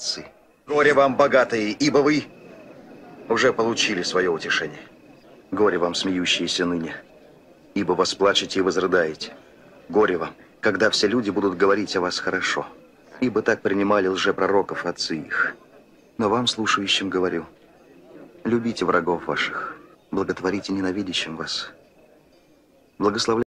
отцы. Горе вам, богатые, ибо вы уже получили свое утешение. Горе вам, смеющиеся ныне, ибо вас плачете и возрыдаете. Горе вам, когда все люди будут говорить о вас хорошо, ибо так принимали лжепророков отцы их. Но вам, слушающим, говорю, любите врагов ваших, благотворите ненавидящим вас, благословляйте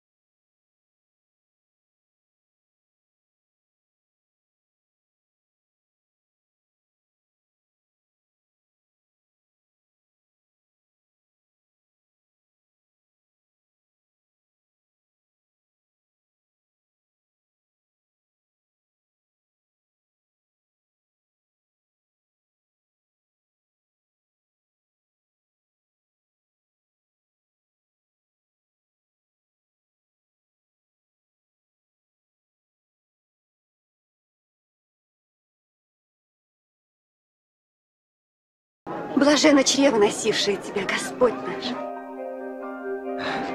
Блаженно чрево, носившее тебя, Господь наш.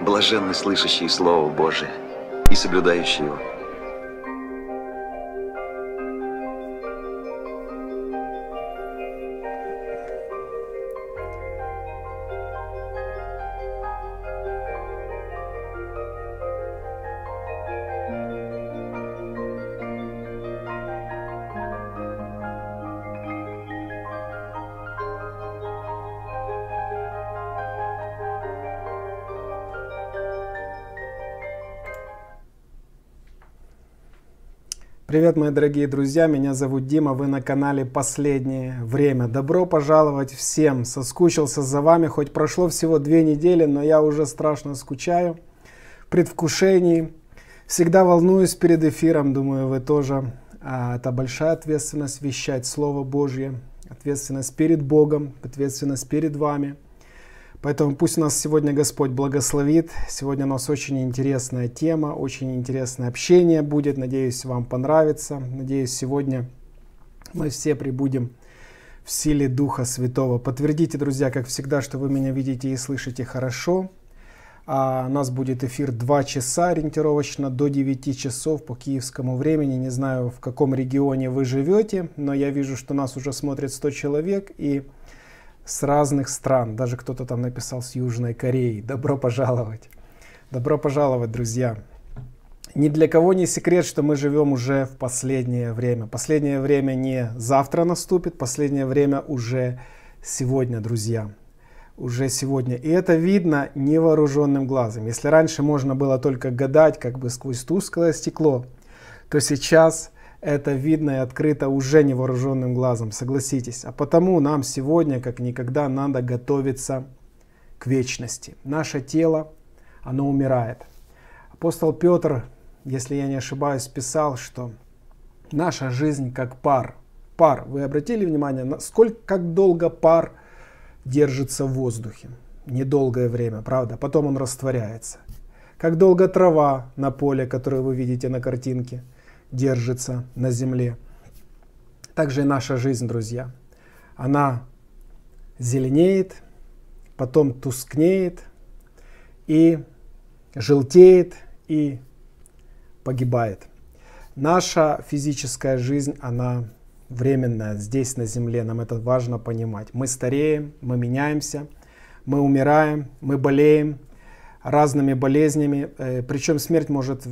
Блаженны слышащие Слово Божие и соблюдающие его. Привет, мои дорогие друзья, меня зовут Дима, вы на канале «Последнее время». Добро пожаловать всем, соскучился за вами, хоть прошло всего две недели, но я уже страшно скучаю, в предвкушении. Всегда волнуюсь перед эфиром, думаю, вы тоже. А, это большая ответственность вещать Слово Божье, ответственность перед Богом, ответственность перед вами – Поэтому пусть нас сегодня Господь благословит. Сегодня у нас очень интересная тема, очень интересное общение будет. Надеюсь, вам понравится. Надеюсь, сегодня мы все прибудем в силе Духа Святого. Подтвердите, друзья, как всегда, что вы меня видите и слышите хорошо. А у нас будет эфир 2 часа ориентировочно до 9 часов по киевскому времени. Не знаю, в каком регионе вы живете, но я вижу, что нас уже смотрит 100 человек. И с разных стран. Даже кто-то там написал с Южной Кореи. Добро пожаловать. Добро пожаловать, друзья. Ни для кого не секрет, что мы живем уже в последнее время. Последнее время не завтра наступит, последнее время уже сегодня, друзья. Уже сегодня. И это видно невооруженным глазом. Если раньше можно было только гадать как бы сквозь тусклое стекло, то сейчас это видно и открыто уже невооруженным глазом, согласитесь. А потому нам сегодня, как никогда, надо готовиться к вечности. Наше тело, оно умирает. Апостол Петр, если я не ошибаюсь, писал, что наша жизнь как пар. Пар, вы обратили внимание, сколько, как долго пар держится в воздухе? Недолгое время, правда? Потом он растворяется. Как долго трава на поле, которую вы видите на картинке – держится на земле. Также и наша жизнь, друзья. Она зеленеет, потом тускнеет и желтеет и погибает. Наша физическая жизнь, она временная здесь на земле, нам это важно понимать. Мы стареем, мы меняемся, мы умираем, мы болеем разными болезнями, э, причем смерть может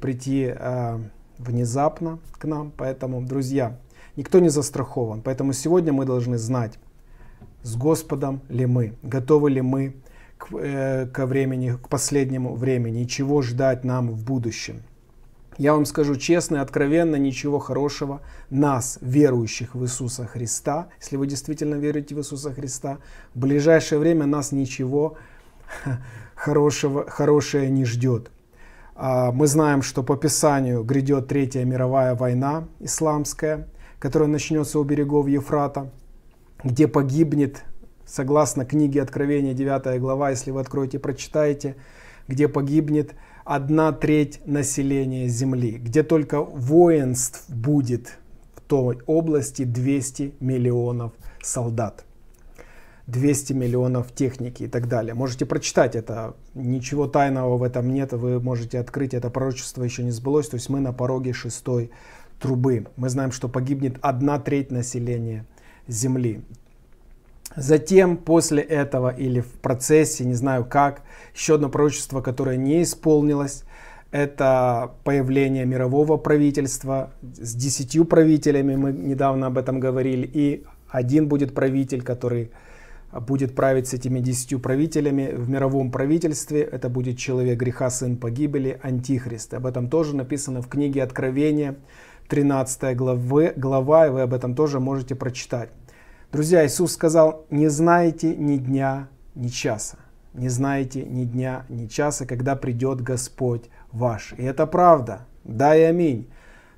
прийти а, внезапно к нам. Поэтому, друзья, никто не застрахован. Поэтому сегодня мы должны знать, с Господом ли мы, готовы ли мы к, э, ко времени, к последнему времени, и чего ждать нам в будущем. Я вам скажу честно и откровенно, ничего хорошего нас, верующих в Иисуса Христа, если вы действительно верите в Иисуса Христа, в ближайшее время нас ничего хорошего, хорошее не ждет. А, мы знаем, что по Писанию грядет Третья мировая война исламская, которая начнется у берегов Ефрата, где погибнет, согласно книге Откровения 9 глава, если вы откроете прочитаете, где погибнет одна треть населения Земли, где только воинств будет в той области 200 миллионов солдат. 200 миллионов техники и так далее. Можете прочитать это, ничего тайного в этом нет, вы можете открыть, это пророчество еще не сбылось, то есть мы на пороге шестой трубы. Мы знаем, что погибнет одна треть населения Земли. Затем, после этого или в процессе, не знаю как, еще одно пророчество, которое не исполнилось, это появление мирового правительства с десятью правителями, мы недавно об этом говорили, и один будет правитель, который будет править с этими десятью правителями в мировом правительстве. Это будет человек греха, сын погибели, антихрист. Об этом тоже написано в книге Откровения, 13 главы, глава, и вы об этом тоже можете прочитать. Друзья, Иисус сказал, не знаете ни дня, ни часа. Не знаете ни дня, ни часа, когда придет Господь ваш. И это правда. Да и аминь.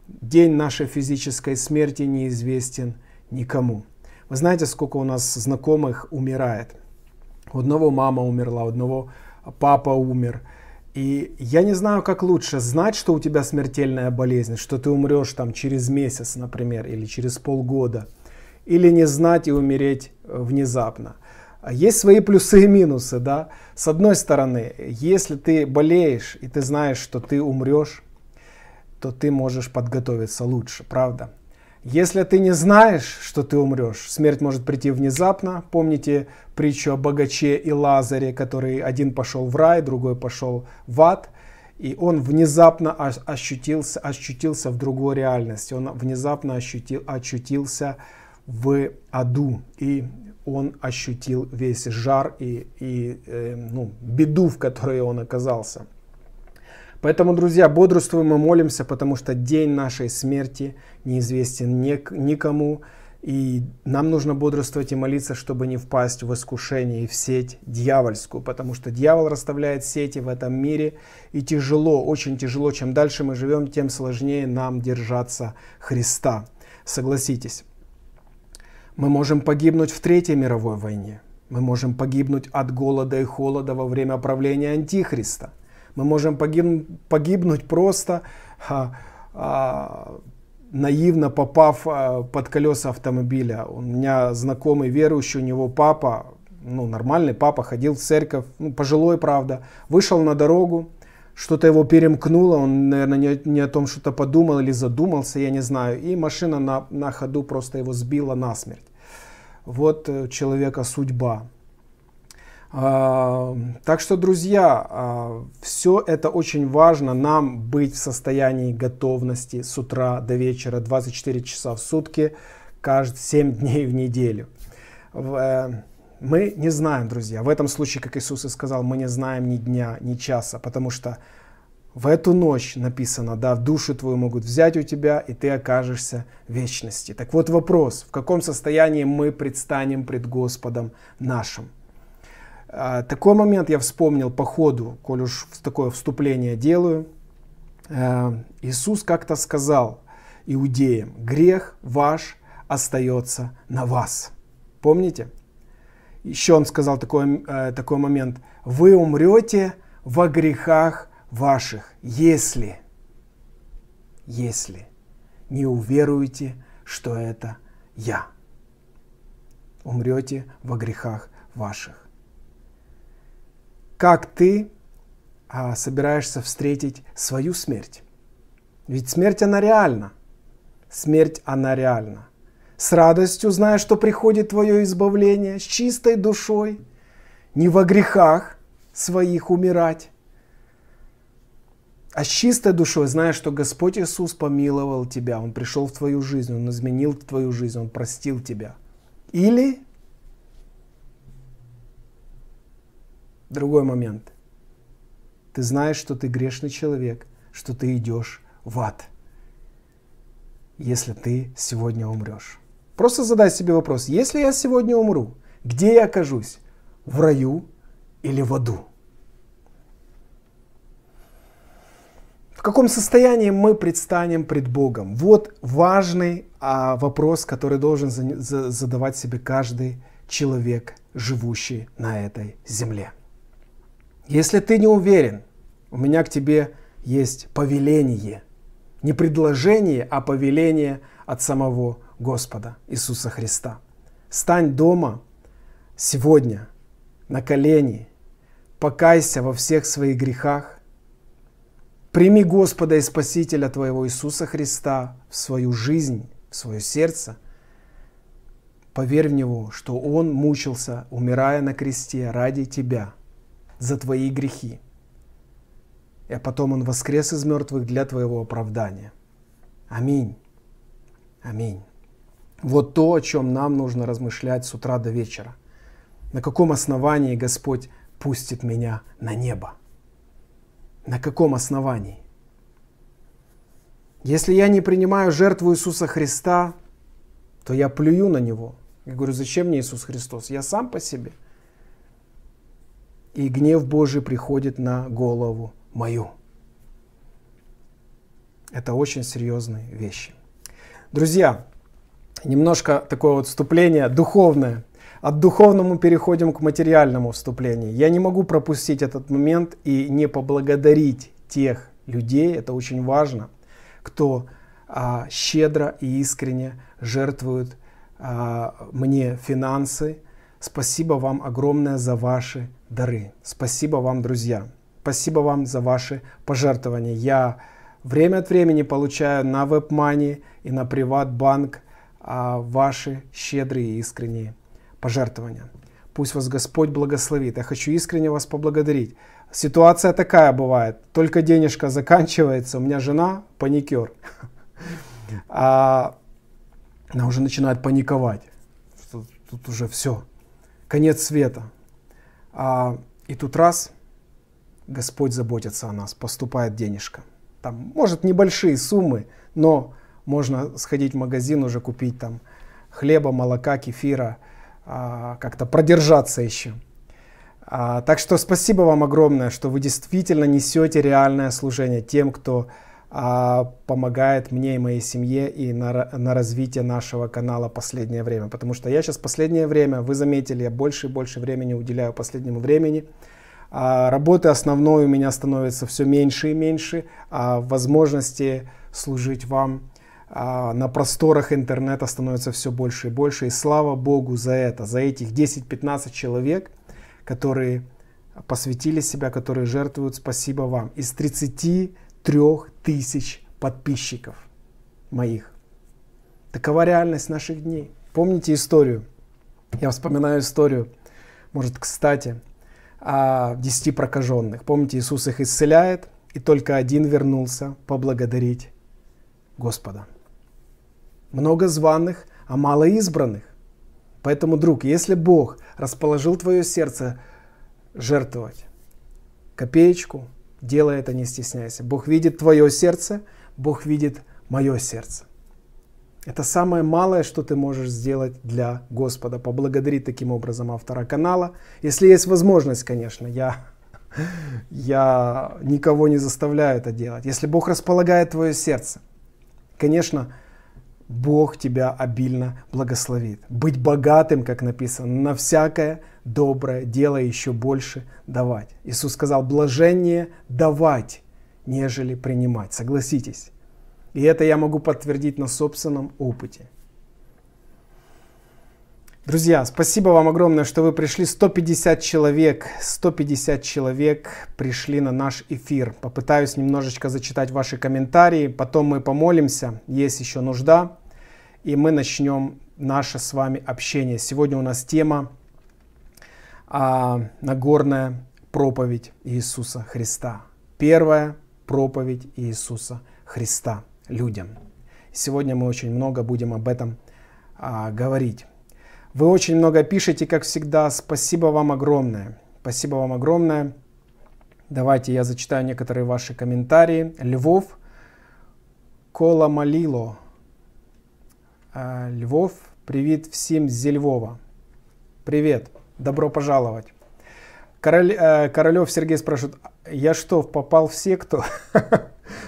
День нашей физической смерти неизвестен никому. Вы знаете, сколько у нас знакомых умирает? У одного мама умерла, у одного папа умер. И я не знаю, как лучше знать, что у тебя смертельная болезнь, что ты умрешь там через месяц, например, или через полгода, или не знать и умереть э, внезапно. Есть свои плюсы и минусы, да. С одной стороны, если ты болеешь и ты знаешь, что ты умрешь, то ты можешь подготовиться лучше, правда? Если ты не знаешь, что ты умрешь, смерть может прийти внезапно. Помните притчу о богаче и Лазаре, который один пошел в рай, другой пошел в ад. И он внезапно ощутился, ощутился в другой реальности. Он внезапно ощутил, очутился в аду. И он ощутил весь жар и, и э, ну, беду, в которой он оказался. Поэтому, друзья, бодрствуем и молимся, потому что день нашей смерти неизвестен никому. И нам нужно бодрствовать и молиться, чтобы не впасть в искушение и в сеть дьявольскую, потому что дьявол расставляет сети в этом мире, и тяжело, очень тяжело, чем дальше мы живем, тем сложнее нам держаться Христа. Согласитесь, мы можем погибнуть в Третьей мировой войне, мы можем погибнуть от голода и холода во время правления Антихриста – мы можем погиб, погибнуть просто а, а, наивно попав а, под колеса автомобиля. У меня знакомый верующий, у него папа, ну нормальный папа, ходил в церковь, ну, пожилой, правда, вышел на дорогу, что-то его перемкнуло, он, наверное, не, не о том что-то подумал или задумался, я не знаю, и машина на, на ходу просто его сбила насмерть. Вот э, человека судьба. А, так что, друзья, а, все это очень важно, нам быть в состоянии готовности с утра до вечера, 24 часа в сутки, каждые 7 дней в неделю. Э, мы не знаем, друзья, в этом случае, как Иисус и сказал, мы не знаем ни дня, ни часа, потому что в эту ночь написано, да, в душу твою могут взять у тебя, и ты окажешься в вечности. Так вот вопрос, в каком состоянии мы предстанем пред Господом нашим? А, такой момент я вспомнил по ходу, коль уж такое вступление делаю. Э, Иисус как-то сказал иудеям, грех ваш остается на вас. Помните? Еще он сказал такой, э, такой момент. Вы умрете во грехах ваших, если, если не уверуете, что это я. Умрете во грехах ваших как ты а, собираешься встретить свою смерть. Ведь смерть, она реальна. Смерть, она реальна. С радостью, зная, что приходит твое избавление, с чистой душой, не во грехах своих умирать, а с чистой душой, зная, что Господь Иисус помиловал тебя, Он пришел в твою жизнь, Он изменил твою жизнь, Он простил тебя. Или Другой момент. Ты знаешь, что ты грешный человек, что ты идешь в ад, если ты сегодня умрешь. Просто задай себе вопрос, если я сегодня умру, где я окажусь? В раю или в аду? В каком состоянии мы предстанем пред Богом? Вот важный а, вопрос, который должен за, за, задавать себе каждый человек, живущий на этой земле. Если ты не уверен, у меня к тебе есть повеление. Не предложение, а повеление от самого Господа Иисуса Христа. Стань дома сегодня на колени, покайся во всех своих грехах, Прими Господа и Спасителя твоего Иисуса Христа в свою жизнь, в свое сердце. Поверь в Него, что Он мучился, умирая на кресте ради тебя, за твои грехи. И потом Он воскрес из мертвых для твоего оправдания. Аминь. Аминь. Вот то, о чем нам нужно размышлять с утра до вечера. На каком основании Господь пустит меня на небо? На каком основании? Если я не принимаю жертву Иисуса Христа, то я плюю на Него. Я говорю, зачем мне Иисус Христос? Я сам по себе. И гнев Божий приходит на голову мою. Это очень серьезные вещи. Друзья, немножко такое вот вступление духовное. От духовному переходим к материальному вступлению. Я не могу пропустить этот момент и не поблагодарить тех людей, это очень важно, кто а, щедро и искренне жертвует а, мне финансы. Спасибо вам огромное за ваши дары. Спасибо вам, друзья. Спасибо вам за ваши пожертвования. Я время от времени получаю на WebMoney и на Приватбанк а, ваши щедрые и искренние пожертвования. Пусть вас Господь благословит. Я хочу искренне вас поблагодарить. Ситуация такая бывает. Только денежка заканчивается. У меня жена паникер. А она уже начинает паниковать. Тут уже все. Конец света. А, и тут раз, Господь заботится о нас, поступает денежка. Там, может, небольшие суммы, но можно сходить в магазин уже купить там хлеба, молока, кефира, а, как-то продержаться еще. А, так что спасибо вам огромное, что вы действительно несете реальное служение тем, кто а, помогает мне и моей семье и на, на развитие нашего канала последнее время. Потому что я сейчас последнее время, вы заметили, я больше и больше времени уделяю последнему времени. А, работы основной у меня становится все меньше и меньше, а возможности служить вам а, на просторах интернета становится все больше и больше. И слава Богу за это, за этих 10-15 человек, которые посвятили себя, которые жертвуют. Спасибо вам. Из 33 тысяч подписчиков моих. Такова реальность наших дней. Помните историю? Я вспоминаю историю, может, кстати, о 10 прокаженных. Помните, Иисус их исцеляет, и только один вернулся поблагодарить Господа много званых, а мало избранных. Поэтому, друг, если Бог расположил твое сердце жертвовать копеечку, делай это, не стесняйся. Бог видит твое сердце, Бог видит мое сердце. Это самое малое, что ты можешь сделать для Господа. Поблагодарить таким образом автора канала. Если есть возможность, конечно, я, я никого не заставляю это делать. Если Бог располагает твое сердце, конечно, Бог тебя обильно благословит. Быть богатым, как написано, на всякое доброе дело еще больше давать. Иисус сказал, блажение давать, нежели принимать. Согласитесь. И это я могу подтвердить на собственном опыте. Друзья, спасибо вам огромное, что вы пришли. 150 человек, 150 человек пришли на наш эфир. Попытаюсь немножечко зачитать ваши комментарии, потом мы помолимся, есть еще нужда, и мы начнем наше с вами общение. Сегодня у нас тема а, Нагорная проповедь Иисуса Христа. Первая проповедь Иисуса Христа людям. Сегодня мы очень много будем об этом а, говорить. Вы очень много пишете, как всегда. Спасибо вам огромное. Спасибо вам огромное. Давайте я зачитаю некоторые ваши комментарии. Львов Коламалило. А, Львов, привет всем зі Львова. Привет, добро пожаловать. Король, э, Королев Сергей спрашивает, я что, попал в секту?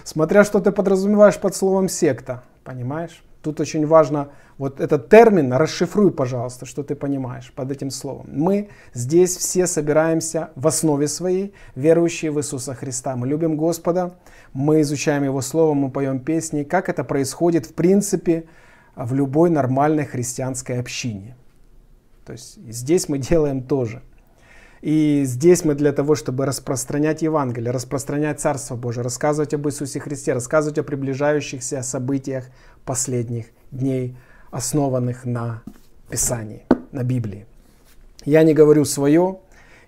Смотря что ты подразумеваешь под словом секта, понимаешь? Тут очень важно вот этот термин, расшифруй, пожалуйста, что ты понимаешь под этим словом. Мы здесь все собираемся в основе своей, верующие в Иисуса Христа. Мы любим Господа, мы изучаем Его Слово, мы поем песни. Как это происходит в принципе в любой нормальной христианской общине. То есть здесь мы делаем тоже. И здесь мы для того, чтобы распространять Евангелие, распространять Царство Божие, рассказывать об Иисусе Христе, рассказывать о приближающихся событиях последних дней, основанных на Писании, на Библии. Я не говорю свое,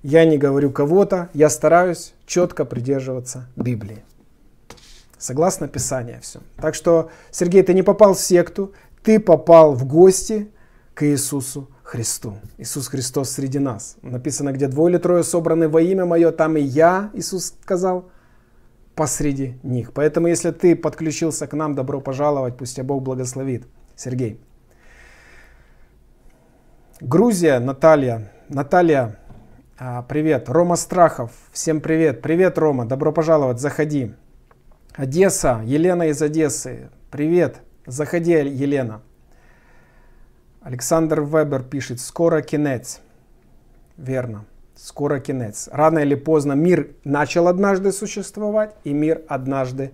я не говорю кого-то, я стараюсь четко придерживаться Библии. Согласно Писанию все. Так что, Сергей, ты не попал в секту, ты попал в гости к Иисусу Христу. Иисус Христос среди нас. Написано, где двое или трое собраны во имя Мое, там и я, Иисус сказал, посреди них. Поэтому, если ты подключился к нам, добро пожаловать, пусть тебя Бог благословит. Сергей. Грузия, Наталья. Наталья, а, привет. Рома Страхов, всем привет. Привет, Рома, добро пожаловать, заходи. Одесса, Елена из Одессы, привет. Заходи, Елена. Александр Вебер пишет, скоро конец. Верно, скоро конец. Рано или поздно мир начал однажды существовать, и мир однажды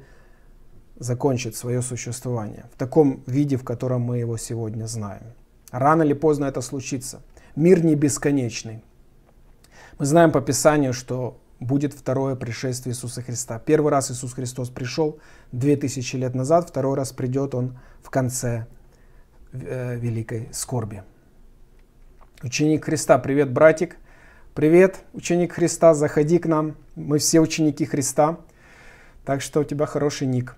закончит свое существование в таком виде, в котором мы его сегодня знаем. Рано или поздно это случится. Мир не бесконечный. Мы знаем по Писанию, что будет второе пришествие Иисуса Христа. Первый раз Иисус Христос пришел 2000 лет назад, второй раз придет Он в конце э, великой скорби. Ученик Христа, привет, братик. Привет, ученик Христа, заходи к нам. Мы все ученики Христа. Так что у тебя хороший ник.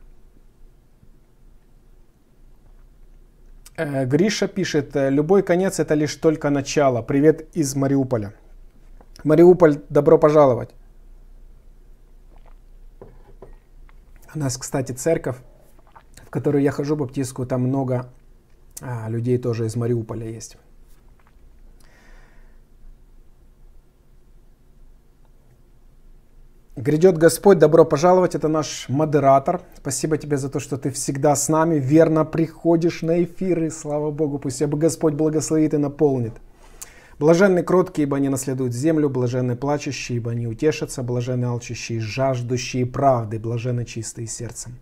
Э, Гриша пишет, «Э, любой конец это лишь только начало. Привет из Мариуполя. Мариуполь, добро пожаловать. У нас, кстати, церковь, в которую я хожу, баптистскую, там много а, людей тоже из Мариуполя есть. Грядет Господь, добро пожаловать, это наш модератор. Спасибо тебе за то, что ты всегда с нами, верно приходишь на эфиры. Слава Богу, пусть тебя Господь благословит и наполнит. Блаженны кроткие, ибо они наследуют землю, блаженны плачущие, ибо они утешатся, блаженны алчущие, жаждущие правды, блаженны чистые сердцем,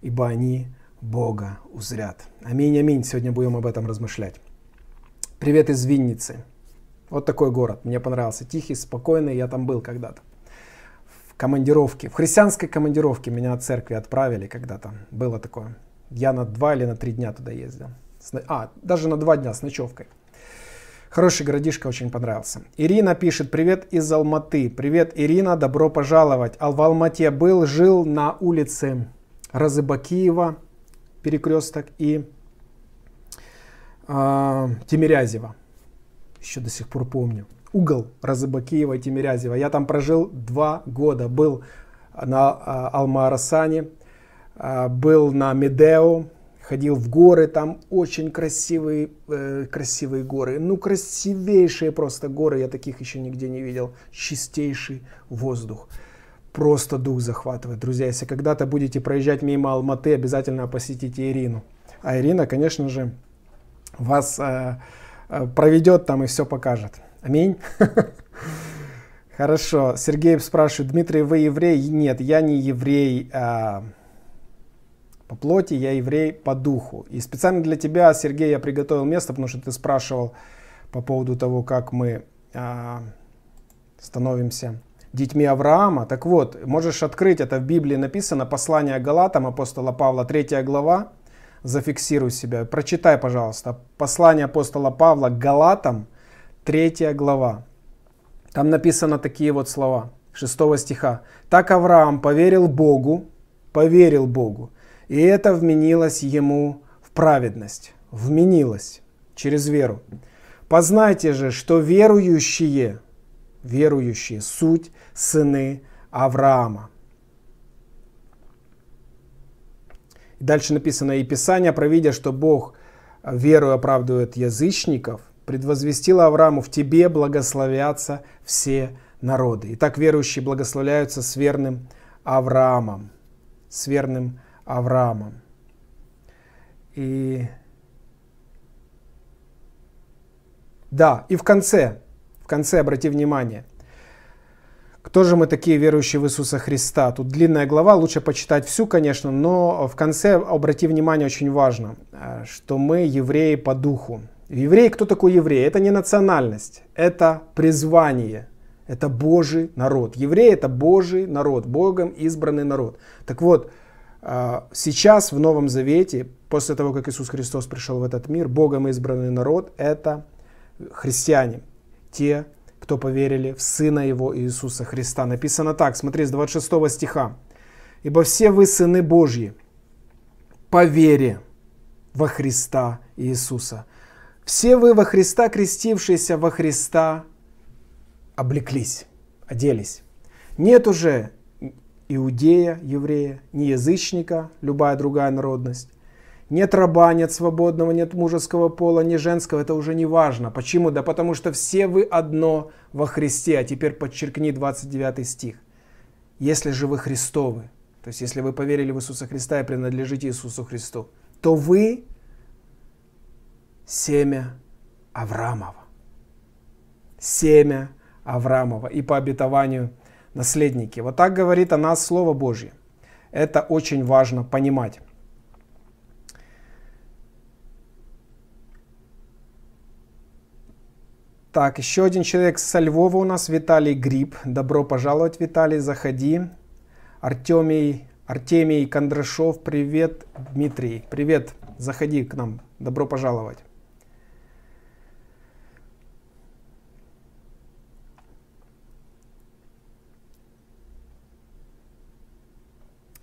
ибо они Бога узрят. Аминь, аминь. Сегодня будем об этом размышлять. Привет из Винницы. Вот такой город. Мне понравился. Тихий, спокойный. Я там был когда-то. В командировке. В христианской командировке меня от церкви отправили когда-то. Было такое. Я на два или на три дня туда ездил. А, даже на два дня с ночевкой. Хороший городишко, очень понравился. Ирина пишет, привет из Алматы. Привет, Ирина, добро пожаловать. А в Алмате был, жил на улице Разыбакиева, перекресток и э, Тимирязева. Еще до сих пор помню. Угол Разыбакиева и Тимирязева. Я там прожил два года. Был на э, Алма-Арасане, э, был на Медео, ходил в горы, там очень красивые, э, красивые горы. Ну, красивейшие просто горы, я таких еще нигде не видел. Чистейший воздух просто дух захватывает. Друзья, если когда-то будете проезжать мимо Алматы, обязательно посетите Ирину. А Ирина, конечно же, вас э, э, проведет там и все покажет. Аминь. Хорошо. Сергей спрашивает, Дмитрий, вы еврей? Нет, я не еврей а, по плоти, я еврей по духу. И специально для тебя, Сергей, я приготовил место, потому что ты спрашивал по поводу того, как мы а, становимся детьми Авраама. Так вот, можешь открыть, это в Библии написано, послание Галатам апостола Павла, 3 глава, зафиксируй себя. Прочитай, пожалуйста, послание апостола Павла Галатам, 3 глава. Там написано такие вот слова, 6 стиха. «Так Авраам поверил Богу, поверил Богу, и это вменилось ему в праведность». Вменилось через веру. «Познайте же, что верующие, верующие, суть сыны Авраама. Дальше написано, и Писание, провидя, что Бог веру оправдывает язычников, предвозвестило Аврааму, в тебе благословятся все народы. Итак, верующие благословляются с верным Авраамом. С верным Авраамом. И да, и в конце конце обрати внимание. Кто же мы такие, верующие в Иисуса Христа? Тут длинная глава, лучше почитать всю, конечно, но в конце обрати внимание, очень важно, э, что мы евреи по духу. Еврей, кто такой еврей? Это не национальность, это призвание. Это Божий народ. Евреи это Божий народ, Богом избранный народ. Так вот, а, сейчас в Новом Завете, после того, как Иисус Христос пришел в этот мир, Богом избранный народ это христиане, те, кто поверили в Сына Его Иисуса Христа. Написано так, смотри, с 26 стиха. «Ибо все вы сыны Божьи, по вере во Христа Иисуса». Все вы во Христа, крестившиеся во Христа, облеклись, оделись. Нет уже иудея, еврея, ни язычника, любая другая народность. Нет раба, нет свободного, нет мужеского пола, ни женского, это уже не важно. Почему? Да потому что все вы одно во Христе. А теперь подчеркни 29 стих. Если же вы Христовы, то есть если вы поверили в Иисуса Христа и принадлежите Иисусу Христу, то вы семя Авраамова. Семя Авраамова и по обетованию наследники. Вот так говорит о нас Слово Божье. Это очень важно понимать. Так, еще один человек со Львова у нас, Виталий Гриб. Добро пожаловать, Виталий, заходи. Артемий, Артемий Кондрашов, привет, Дмитрий. Привет, заходи к нам, добро пожаловать.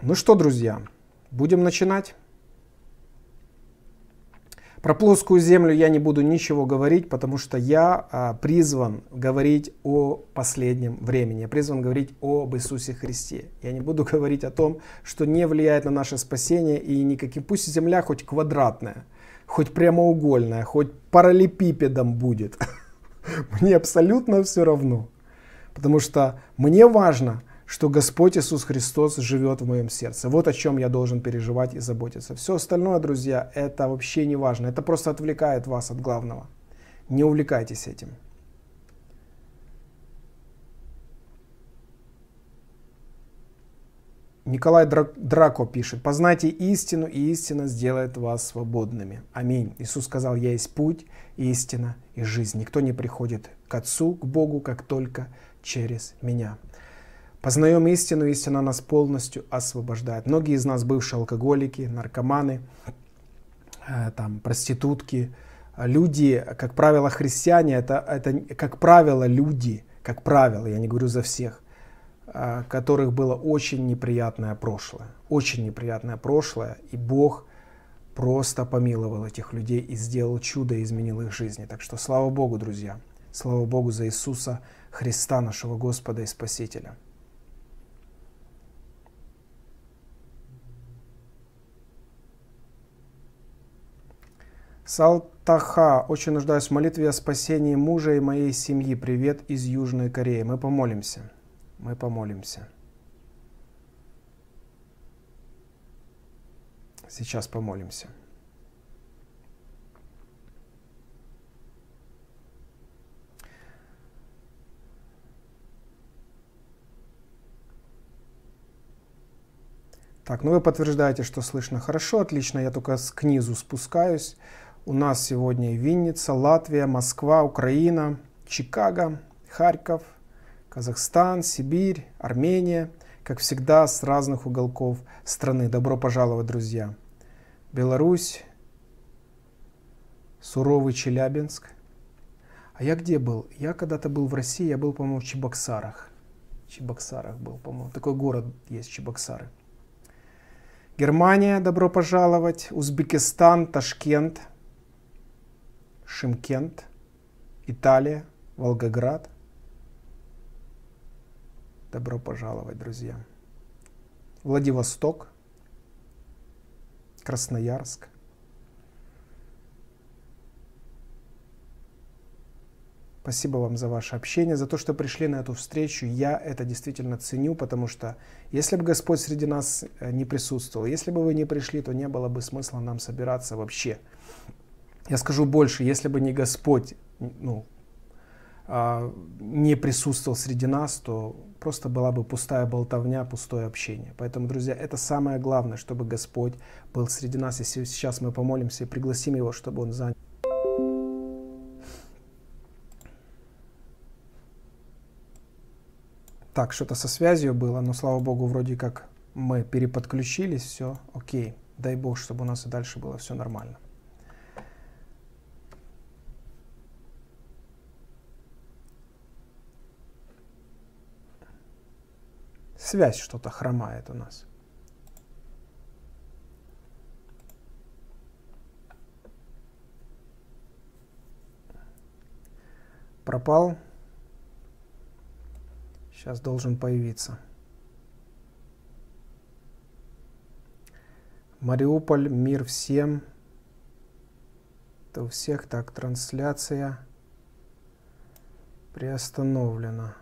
Ну что, друзья, будем начинать. Про плоскую землю я не буду ничего говорить, потому что я а, призван говорить о последнем времени. Я призван говорить об Иисусе Христе. Я не буду говорить о том, что не влияет на наше спасение и никаким. Пусть земля хоть квадратная, хоть прямоугольная, хоть параллелепипедом будет. Мне абсолютно все равно. Потому что мне важно, что Господь Иисус Христос живет в моем сердце. Вот о чем я должен переживать и заботиться. Все остальное, друзья, это вообще не важно. Это просто отвлекает вас от главного. Не увлекайтесь этим. Николай Драко пишет, «Познайте истину, и истина сделает вас свободными». Аминь. Иисус сказал, «Я есть путь, истина и жизнь. Никто не приходит к Отцу, к Богу, как только через меня». Познаем истину, истина нас полностью освобождает. Многие из нас бывшие алкоголики, наркоманы, э, там, проститутки, люди, как правило, христиане, это, это, как правило, люди, как правило, я не говорю за всех, э, которых было очень неприятное прошлое. Очень неприятное прошлое, и Бог просто помиловал этих людей и сделал чудо и изменил их жизни. Так что слава Богу, друзья. Слава Богу за Иисуса Христа, нашего Господа и Спасителя. Салтаха, очень нуждаюсь в молитве о спасении мужа и моей семьи. Привет из Южной Кореи. Мы помолимся. Мы помолимся. Сейчас помолимся. Так, ну вы подтверждаете, что слышно хорошо, отлично, я только с книзу спускаюсь. У нас сегодня Винница, Латвия, Москва, Украина, Чикаго, Харьков, Казахстан, Сибирь, Армения. Как всегда, с разных уголков страны. Добро пожаловать, друзья. Беларусь, суровый Челябинск. А я где был? Я когда-то был в России, я был, по-моему, в Чебоксарах. Чебоксарах был, по-моему. Такой город есть, Чебоксары. Германия, добро пожаловать. Узбекистан, Ташкент – Шимкент, Италия, Волгоград. Добро пожаловать, друзья. Владивосток, Красноярск. Спасибо вам за ваше общение, за то, что пришли на эту встречу. Я это действительно ценю, потому что если бы Господь среди нас э, не присутствовал, если бы вы не пришли, то не было бы смысла нам собираться вообще. Я скажу больше, если бы не Господь ну, а, не присутствовал среди нас, то просто была бы пустая болтовня, пустое общение. Поэтому, друзья, это самое главное, чтобы Господь был среди нас. Если сейчас мы помолимся и пригласим Его, чтобы Он занял. Так, что-то со связью было, но слава богу, вроде как мы переподключились, все окей. Дай бог, чтобы у нас и дальше было все нормально. Связь что-то хромает у нас. Пропал. Сейчас должен появиться. Мариуполь, мир всем. Это у всех так, трансляция приостановлена.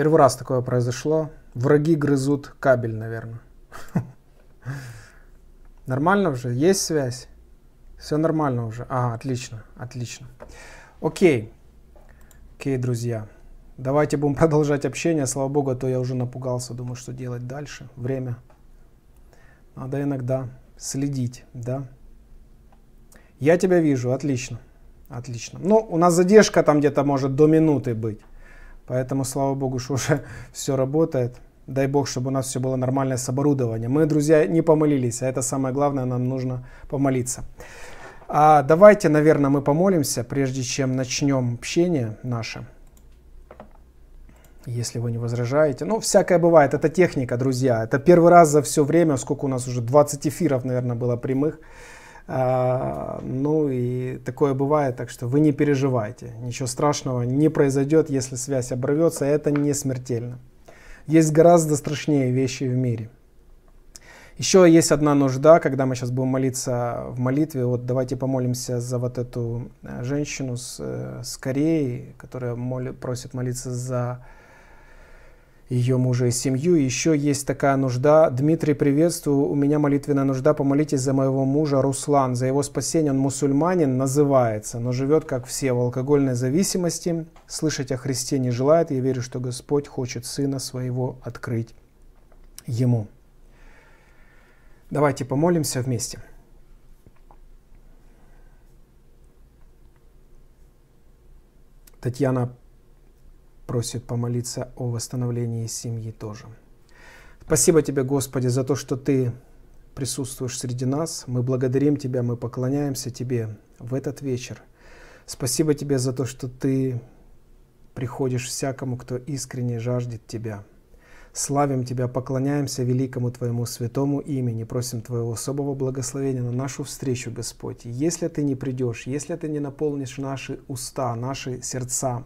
Первый раз такое произошло. Враги грызут кабель, наверное. Нормально уже? Есть связь? Все нормально уже. А, отлично, отлично. Окей. Окей, друзья. Давайте будем продолжать общение. Слава богу, а то я уже напугался. Думаю, что делать дальше. Время. Надо иногда следить, да? Я тебя вижу, отлично. Отлично. Ну, у нас задержка там где-то может до минуты быть. Поэтому, слава богу, что уже все работает. Дай бог, чтобы у нас все было нормально с оборудованием. Мы, друзья, не помолились, а это самое главное, нам нужно помолиться. А давайте, наверное, мы помолимся, прежде чем начнем общение наше. Если вы не возражаете. Ну, всякое бывает, это техника, друзья. Это первый раз за все время, сколько у нас уже, 20 эфиров, наверное, было прямых. А, ну и такое бывает, так что вы не переживайте. Ничего страшного не произойдет, если связь оборвется, это не смертельно. Есть гораздо страшнее вещи в мире. Еще есть одна нужда, когда мы сейчас будем молиться в молитве. Вот давайте помолимся за вот эту э, женщину с, э, с Кореи, которая молит, просит молиться за ее мужа и семью. Еще есть такая нужда. Дмитрий, приветствую. У меня молитвенная нужда. Помолитесь за моего мужа Руслан. За его спасение. Он мусульманин, называется, но живет, как все, в алкогольной зависимости. Слышать о Христе не желает. Я верю, что Господь хочет сына своего открыть ему. Давайте помолимся вместе. Татьяна просит помолиться о восстановлении семьи тоже. Спасибо тебе, Господи, за то, что Ты присутствуешь среди нас. Мы благодарим Тебя, мы поклоняемся Тебе в этот вечер. Спасибо Тебе за то, что Ты приходишь всякому, кто искренне жаждет Тебя. Славим Тебя, поклоняемся великому Твоему святому имени, просим Твоего особого благословения на нашу встречу, Господь. Если Ты не придешь, если Ты не наполнишь наши уста, наши сердца,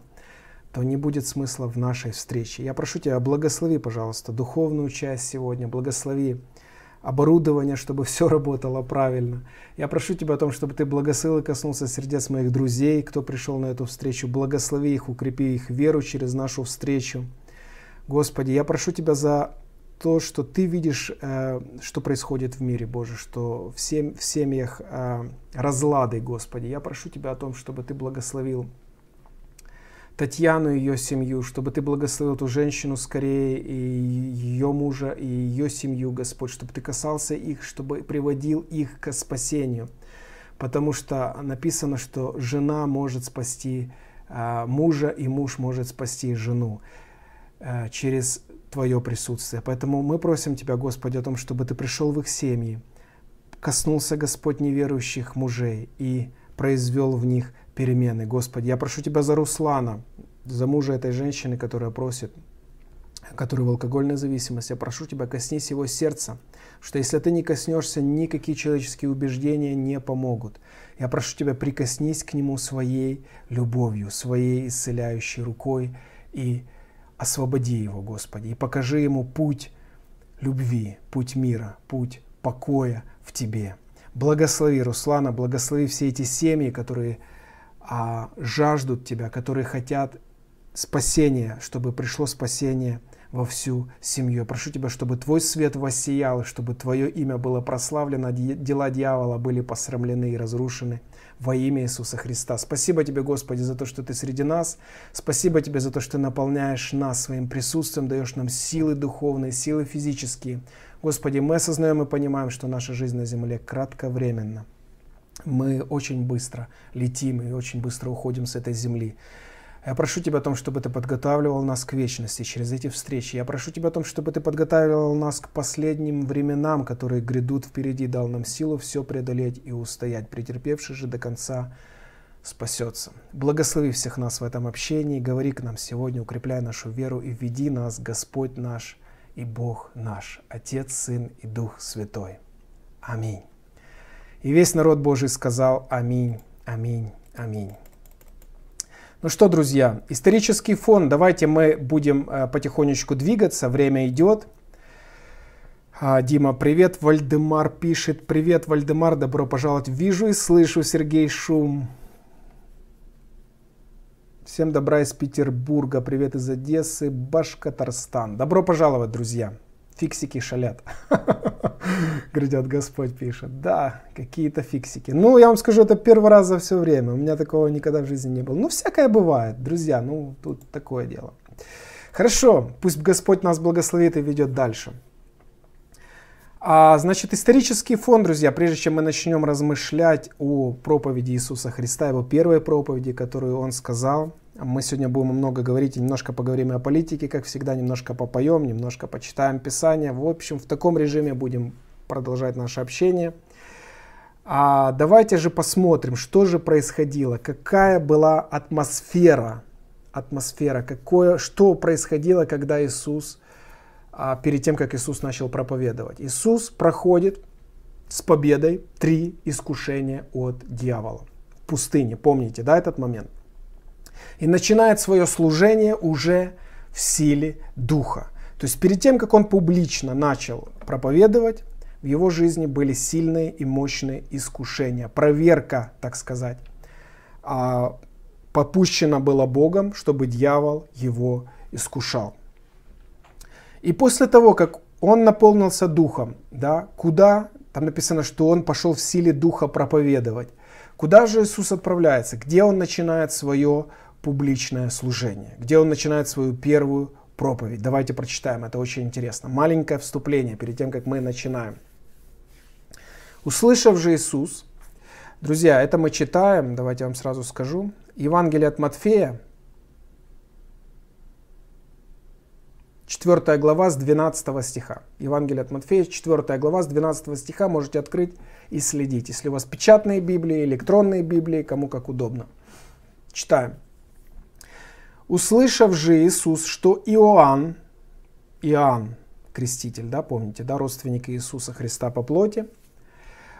то не будет смысла в нашей встрече. Я прошу Тебя, благослови, пожалуйста, духовную часть сегодня, благослови оборудование, чтобы все работало правильно. Я прошу Тебя о том, чтобы Ты благословил и коснулся сердец моих друзей, кто пришел на эту встречу. Благослови их, укрепи их веру через нашу встречу. Господи, я прошу Тебя за то, что Ты видишь, э, что происходит в мире, Боже, что в, сем, в семьях э, разлады, Господи. Я прошу Тебя о том, чтобы Ты благословил Татьяну и ее семью, чтобы Ты благословил эту женщину скорее, и ее мужа, и ее семью, Господь, чтобы Ты касался их, чтобы приводил их к спасению. Потому что написано, что жена может спасти а, мужа, и муж может спасти жену а, через Твое присутствие. Поэтому мы просим Тебя, Господи, о том, чтобы Ты пришел в их семьи, коснулся Господь неверующих мужей и произвел в них перемены. Господи, я прошу Тебя за Руслана, за мужа этой женщины, которая просит, который в алкогольной зависимости. Я прошу Тебя, коснись его сердца, что если Ты не коснешься, никакие человеческие убеждения не помогут. Я прошу Тебя, прикоснись к нему своей любовью, своей исцеляющей рукой и освободи его, Господи, и покажи ему путь любви, путь мира, путь покоя в Тебе. Благослови Руслана, благослови все эти семьи, которые а, жаждут Тебя, которые хотят спасения, чтобы пришло спасение во всю семью. Я прошу Тебя, чтобы Твой свет воссиял, чтобы Твое имя было прославлено, дела дьявола были посрамлены и разрушены во имя Иисуса Христа. Спасибо Тебе, Господи, за то, что Ты среди нас. Спасибо Тебе за то, что наполняешь нас своим присутствием, даешь нам силы духовные, силы физические. Господи, мы осознаем и понимаем, что наша жизнь на земле кратковременна. Мы очень быстро летим и очень быстро уходим с этой земли. Я прошу Тебя о том, чтобы Ты подготавливал нас к вечности через эти встречи. Я прошу Тебя о том, чтобы Ты подготавливал нас к последним временам, которые грядут впереди, дал нам силу все преодолеть и устоять. Претерпевший же до конца спасется. Благослови всех нас в этом общении, говори к нам сегодня, укрепляй нашу веру и веди нас, Господь наш и Бог наш, Отец, Сын и Дух Святой. Аминь. И весь народ Божий сказал Аминь, Аминь, Аминь. Ну что, друзья, исторический фон. Давайте мы будем э, потихонечку двигаться. Время идет. А, Дима, привет. Вальдемар пишет. Привет, Вальдемар. Добро пожаловать. Вижу и слышу, Сергей Шум. Всем добра из Петербурга. Привет из Одессы. Башкатарстан. Добро пожаловать, друзья. Фиксики шалят. Грядет Господь пишет. Да, какие-то фиксики. Ну, я вам скажу, это первый раз за все время. У меня такого никогда в жизни не было. Ну, всякое бывает, друзья. Ну, тут такое дело. Хорошо, пусть Господь нас благословит и ведет дальше. А, значит, исторический фон, друзья, прежде чем мы начнем размышлять о проповеди Иисуса Христа, его первой проповеди, которую он сказал, мы сегодня будем много говорить, немножко поговорим и о политике, как всегда, немножко попоем, немножко почитаем Писание. В общем, в таком режиме будем продолжать наше общение. А давайте же посмотрим, что же происходило, какая была атмосфера, атмосфера, какое, что происходило, когда Иисус, а, перед тем, как Иисус начал проповедовать. Иисус проходит с победой три искушения от дьявола в пустыне. Помните, да, этот момент? И начинает свое служение уже в силе Духа. То есть перед тем, как он публично начал проповедовать, в его жизни были сильные и мощные искушения, проверка, так сказать, а, попущена была Богом, чтобы дьявол его искушал. И после того, как он наполнился духом, да, куда, там написано, что он пошел в силе духа проповедовать. Куда же Иисус отправляется? Где он начинает свое публичное служение, где он начинает свою первую проповедь. Давайте прочитаем, это очень интересно. Маленькое вступление перед тем, как мы начинаем. Услышав же Иисус, друзья, это мы читаем, давайте я вам сразу скажу, Евангелие от Матфея, 4 глава с 12 стиха. Евангелие от Матфея, 4 глава с 12 стиха, можете открыть и следить. Если у вас печатные Библии, электронные Библии, кому как удобно. Читаем. Услышав же Иисус, что Иоанн, Иоанн, креститель, да, помните, да, родственник Иисуса Христа по плоти,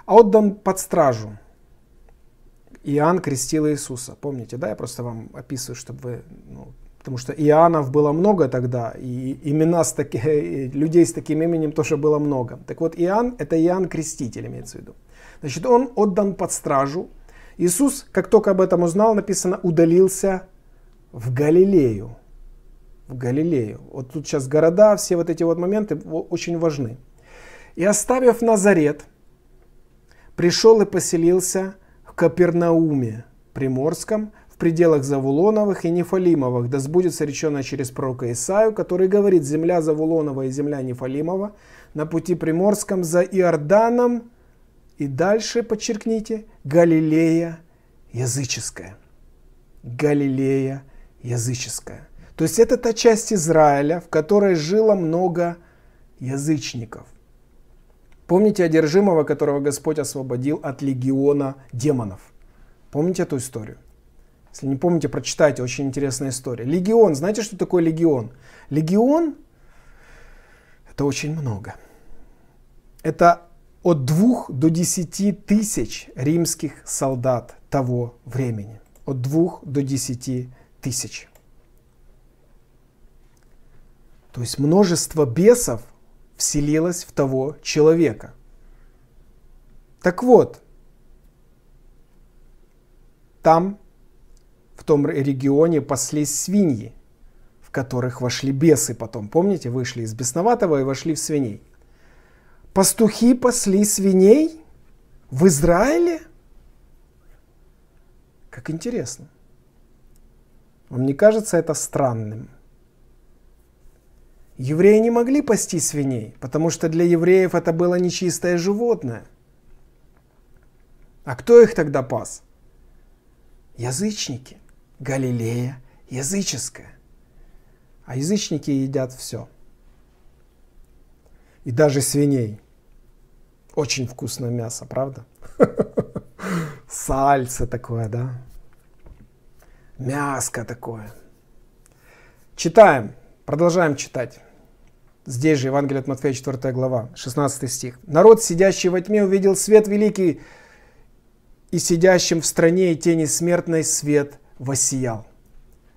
отдан под стражу. Иоанн крестил Иисуса. Помните, да, я просто вам описываю, чтобы вы, ну, потому что Иоаннов было много тогда, и имена с таки, людей с таким именем тоже было много. Так вот, Иоанн, это Иоанн Креститель, имеется в виду. Значит, он отдан под стражу. Иисус, как только об этом узнал, написано, удалился в Галилею. В Галилею. Вот тут сейчас города, все вот эти вот моменты очень важны. И оставив Назарет, пришел и поселился в Капернауме Приморском, в пределах Завулоновых и Нефалимовых, да сбудется реченное через пророка Исаю, который говорит, земля Завулонова и земля Нефалимова на пути Приморском за Иорданом, и дальше, подчеркните, Галилея языческая. Галилея языческая. То есть это та часть Израиля, в которой жило много язычников. Помните одержимого, которого Господь освободил от легиона демонов? Помните эту историю? Если не помните, прочитайте, очень интересная история. Легион, знаете, что такое легион? Легион – это очень много. Это от двух до десяти тысяч римских солдат того времени. От двух до десяти тысяч. То есть множество бесов вселилось в того человека. Так вот, там в том регионе паслись свиньи, в которых вошли бесы потом. Помните, вышли из бесноватого и вошли в свиней. Пастухи пасли свиней в Израиле? Как интересно. Вам не кажется это странным? Евреи не могли пасти свиней, потому что для евреев это было нечистое животное. А кто их тогда пас? Язычники. Галилея языческая. А язычники едят все. И даже свиней. Очень вкусное мясо, правда? Сальце такое, да? Мяско такое. Читаем. Продолжаем читать. Здесь же Евангелие от Матфея, 4 глава, 16 стих. «Народ, сидящий во тьме, увидел свет великий, и сидящим в стране и тени смертной свет воссиял».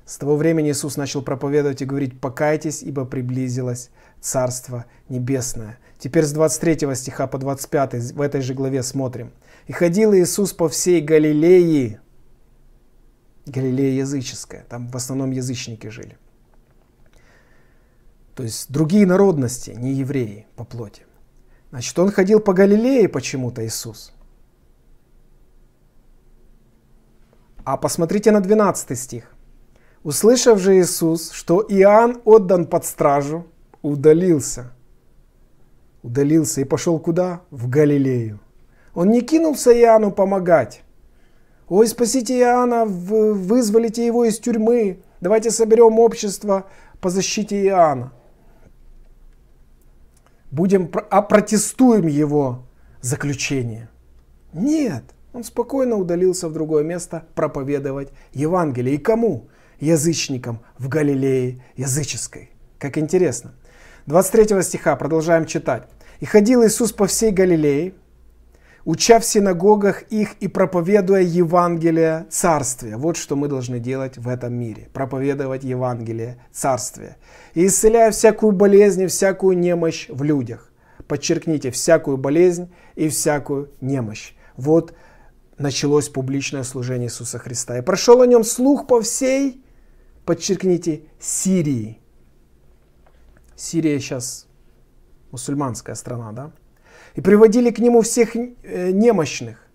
С того времени Иисус начал проповедовать и говорить, «Покайтесь, ибо приблизилось Царство Небесное». Теперь с 23 стиха по 25 в этой же главе смотрим. «И ходил Иисус по всей Галилее». Галилея языческая, там в основном язычники жили. То есть другие народности, не евреи по плоти. Значит, он ходил по Галилее почему-то, Иисус. А посмотрите на 12 стих. Услышав же Иисус, что Иоанн отдан под стражу, удалился. Удалился и пошел куда? В Галилею. Он не кинулся Иоанну помогать. Ой, спасите Иоанна, вызволите его из тюрьмы. Давайте соберем общество по защите Иоанна. Будем опротестуем его заключение. Нет, он спокойно удалился в другое место проповедовать Евангелие. И кому? язычникам в Галилее языческой. Как интересно. 23 стиха продолжаем читать. «И ходил Иисус по всей Галилее, уча в синагогах их и проповедуя Евангелие Царствия». Вот что мы должны делать в этом мире. Проповедовать Евангелие Царствия. И исцеляя всякую болезнь и всякую немощь в людях. Подчеркните, всякую болезнь и всякую немощь. Вот началось публичное служение Иисуса Христа. И прошел о нем слух по всей подчеркните, Сирии. Сирия сейчас мусульманская страна, да? И приводили к нему всех э, немощных,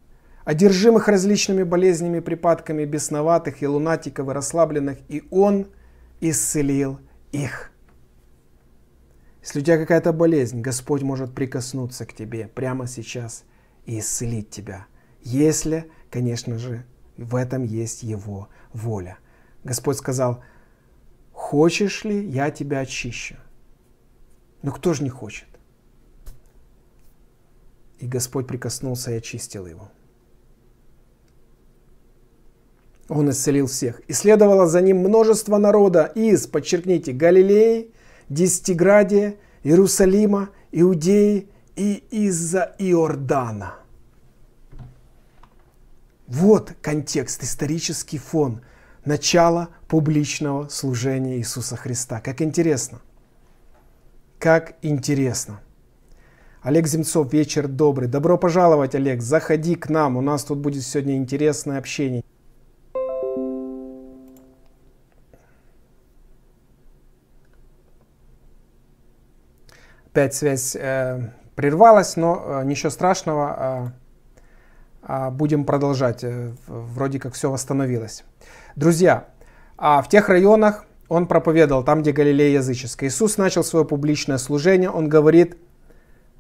одержимых различными болезнями, припадками, бесноватых и лунатиков, и расслабленных, и он исцелил их. Если у тебя какая-то болезнь, Господь может прикоснуться к тебе прямо сейчас и исцелить тебя. Если, конечно же, в этом есть Его воля. Господь сказал, хочешь ли, я тебя очищу. Но кто же не хочет? И Господь прикоснулся и очистил его. Он исцелил всех. И следовало за ним множество народа из, подчеркните, Галилеи, Десятиградия, Иерусалима, Иудеи и из-за Иордана. Вот контекст, исторический фон – начало публичного служения Иисуса Христа. Как интересно. Как интересно. Олег Земцов, вечер добрый. Добро пожаловать, Олег. Заходи к нам. У нас тут будет сегодня интересное общение. Опять связь э, прервалась, но э, ничего страшного. Э, э, будем продолжать. Э, вроде как все восстановилось. Друзья, а в тех районах он проповедовал, там, где Галилея языческая. Иисус начал свое публичное служение, он говорит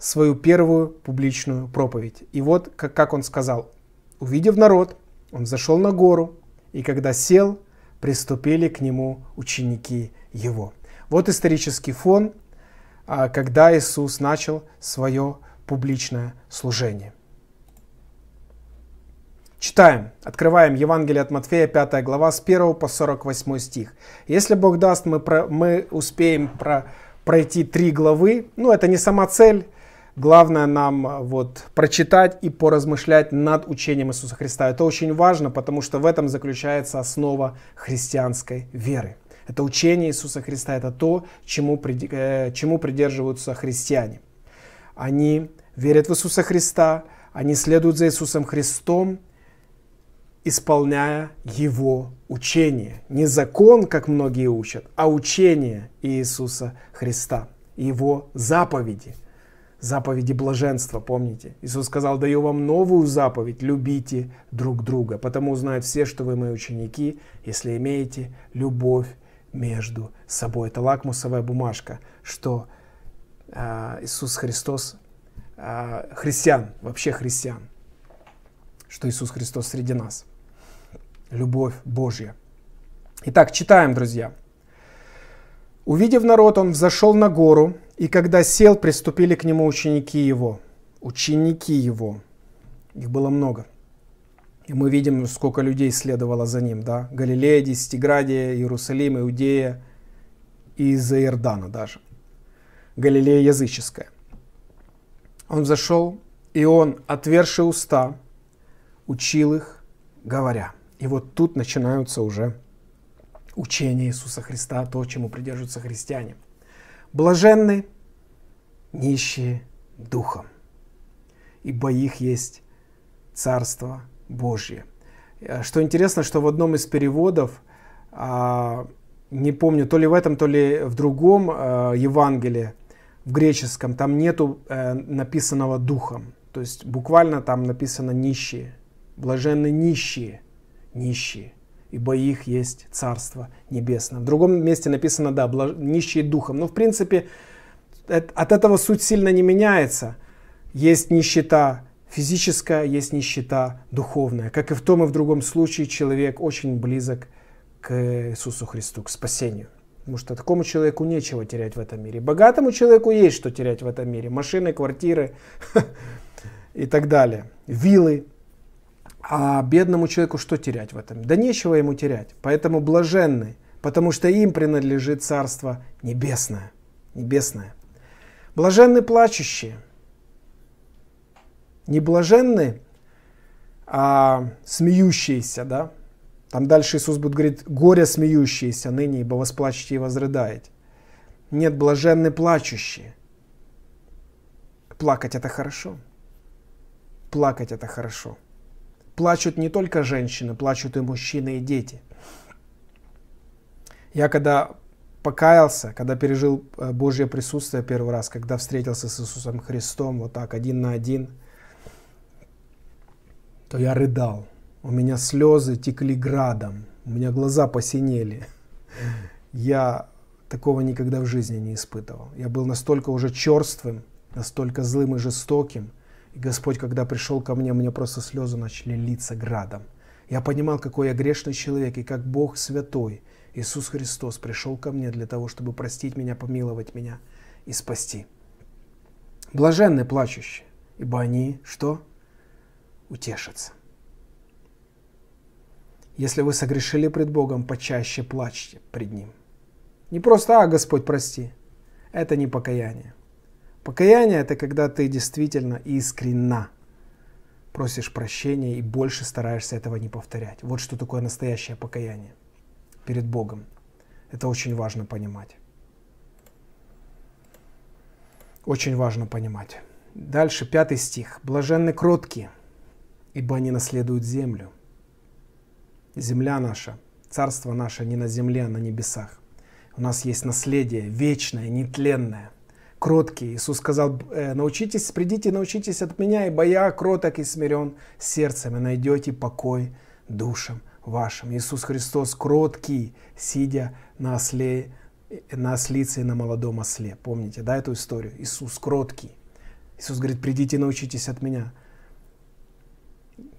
свою первую публичную проповедь. И вот, как, он сказал, увидев народ, он зашел на гору, и когда сел, приступили к нему ученики его. Вот исторический фон, а, когда Иисус начал свое публичное служение. Читаем, открываем Евангелие от Матфея, 5 глава, с 1 по 48 стих. Если Бог даст, мы, про, мы успеем про, пройти три главы. Ну, это не сама цель. Главное нам вот, прочитать и поразмышлять над учением Иисуса Христа. Это очень важно, потому что в этом заключается основа христианской веры. Это учение Иисуса Христа, это то, чему, э, чему придерживаются христиане. Они верят в Иисуса Христа, они следуют за Иисусом Христом, исполняя его учение. Не закон, как многие учат, а учение Иисуса Христа, его заповеди. Заповеди блаженства, помните? Иисус сказал, даю вам новую заповедь, любите друг друга. Потому узнают все, что вы мои ученики, если имеете любовь между собой. Это лакмусовая бумажка, что э, Иисус Христос, э, христиан, вообще христиан, что Иисус Христос среди нас. Любовь Божья. Итак, читаем, друзья. Увидев народ, он взошел на гору, и когда сел, приступили к нему ученики его. Ученики его. Их было много. И мы видим, сколько людей следовало за ним. Да? Галилея, Десятиградия, Иерусалим, Иудея и из-за Иордана даже. Галилея языческая. Он зашел, и он, отверши уста, учил их, говоря. И вот тут начинаются уже учение Иисуса Христа, то, чему придерживаются христиане. Блаженны нищие духом, ибо их есть Царство Божье. Э, что интересно, что в одном из переводов, а, не помню, то ли в этом, то ли в другом э, Евангелии, в греческом, там нету э, написанного духом. То есть буквально там написано нищие. Блаженны нищие, нищие ибо их есть Царство Небесное. В другом месте написано, да, нищие духом. Но в принципе от этого суть сильно не меняется. Есть нищета физическая, есть нищета духовная. Как и в том и в другом случае человек очень близок к Иисусу Христу, к спасению. Потому что такому человеку нечего терять в этом мире. Богатому человеку есть что терять в этом мире. Машины, квартиры и так далее. Виллы. А бедному человеку что терять в этом? Да нечего ему терять. Поэтому блаженны, потому что им принадлежит Царство Небесное. Небесное. Блаженны плачущие. Не блаженны, а смеющиеся, да? Там дальше Иисус будет говорить, горе смеющиеся ныне, ибо восплачете и возрыдаете. Нет, блаженны плачущие. Плакать это хорошо. Плакать это хорошо. Плачут не только женщины, плачут и мужчины, и дети. Я когда покаялся, когда пережил э, Божье присутствие первый раз, когда встретился с Иисусом Христом, вот так, один на один, то я рыдал. У меня слезы текли градом, у меня глаза посинели. Я такого никогда в жизни не испытывал. Я был настолько уже черствым, настолько злым и жестоким – и Господь, когда пришел ко мне, мне просто слезы начали литься градом. Я понимал, какой я грешный человек, и как Бог святой, Иисус Христос, пришел ко мне для того, чтобы простить меня, помиловать меня и спасти. Блаженны плачущие, ибо они что? Утешатся. Если вы согрешили пред Богом, почаще плачьте пред Ним. Не просто «А, Господь, прости». Это не покаяние. Покаяние это когда ты действительно искренна просишь прощения и больше стараешься этого не повторять. Вот что такое настоящее покаяние перед Богом. Это очень важно понимать. Очень важно понимать. Дальше, пятый стих. «Блаженны кроткие, ибо они наследуют землю». Земля наша, царство наше не на земле, а на небесах. У нас есть наследие вечное, нетленное – кроткий. Иисус сказал, «Э, научитесь, придите, научитесь от меня, ибо я кроток и смирен сердцем, и найдете покой душам вашим. Иисус Христос кроткий, сидя на осле, на ослице и на молодом осле. Помните, да, эту историю? Иисус кроткий. Иисус говорит, придите, научитесь от меня.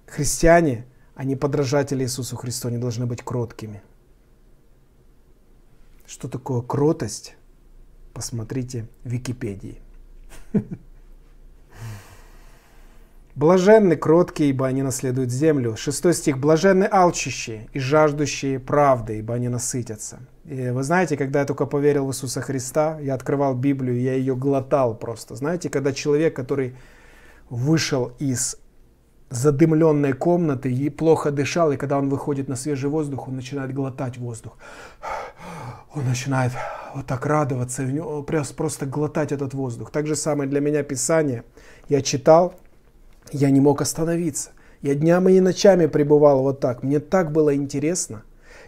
Христиане, они подражатели Иисусу Христу, они должны быть кроткими. Что такое кротость? Посмотрите в Википедии. Блаженны кроткие, ибо они наследуют землю. Шестой стих. Блаженны алчущие и жаждущие правды, ибо они насытятся. И вы знаете, когда я только поверил в Иисуса Христа, я открывал Библию, я ее глотал просто. Знаете, когда человек, который вышел из задымленной комнаты и плохо дышал, и когда он выходит на свежий воздух, он начинает глотать воздух. Он начинает вот так радоваться, просто глотать этот воздух. Так же самое для меня Писание. Я читал, я не мог остановиться. Я днями и ночами пребывал вот так. Мне так было интересно.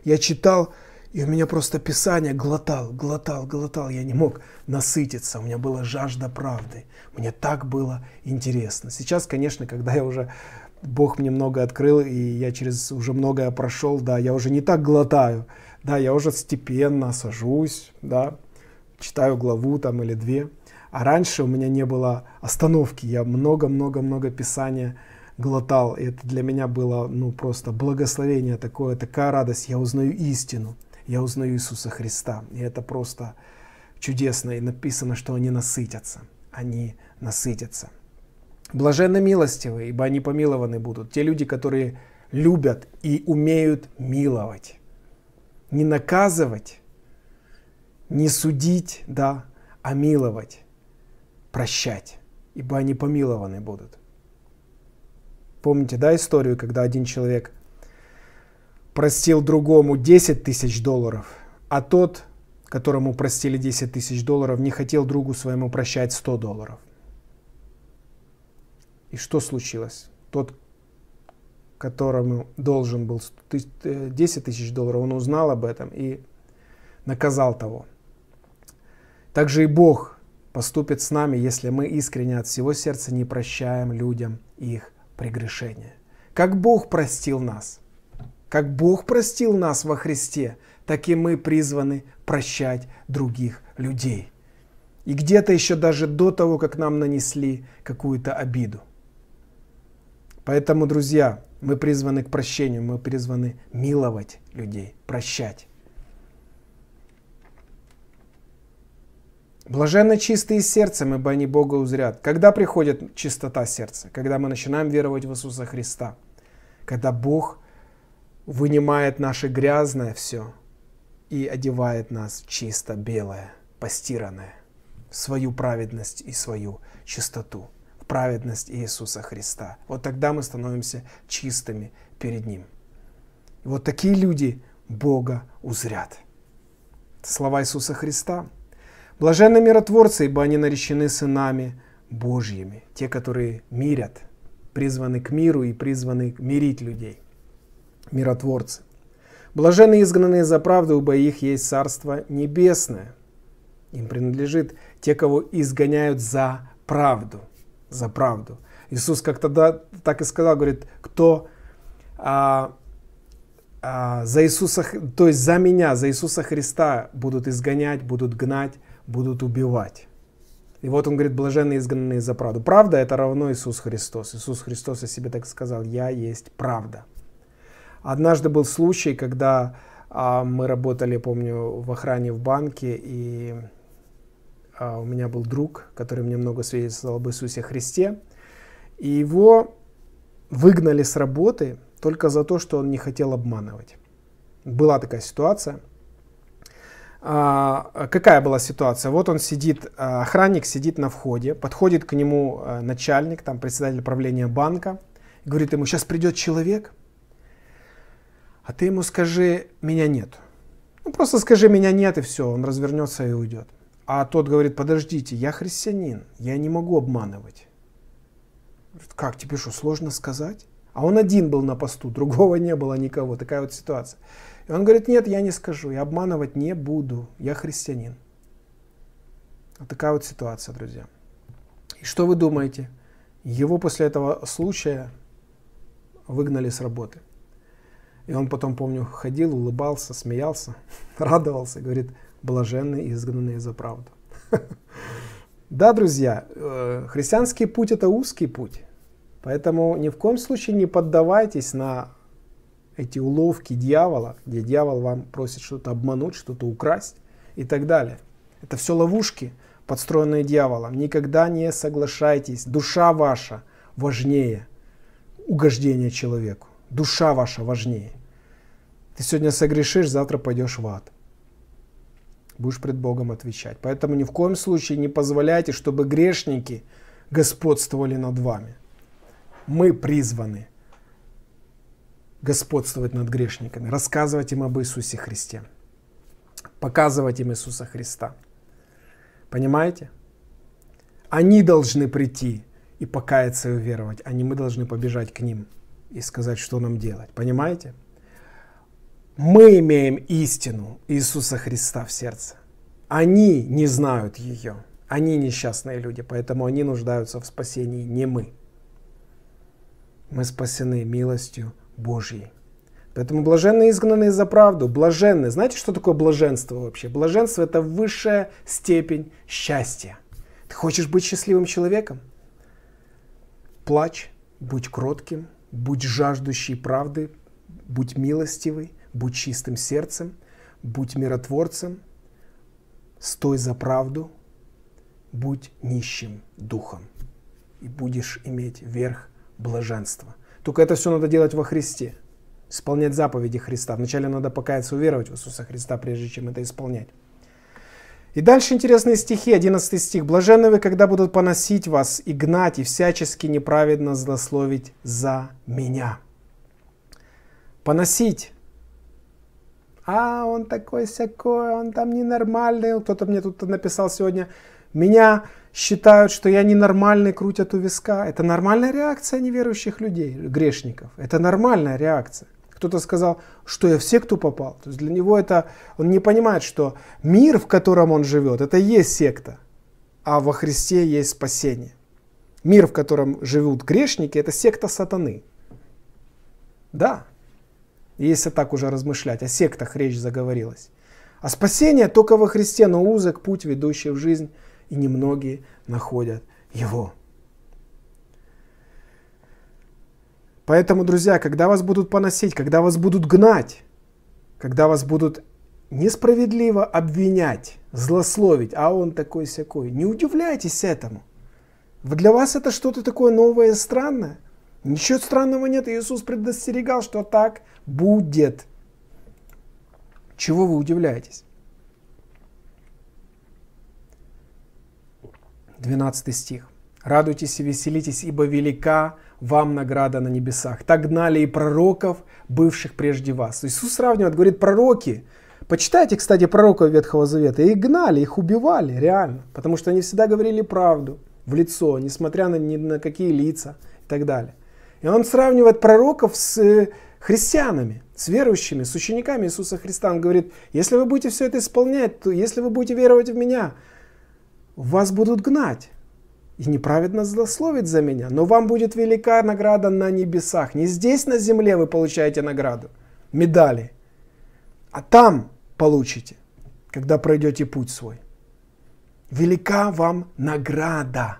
Я читал, и у меня просто Писание глотал, глотал, глотал. Я не мог насытиться. У меня была жажда правды. Мне так было интересно. Сейчас, конечно, когда я уже Бог мне много открыл, и я через уже многое прошел, да, я уже не так глотаю, да, я уже степенно сажусь, да, читаю главу там или две. А раньше у меня не было остановки, я много-много-много писания глотал. И это для меня было ну, просто благословение такое, такая радость. Я узнаю истину, я узнаю Иисуса Христа. И это просто чудесно. И написано, что они насытятся. Они насытятся. Блаженно милостивые, ибо они помилованы будут. Те люди, которые любят и умеют миловать. Не наказывать, не судить, да, а миловать, прощать, ибо они помилованы будут. Помните, да, историю, когда один человек простил другому 10 тысяч долларов, а тот, которому простили 10 тысяч долларов, не хотел другу своему прощать 100 долларов. И что случилось? Тот, которому должен был 10 э, тысяч долларов, он узнал об этом и наказал того. Также и Бог поступит с нами, если мы искренне от всего сердца не прощаем людям их прегрешения. Как Бог простил нас, как Бог простил нас во Христе, так и мы призваны прощать других людей. И где-то еще даже до того, как нам нанесли какую-то обиду. Поэтому, друзья, мы призваны к прощению, мы призваны миловать людей, прощать. Блаженно чистые сердцем, ибо они Бога узрят. Когда приходит чистота сердца? Когда мы начинаем веровать в Иисуса Христа. Когда Бог вынимает наше грязное все и одевает нас чисто белое, постиранное, в свою праведность и свою чистоту, праведность Иисуса Христа. Вот тогда мы становимся чистыми перед Ним. И вот такие люди Бога узрят. Слова Иисуса Христа – Блаженны миротворцы, ибо они наречены сынами Божьими, те, которые мирят, призваны к миру и призваны мирить людей. Миротворцы. Блаженны изгнанные за правду, ибо их есть Царство Небесное. Им принадлежит те, кого изгоняют за правду. За правду. Иисус как-то да, так и сказал, говорит, кто а, а, за Иисуса, то есть за меня, за Иисуса Христа будут изгонять, будут гнать, будут убивать. И вот он говорит, блаженные изгнанные за правду. Правда это равно Иисус Христос. Иисус Христос о себе так сказал, я есть правда. Однажды был случай, когда а, мы работали, помню, в охране в банке, и а, у меня был друг, который мне много свидетельствовал об Иисусе Христе, и его выгнали с работы только за то, что он не хотел обманывать. Была такая ситуация – а, какая была ситуация? Вот он сидит, а, охранник сидит на входе, подходит к нему а, начальник, там председатель правления банка, говорит ему, сейчас придет человек, а ты ему скажи, меня нет. Ну просто скажи, меня нет, и все, он развернется и уйдет. А тот говорит, подождите, я христианин, я не могу обманывать. Как, тебе что, сложно сказать? А он один был на посту, другого не было никого, такая вот ситуация. И он говорит, нет, я не скажу, я обманывать не буду, я христианин. Вот такая вот ситуация, друзья. И что вы думаете? Его после этого случая выгнали с работы. И он потом, помню, ходил, улыбался, смеялся, радовался, говорит, блаженные изгнанные за правду. Да, друзья, э, христианский путь это узкий путь. Поэтому ни в коем случае не поддавайтесь на эти уловки дьявола, где дьявол вам просит что-то обмануть, что-то украсть и так далее. Это все ловушки, подстроенные дьяволом. Никогда не соглашайтесь. Душа ваша важнее угождения человеку. Душа ваша важнее. Ты сегодня согрешишь, завтра пойдешь в ад. Будешь пред Богом отвечать. Поэтому ни в коем случае не позволяйте, чтобы грешники господствовали над вами. Мы призваны – господствовать над грешниками, рассказывать им об Иисусе Христе, показывать им Иисуса Христа. Понимаете? Они должны прийти и покаяться и уверовать, а не мы должны побежать к ним и сказать, что нам делать. Понимаете? Мы имеем истину Иисуса Христа в сердце. Они не знают ее. Они несчастные люди, поэтому они нуждаются в спасении, не мы. Мы спасены милостью Божьей. Поэтому блаженные изгнанные за правду, блаженные. Знаете, что такое блаженство вообще? Блаженство это высшая степень счастья. Ты хочешь быть счастливым человеком? Плачь, будь кротким, будь жаждущий правды, будь милостивый, будь чистым сердцем, будь миротворцем, стой за правду, будь нищим духом, и будешь иметь верх блаженства. Только это все надо делать во Христе, исполнять заповеди Христа. Вначале надо покаяться, уверовать в Иисуса Христа, прежде чем это исполнять. И дальше интересные стихи, 11 стих. «Блаженны вы, когда будут поносить вас и гнать, и всячески неправедно злословить за меня». Поносить. А, он такой всякой, он там ненормальный. Кто-то мне тут написал сегодня, меня считают, что я ненормальный, крутят у виска. Это нормальная реакция неверующих людей, грешников. Это нормальная реакция. Кто-то сказал, что я в секту попал. То есть для него это, он не понимает, что мир, в котором он живет, это и есть секта, а во Христе есть спасение. Мир, в котором живут грешники, это секта сатаны. Да, если так уже размышлять, о сектах речь заговорилась. А спасение только во Христе, но узок путь, ведущий в жизнь, и немногие находят его. Поэтому, друзья, когда вас будут поносить, когда вас будут гнать, когда вас будут несправедливо обвинять, злословить, а он такой всякой, не удивляйтесь этому. Для вас это что-то такое новое и странное. Ничего странного нет. Иисус предостерегал, что так будет. Чего вы удивляетесь? 12 стих. Радуйтесь и веселитесь, ибо велика вам награда на небесах. Так гнали и пророков, бывших прежде вас. Иисус сравнивает, говорит, пророки. Почитайте, кстати, пророков Ветхого Завета. Их гнали, их убивали, реально. Потому что они всегда говорили правду в лицо, несмотря на ни на какие лица и так далее. И он сравнивает пророков с э, христианами, с верующими, с учениками Иисуса Христа. Он говорит, если вы будете все это исполнять, то если вы будете веровать в меня, вас будут гнать и неправедно злословить за меня. Но вам будет велика награда на небесах. Не здесь на земле вы получаете награду, медали, а там получите, когда пройдете путь свой. Велика вам награда.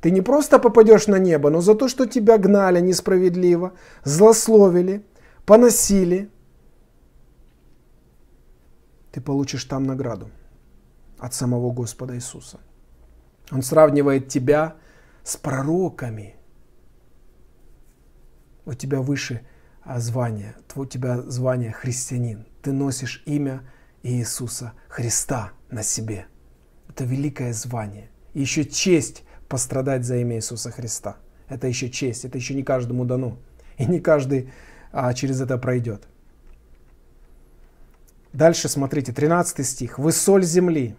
Ты не просто попадешь на небо, но за то, что тебя гнали несправедливо, злословили, поносили, ты получишь там награду от самого Господа Иисуса. Он сравнивает тебя с пророками. У тебя выше а, звание, у тебя звание христианин. Ты носишь имя Иисуса Христа на себе. Это великое звание. И еще честь пострадать за имя Иисуса Христа. Это еще честь, это еще не каждому дано. И не каждый а, через это пройдет. Дальше смотрите, 13 стих. «Вы соль земли,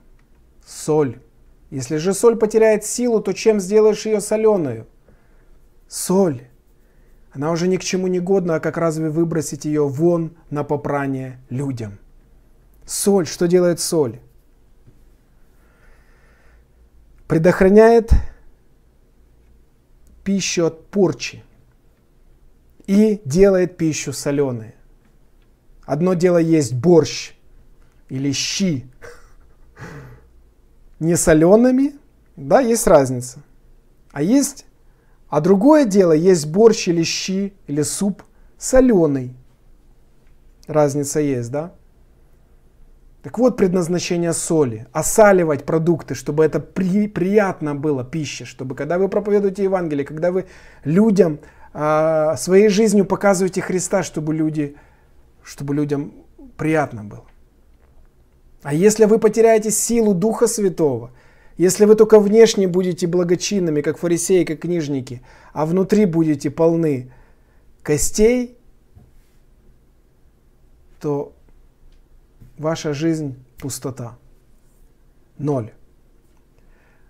соль если же соль потеряет силу, то чем сделаешь ее соленую? Соль. Она уже ни к чему не годна, а как разве выбросить ее вон на попрание людям? Соль. Что делает соль? Предохраняет пищу от порчи и делает пищу соленой. Одно дело есть борщ или щи, не солеными, да, есть разница. А есть, а другое дело, есть борщ или щи, или суп соленый. Разница есть, да? Так вот предназначение соли. Осаливать продукты, чтобы это при, приятно было, пища. Чтобы когда вы проповедуете Евангелие, когда вы людям э, своей жизнью показываете Христа, чтобы, люди, чтобы людям приятно было. А если вы потеряете силу Духа Святого, если вы только внешне будете благочинными, как фарисеи, как книжники, а внутри будете полны костей, то ваша жизнь пустота. Ноль.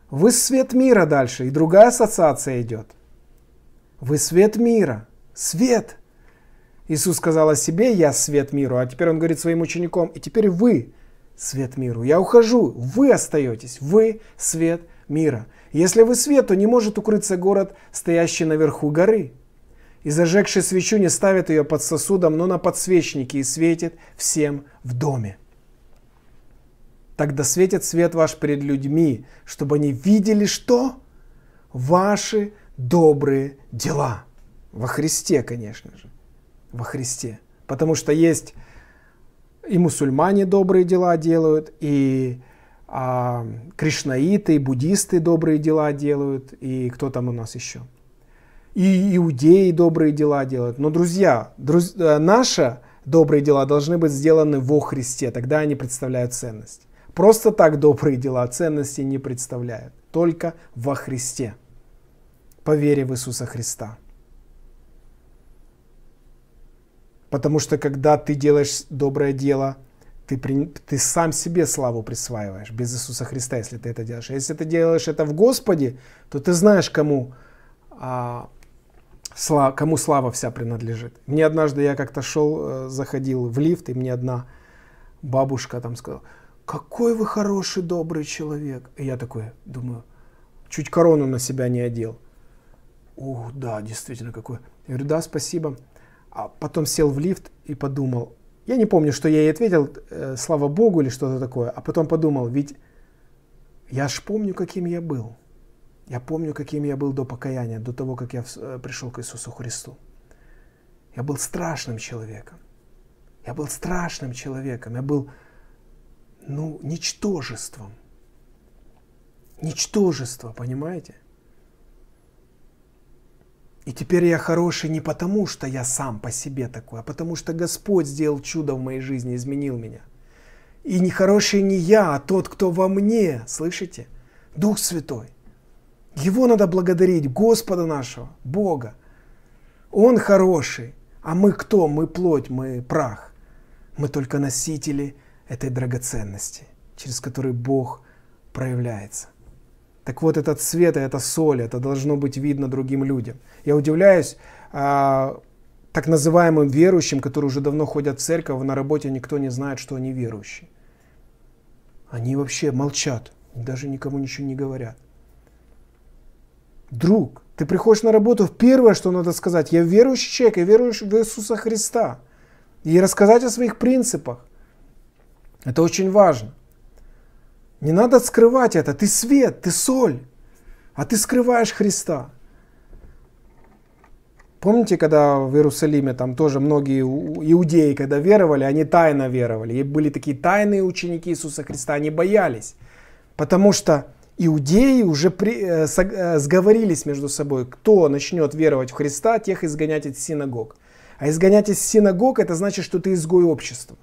Вы свет мира дальше, и другая ассоциация идет. Вы свет мира. свет. Иисус сказал о себе, я свет миру, а теперь он говорит своим ученикам, и теперь вы свет миру. Я ухожу, вы остаетесь, вы свет мира. Если вы свет, то не может укрыться город, стоящий наверху горы. И зажегший свечу не ставит ее под сосудом, но на подсвечнике и светит всем в доме. Тогда светит свет ваш перед людьми, чтобы они видели что? Ваши добрые дела. Во Христе, конечно же во Христе. Потому что есть и мусульмане добрые дела делают, и а, кришнаиты, и буддисты добрые дела делают, и кто там у нас еще? И иудеи добрые дела делают. Но, друзья, друз... Э, наши добрые дела должны быть сделаны во Христе, тогда они представляют ценность. Просто так добрые дела ценности не представляют, только во Христе, по вере в Иисуса Христа. Потому что когда ты делаешь доброе дело, ты, ты сам себе славу присваиваешь без Иисуса Христа, если ты это делаешь. А если ты делаешь это в Господе, то ты знаешь, кому, а, слава, кому слава вся принадлежит. Мне однажды я как-то шел, э, заходил в лифт, и мне одна бабушка там сказала, какой вы хороший, добрый человек. И я такой думаю, чуть корону на себя не одел. Ух, да, действительно какой. Я говорю, да, спасибо а потом сел в лифт и подумал, я не помню, что я ей ответил, э, слава богу или что-то такое, а потом подумал, ведь я ж помню, каким я был. Я помню, каким я был до покаяния, до того, как я э, пришел к Иисусу Христу. Я был страшным человеком. Я был страшным человеком. Я был, ну, ничтожеством. Ничтожество, понимаете? И теперь я хороший не потому, что я сам по себе такой, а потому что Господь сделал чудо в моей жизни, изменил меня. И не хороший не я, а тот, кто во мне, слышите? Дух Святой. Его надо благодарить, Господа нашего, Бога. Он хороший, а мы кто? Мы плоть, мы прах. Мы только носители этой драгоценности, через которую Бог проявляется. Так вот, этот свет и эта соль, это должно быть видно другим людям. Я удивляюсь а, так называемым верующим, которые уже давно ходят в церковь, на работе никто не знает, что они верующие. Они вообще молчат, даже никому ничего не говорят. Друг, ты приходишь на работу, первое, что надо сказать, я верующий человек, я верую в Иисуса Христа. И рассказать о своих принципах. Это очень важно. Не надо скрывать это. Ты свет, ты соль. А ты скрываешь Христа. Помните, когда в Иерусалиме там тоже многие иудеи, когда веровали, они тайно веровали. И были такие тайные ученики Иисуса Христа, они боялись. Потому что иудеи уже при, э, э, сговорились между собой, кто начнет веровать в Христа, тех изгонять из синагог. А изгонять из синагог это значит, что ты изгой общества.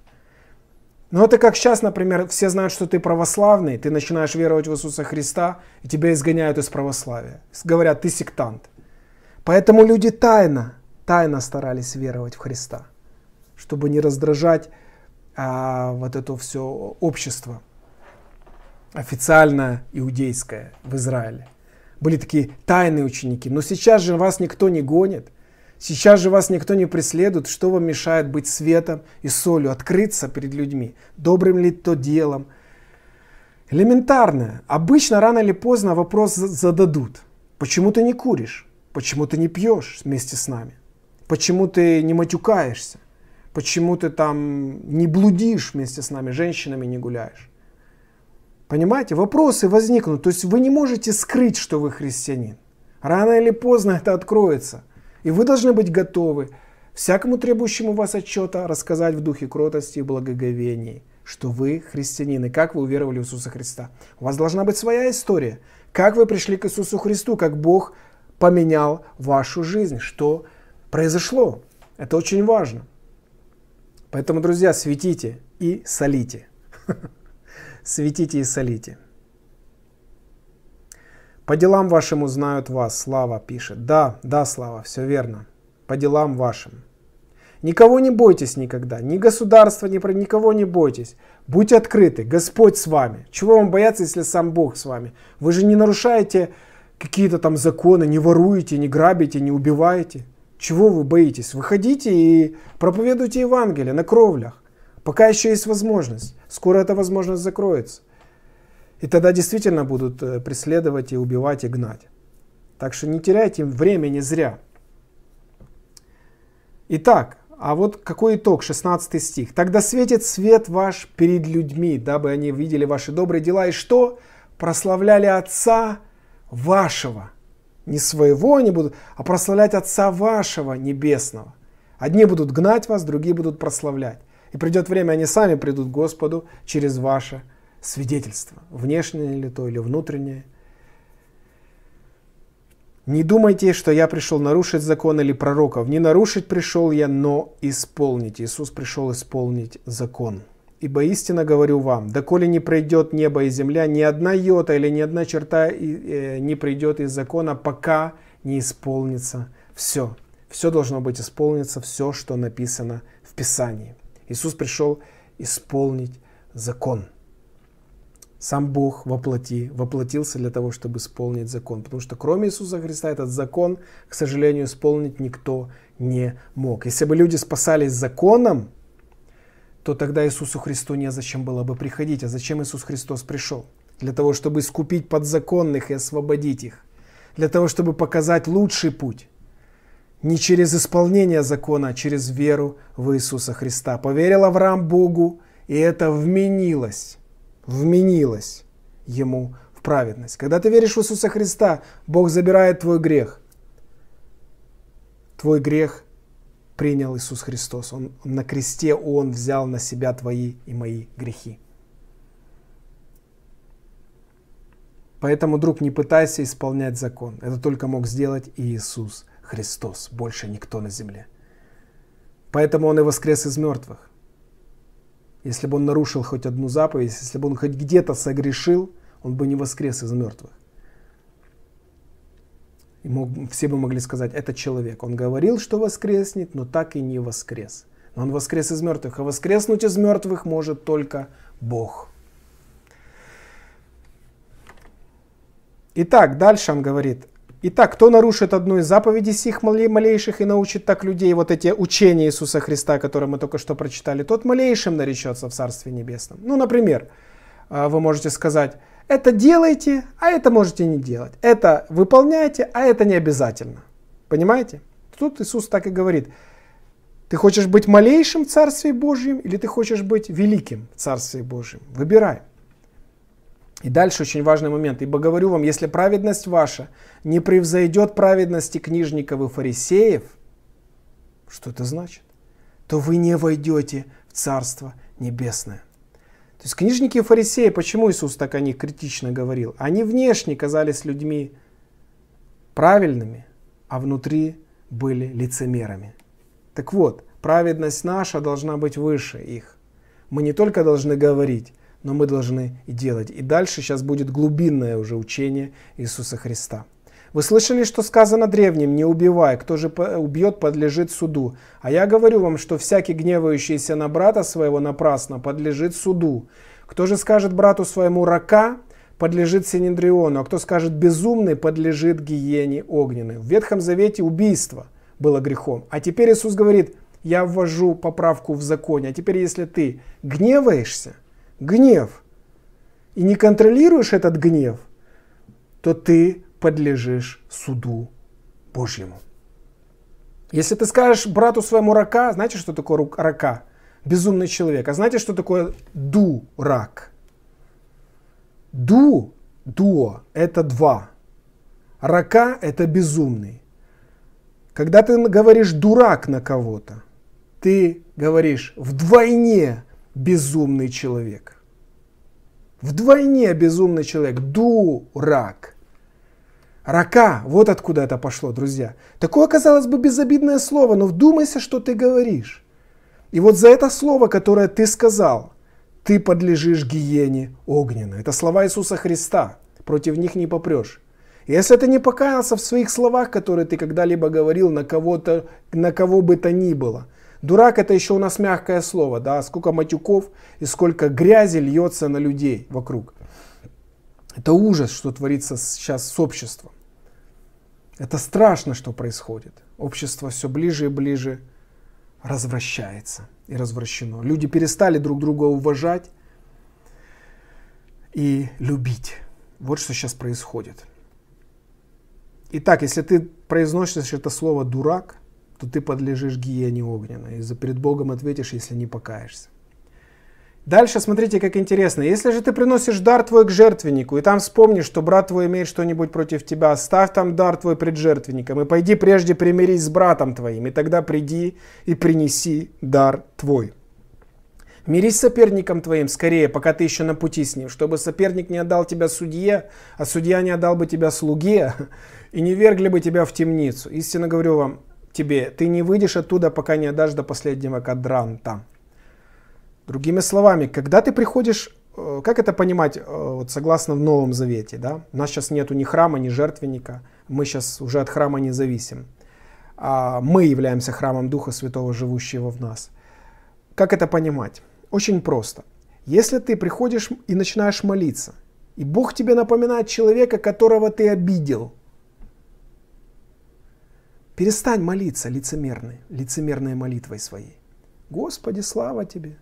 Но это как сейчас, например, все знают, что ты православный, ты начинаешь веровать в Иисуса Христа, и тебя изгоняют из православия. Говорят, ты сектант. Поэтому люди тайно, тайно старались веровать в Христа, чтобы не раздражать а, вот это все общество официально иудейское в Израиле. Были такие тайные ученики. Но сейчас же вас никто не гонит. Сейчас же вас никто не преследует. Что вам мешает быть светом и солью, открыться перед людьми? Добрым ли то делом? Элементарно. Обычно рано или поздно вопрос зададут. Почему ты не куришь? Почему ты не пьешь вместе с нами? Почему ты не матюкаешься? Почему ты там не блудишь вместе с нами, женщинами не гуляешь? Понимаете, вопросы возникнут. То есть вы не можете скрыть, что вы христианин. Рано или поздно это откроется – и вы должны быть готовы всякому требующему вас отчета рассказать в духе кротости и благоговений, что вы христианин и как вы уверовали в Иисуса Христа. У вас должна быть своя история. Как вы пришли к Иисусу Христу, как Бог поменял вашу жизнь, что произошло. Это очень важно. Поэтому, друзья, светите и солите. Светите и солите. По делам вашим узнают вас, Слава пишет. Да, да, Слава, все верно. По делам вашим. Никого не бойтесь никогда, ни государства, ни про никого не бойтесь. Будьте открыты, Господь с вами. Чего вам бояться, если сам Бог с вами? Вы же не нарушаете какие-то там законы, не воруете, не грабите, не убиваете. Чего вы боитесь? Выходите и проповедуйте Евангелие на кровлях, пока еще есть возможность. Скоро эта возможность закроется. И тогда действительно будут э, преследовать и убивать и гнать. Так что не теряйте времени зря. Итак, а вот какой итог, 16 стих. «Тогда светит свет ваш перед людьми, дабы они видели ваши добрые дела, и что? Прославляли Отца вашего». Не своего они будут, а прославлять Отца вашего Небесного. Одни будут гнать вас, другие будут прославлять. И придет время, они сами придут к Господу через ваше свидетельство. Внешнее ли то или внутреннее – не думайте, что я пришел нарушить закон или пророков. Не нарушить пришел я, но исполнить. Иисус пришел исполнить закон. Ибо истинно говорю вам, доколе не пройдет небо и земля, ни одна йота или ни одна черта э, не придет из закона, пока не исполнится все. Все должно быть исполниться, все, что написано в Писании. Иисус пришел исполнить закон. Сам Бог воплоти, воплотился для того, чтобы исполнить закон. Потому что кроме Иисуса Христа этот закон, к сожалению, исполнить никто не мог. Если бы люди спасались законом, то тогда Иисусу Христу незачем было бы приходить. А зачем Иисус Христос пришел? Для того, чтобы искупить подзаконных и освободить их. Для того, чтобы показать лучший путь. Не через исполнение закона, а через веру в Иисуса Христа. Поверил Авраам Богу, и это вменилось вменилось ему в праведность. Когда ты веришь в Иисуса Христа, Бог забирает твой грех. Твой грех принял Иисус Христос. Он, на кресте Он взял на себя твои и мои грехи. Поэтому, друг, не пытайся исполнять закон. Это только мог сделать Иисус Христос, больше никто на земле. Поэтому Он и воскрес из мертвых. Если бы он нарушил хоть одну заповедь, если бы он хоть где-то согрешил, он бы не воскрес из мертвых. И мог, все бы могли сказать, это человек. Он говорил, что воскреснет, но так и не воскрес. Но он воскрес из мертвых. А воскреснуть из мертвых может только Бог. Итак, дальше он говорит, Итак, кто нарушит одну из заповедей сих малейших и научит так людей, вот эти учения Иисуса Христа, которые мы только что прочитали, тот малейшим наречется в Царстве Небесном. Ну, например, а, вы можете сказать, это делайте, а это можете не делать. Это выполняйте, а это не обязательно. Понимаете? Тут Иисус так и говорит. Ты хочешь быть малейшим в Царстве Божьем или ты хочешь быть великим в Царстве Божьем? Выбирай. И дальше очень важный момент. Ибо говорю вам, если праведность ваша не превзойдет праведности книжников и фарисеев, что это значит? То вы не войдете в Царство Небесное. То есть книжники и фарисеи, почему Иисус так о них критично говорил? Они внешне казались людьми правильными, а внутри были лицемерами. Так вот, праведность наша должна быть выше их. Мы не только должны говорить, но мы должны делать. И дальше сейчас будет глубинное уже учение Иисуса Христа. Вы слышали, что сказано древним, не убивай, кто же убьет, подлежит суду. А я говорю вам, что всякий гневающийся на брата своего напрасно подлежит суду. Кто же скажет брату своему рака, подлежит Синедриону, а кто скажет безумный, подлежит гиене огненной. В Ветхом Завете убийство было грехом. А теперь Иисус говорит, я ввожу поправку в законе. А теперь, если ты гневаешься, гнев, и не контролируешь этот гнев, то ты подлежишь суду Божьему. Если ты скажешь брату своему рака, знаете, что такое рака? Безумный человек. А знаете, что такое дурак? Ду, дуо – это два. Рака – это безумный. Когда ты говоришь дурак на кого-то, ты говоришь вдвойне безумный человек. Вдвойне безумный человек. Дурак. Рака, вот откуда это пошло, друзья. Такое, казалось бы, безобидное слово, но вдумайся, что ты говоришь. И вот за это слово, которое ты сказал, ты подлежишь гиене огненной. Это слова Иисуса Христа. Против них не попрешь. И если ты не покаялся в своих словах, которые ты когда-либо говорил на кого-то, на кого бы то ни было, Дурак это еще у нас мягкое слово, да, сколько матюков и сколько грязи льется на людей вокруг. Это ужас, что творится сейчас с обществом. Это страшно, что происходит. Общество все ближе и ближе развращается и развращено. Люди перестали друг друга уважать и любить. Вот что сейчас происходит. Итак, если ты произносишь это слово «дурак», то ты подлежишь гиене огненной. И за перед Богом ответишь, если не покаешься. Дальше смотрите, как интересно. Если же ты приносишь дар твой к жертвеннику, и там вспомнишь, что брат твой имеет что-нибудь против тебя, оставь там дар твой пред жертвенником, и пойди прежде примирись с братом твоим, и тогда приди и принеси дар твой. Мирись с соперником твоим скорее, пока ты еще на пути с ним, чтобы соперник не отдал тебя судье, а судья не отдал бы тебя слуге, и не вергли бы тебя в темницу. Истинно говорю вам, тебе, ты не выйдешь оттуда, пока не отдашь до последнего кадранта. Другими словами, когда ты приходишь, э, как это понимать, э, вот согласно в Новом Завете, да? У нас сейчас нету ни храма, ни жертвенника, мы сейчас уже от храма не зависим. А мы являемся храмом Духа Святого, живущего в нас. Как это понимать? Очень просто. Если ты приходишь и начинаешь молиться, и Бог тебе напоминает человека, которого ты обидел, перестань молиться лицемерной, лицемерной молитвой своей. Господи, слава тебе!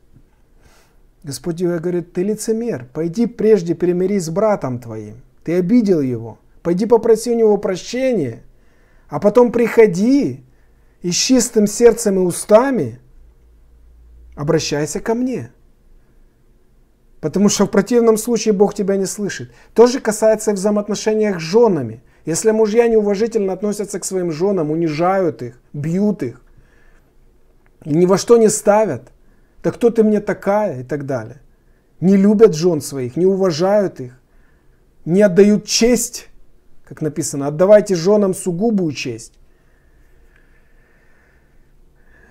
Господь говорит, ты лицемер, пойди прежде перемирись с братом твоим. Ты обидел его. Пойди попроси у него прощения, а потом приходи и с чистым сердцем и устами обращайся ко мне. Потому что в противном случае Бог тебя не слышит. То же касается и взаимоотношениях с женами. Если мужья неуважительно относятся к своим женам, унижают их, бьют их, ни во что не ставят, да кто ты мне такая и так далее. Не любят жен своих, не уважают их, не отдают честь, как написано, отдавайте женам сугубую честь.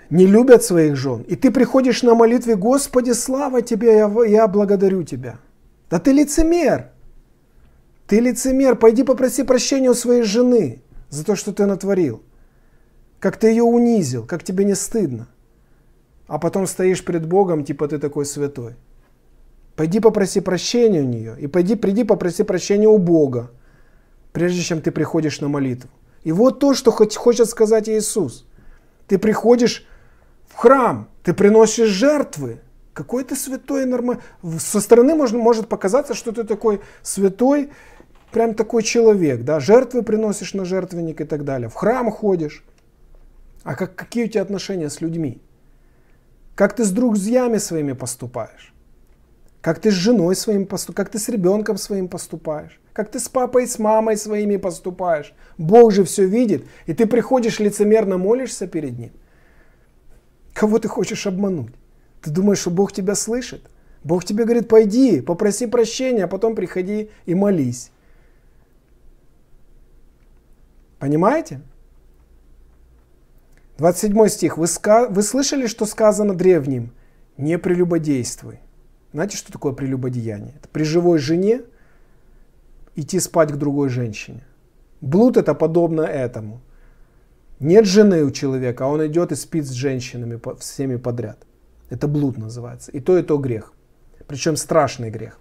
Не любят своих жен. И ты приходишь на молитве, Господи, слава тебе, я, я благодарю тебя. Да ты лицемер. Ты лицемер, пойди попроси прощения у своей жены за то, что ты натворил. Как ты ее унизил, как тебе не стыдно а потом стоишь перед Богом, типа ты такой святой. Пойди попроси прощения у нее, и пойди, приди попроси прощения у Бога, прежде чем ты приходишь на молитву. И вот то, что хочет сказать Иисус. Ты приходишь в храм, ты приносишь жертвы. Какой ты святой нормальный. Со стороны можно, может показаться, что ты такой святой, прям такой человек. Да? Жертвы приносишь на жертвенник и так далее. В храм ходишь. А как, какие у тебя отношения с людьми? Как ты с друзьями своими поступаешь? Как ты с женой своим поступаешь? Как ты с ребенком своим поступаешь? Как ты с папой, с мамой своими поступаешь? Бог же все видит, и ты приходишь лицемерно молишься перед Ним. Кого ты хочешь обмануть? Ты думаешь, что Бог тебя слышит? Бог тебе говорит, пойди, попроси прощения, а потом приходи и молись. Понимаете? 27 стих. Вы, ска... Вы слышали, что сказано древним? Не прелюбодействуй. Знаете, что такое прелюбодеяние? Это при живой жене идти спать к другой женщине. Блуд это подобно этому. Нет жены у человека, а он идет и спит с женщинами всеми подряд. Это блуд называется. И то, и то грех. Причем страшный грех.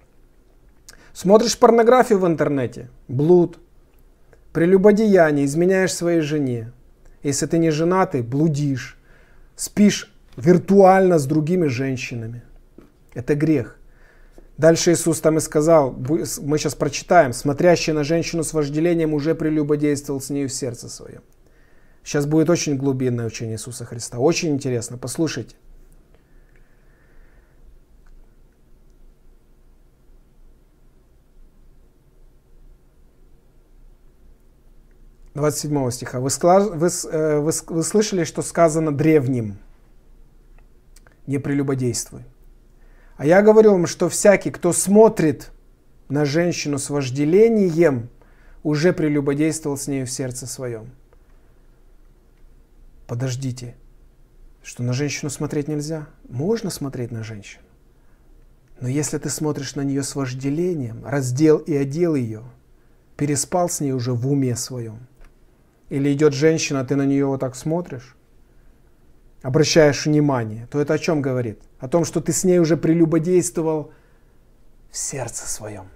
Смотришь порнографию в интернете, блуд, прелюбодеяние, изменяешь своей жене, если ты не женатый, блудишь, спишь виртуально с другими женщинами. Это грех. Дальше Иисус там и сказал, мы сейчас прочитаем, смотрящий на женщину с вожделением уже прелюбодействовал с нею в сердце своем. Сейчас будет очень глубинное учение Иисуса Христа. Очень интересно, послушайте. 27 стиха. Вы, вы, э, вы, вы слышали, что сказано древним? Не прелюбодействуй. А я говорю вам, что всякий, кто смотрит на женщину с вожделением, уже прелюбодействовал с нею в сердце своем. Подождите, что на женщину смотреть нельзя? Можно смотреть на женщину. Но если ты смотришь на нее с вожделением, раздел и одел ее, переспал с ней уже в уме своем, или идет женщина, ты на нее вот так смотришь, обращаешь внимание, то это о чем говорит? О том, что ты с ней уже прелюбодействовал в сердце своем.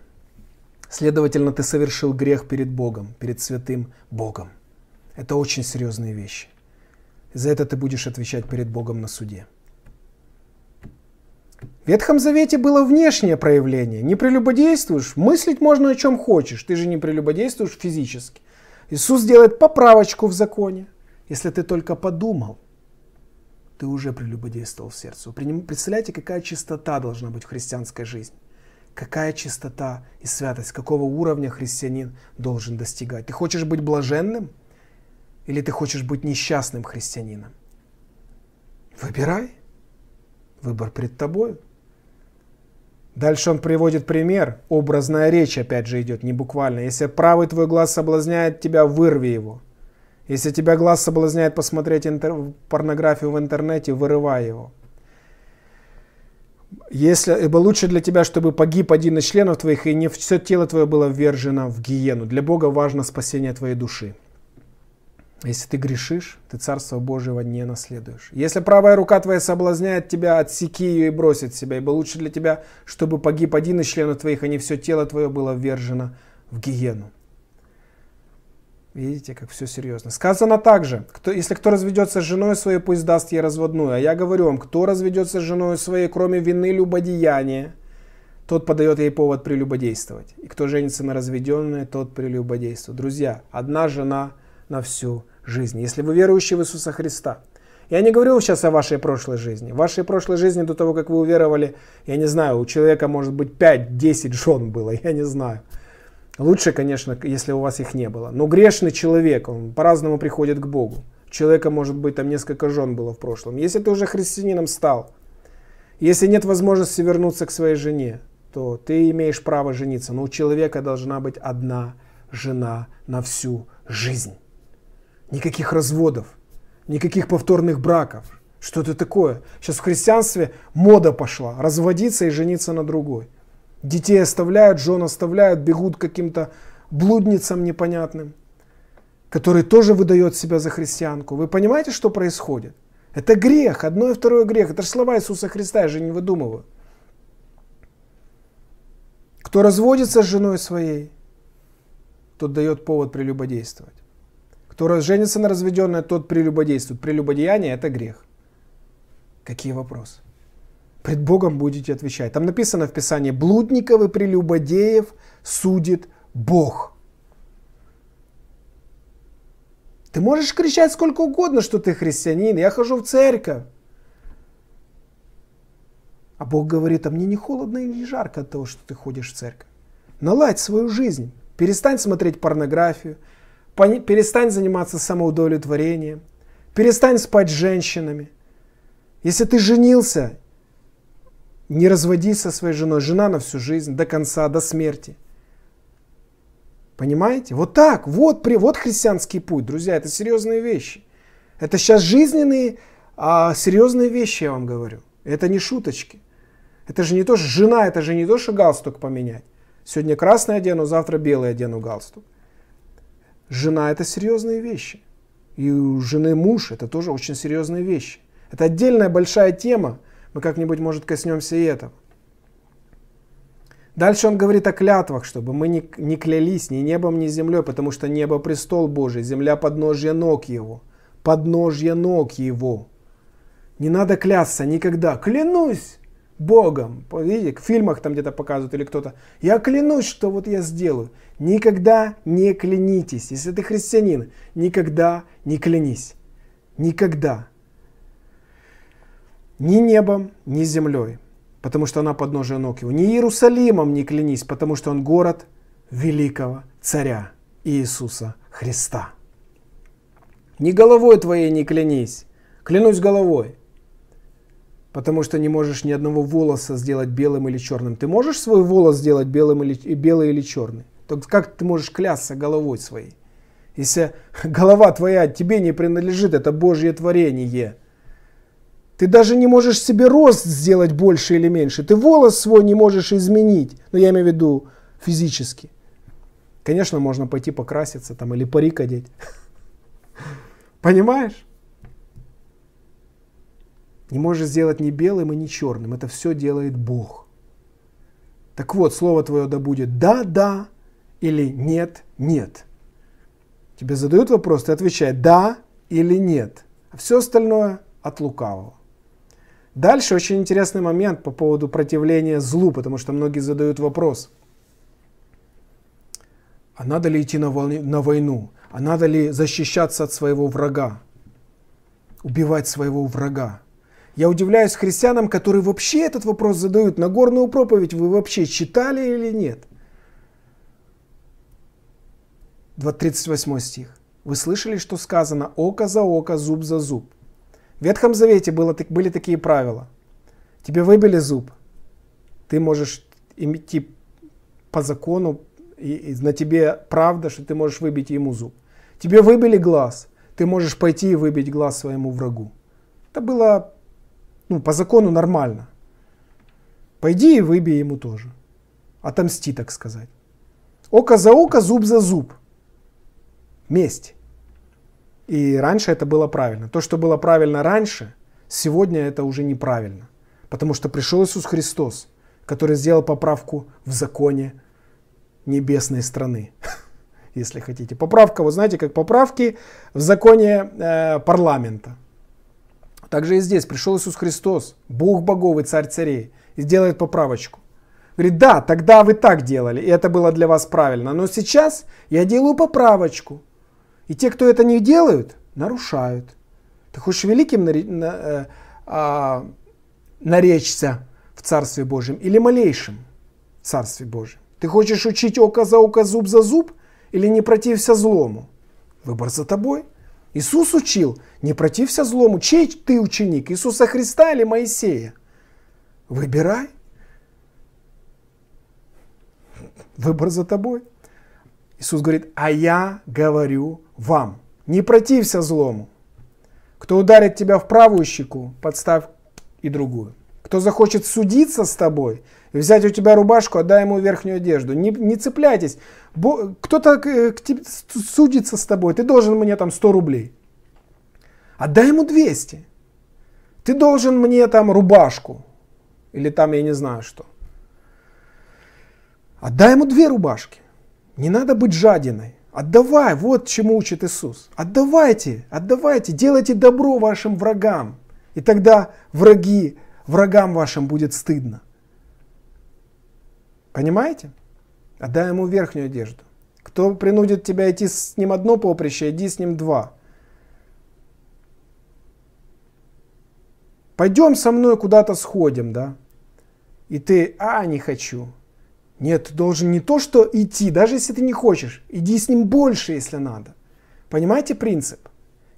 Следовательно, ты совершил грех перед Богом, перед святым Богом. Это очень серьезные вещи. За это ты будешь отвечать перед Богом на суде. В Ветхом Завете было внешнее проявление. Не прелюбодействуешь, мыслить можно о чем хочешь. Ты же не прелюбодействуешь физически. Иисус делает поправочку в законе. Если ты только подумал, ты уже прелюбодействовал в сердце. Представляете, какая чистота должна быть в христианской жизни? Какая чистота и святость, какого уровня христианин должен достигать? Ты хочешь быть блаженным или ты хочешь быть несчастным христианином? Выбирай. Выбор пред тобой. Дальше он приводит пример. Образная речь опять же идет, не буквально. Если правый твой глаз соблазняет тебя, вырви его. Если тебя глаз соблазняет посмотреть интер... порнографию в интернете, вырывай его. Если ибо лучше для тебя, чтобы погиб один из членов твоих, и не все тело твое было ввержено в гиену. Для Бога важно спасение твоей души. Если ты грешишь, ты Царство Божьего не наследуешь. Если правая рука твоя соблазняет тебя, отсеки ее и бросит себя. Ибо лучше для тебя, чтобы погиб один из членов твоих, а не все тело твое было ввержено в гиену. Видите, как все серьезно. Сказано также, кто, если кто разведется с женой своей, пусть даст ей разводную. А я говорю вам, кто разведется с женой своей, кроме вины любодеяния, тот подает ей повод прелюбодействовать. И кто женится на разведенной, тот прелюбодействует. Друзья, одна жена на всю жизнь. Если вы верующие в Иисуса Христа, я не говорю сейчас о вашей прошлой жизни. В вашей прошлой жизни до того, как вы уверовали, я не знаю, у человека может быть 5-10 жен было, я не знаю. Лучше, конечно, если у вас их не было. Но грешный человек, он по-разному приходит к Богу. У человека может быть там несколько жен было в прошлом. Если ты уже христианином стал, если нет возможности вернуться к своей жене, то ты имеешь право жениться. Но у человека должна быть одна жена на всю жизнь. Никаких разводов, никаких повторных браков. Что это такое? Сейчас в христианстве мода пошла разводиться и жениться на другой. Детей оставляют, жен оставляют, бегут каким-то блудницам непонятным, который тоже выдает себя за христианку. Вы понимаете, что происходит? Это грех, одно и второе грех. Это же слова Иисуса Христа, я же не выдумываю. Кто разводится с женой своей, тот дает повод прелюбодействовать. Кто женится на разведенной, тот прелюбодействует. Прелюбодеяние – это грех. Какие вопросы? Пред Богом будете отвечать. Там написано в Писании, блудников и прелюбодеев судит Бог. Ты можешь кричать сколько угодно, что ты христианин, я хожу в церковь. А Бог говорит, а мне не холодно и не жарко от того, что ты ходишь в церковь. Наладь свою жизнь. Перестань смотреть порнографию. Перестань заниматься самоудовлетворением. Перестань спать с женщинами. Если ты женился не разводись со своей женой. Жена на всю жизнь, до конца, до смерти. Понимаете? Вот так, вот, вот христианский путь, друзья, это серьезные вещи. Это сейчас жизненные, а серьезные вещи, я вам говорю. Это не шуточки. Это же не то, что жена, это же не то, что галстук поменять. Сегодня красный одену, завтра белый одену галстук. Жена это серьезные вещи. И у жены муж это тоже очень серьезные вещи. Это отдельная большая тема, мы как-нибудь, может, коснемся и этого. Дальше он говорит о клятвах, чтобы мы не, не клялись ни небом, ни землей, потому что небо престол Божий, земля подножье ног его. Подножье ног его. Не надо клясться никогда. Клянусь Богом. Видите, в фильмах там где-то показывают или кто-то. Я клянусь, что вот я сделаю. Никогда не клянитесь. Если ты христианин, никогда не клянись. Никогда ни небом, ни землей, потому что она подножие ног его. Ни Иерусалимом не клянись, потому что он город великого царя Иисуса Христа. Ни головой твоей не клянись, клянусь головой, потому что не можешь ни одного волоса сделать белым или черным. Ты можешь свой волос сделать белым или, белый или черный? Так как ты можешь клясться головой своей? Если голова твоя тебе не принадлежит, это Божье творение – ты даже не можешь себе рост сделать больше или меньше. Ты волос свой не можешь изменить. Ну, я имею в виду физически. Конечно, можно пойти покраситься там или парик одеть. Понимаешь? Не можешь сделать ни белым и ни черным. Это все делает Бог. Так вот, слово твое да будет да, да или нет, нет. Тебе задают вопрос, ты отвечай «да» или «нет». А все остальное от лукавого. Дальше очень интересный момент по поводу противления злу, потому что многие задают вопрос. А надо ли идти на войну? А надо ли защищаться от своего врага? Убивать своего врага? Я удивляюсь христианам, которые вообще этот вопрос задают. Нагорную проповедь вы вообще читали или нет? 38 стих. Вы слышали, что сказано «око за око, зуб за зуб». В Ветхом Завете было, были такие правила. Тебе выбили зуб, ты можешь идти по закону, и, и на тебе правда, что ты можешь выбить ему зуб. Тебе выбили глаз, ты можешь пойти и выбить глаз своему врагу. Это было ну, по закону нормально. Пойди и выбей ему тоже. Отомсти, так сказать. Око за око, зуб за зуб. Месть. И раньше это было правильно. То, что было правильно раньше, сегодня это уже неправильно. Потому что пришел Иисус Христос, который сделал поправку в законе небесной страны, если хотите. Поправка, вы знаете, как поправки в законе э, парламента. Также и здесь пришел Иисус Христос, Бог богов и царь царей, и сделает поправочку. Говорит, да, тогда вы так делали, и это было для вас правильно, но сейчас я делаю поправочку. И те, кто это не делают, нарушают. Ты хочешь великим наре, на, э, а, наречься в Царстве Божьем или малейшим в Царстве Божьем? Ты хочешь учить око за око, зуб за зуб или не протився злому? Выбор за тобой. Иисус учил, не протився злому. Чей ты ученик, Иисуса Христа или Моисея? Выбирай. Выбор за тобой. Иисус говорит, а я говорю вам, не протився злому. Кто ударит тебя в правую щеку, подставь и другую. Кто захочет судиться с тобой взять у тебя рубашку, отдай ему верхнюю одежду. Не, не цепляйтесь. Кто-то судится с тобой, ты должен мне там 100 рублей. Отдай ему 200. Ты должен мне там рубашку. Или там я не знаю что. Отдай ему две рубашки. Не надо быть жадиной. Отдавай, вот чему учит Иисус. Отдавайте, отдавайте, делайте добро вашим врагам. И тогда враги, врагам вашим будет стыдно. Понимаете? Отдай ему верхнюю одежду. Кто принудит тебя идти с ним одно поприще, иди с ним два. Пойдем со мной куда-то сходим, да? И ты, а, не хочу. Нет, ты должен не то, что идти, даже если ты не хочешь, иди с ним больше, если надо. Понимаете принцип?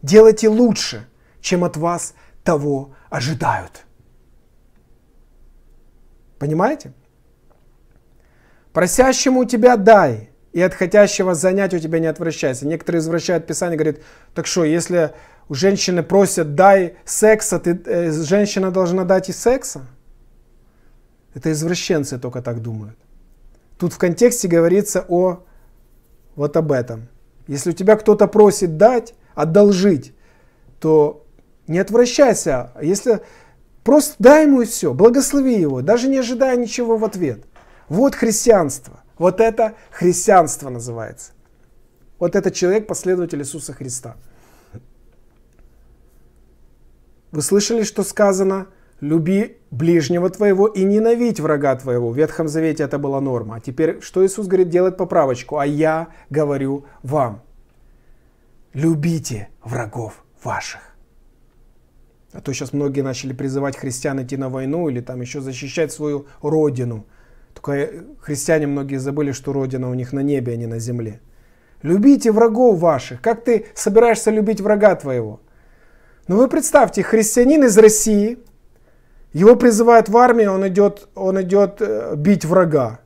Делайте лучше, чем от вас того ожидают. Понимаете? Просящему тебя дай, и от хотящего занять у тебя не отвращайся. Некоторые извращают Писание, говорят, так что, если у женщины просят дай секса, ты, э, женщина должна дать и секса? Это извращенцы только так думают. Тут в контексте говорится о вот об этом. Если у тебя кто-то просит дать, одолжить, то не отвращайся. Если просто дай ему и все, благослови его, даже не ожидая ничего в ответ. Вот христианство. Вот это христианство называется. Вот этот человек последователь Иисуса Христа. Вы слышали, что сказано? люби ближнего твоего и ненавидь врага твоего. В Ветхом Завете это была норма. А теперь что Иисус говорит? Делает поправочку. А я говорю вам. Любите врагов ваших. А то сейчас многие начали призывать христиан идти на войну или там еще защищать свою родину. Только христиане многие забыли, что родина у них на небе, а не на земле. Любите врагов ваших. Как ты собираешься любить врага твоего? Ну вы представьте, христианин из России, его призывают в армию, он идет, он идет э, бить врага.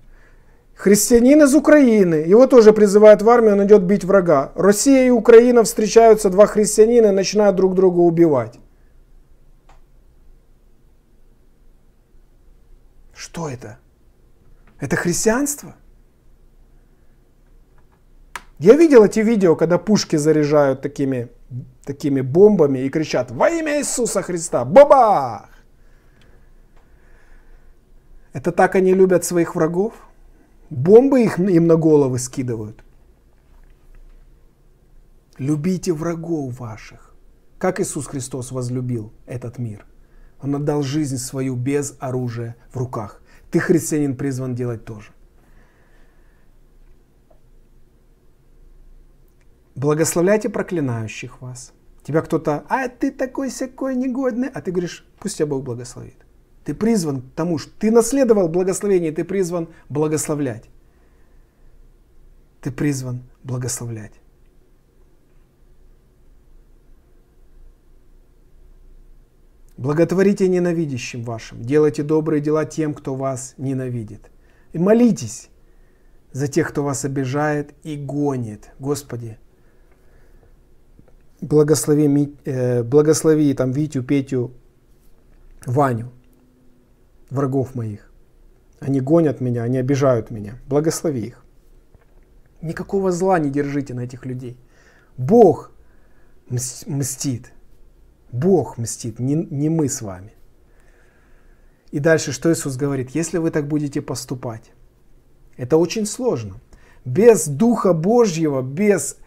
Христианин из Украины, его тоже призывают в армию, он идет бить врага. Россия и Украина встречаются, два христианина, и начинают друг друга убивать. Что это? Это христианство? Я видел эти видео, когда пушки заряжают такими, такими бомбами и кричат «Во имя Иисуса Христа! Бабах!» Это так они любят своих врагов? Бомбы их, им на головы скидывают. любите врагов ваших. Как Иисус Христос возлюбил этот мир? Он отдал жизнь свою без оружия в руках. Ты, христианин, призван делать тоже. Благословляйте проклинающих вас. Тебя кто-то, а ты такой всякой негодный, а ты говоришь, пусть тебя Бог благословит. Ты призван к тому, что ты наследовал благословение, ты призван благословлять. Ты призван благословлять. Благотворите ненавидящим вашим, делайте добрые дела тем, кто вас ненавидит. И молитесь за тех, кто вас обижает и гонит. Господи, благослови, э, благослови там Витю, Петю, Ваню, врагов моих. Они гонят меня, они обижают меня. Благослови их. Никакого зла не держите на этих людей. Бог мстит. Бог мстит, не, не мы с вами. И дальше что Иисус говорит? Если вы так будете поступать, это очень сложно. Без Духа Божьего, без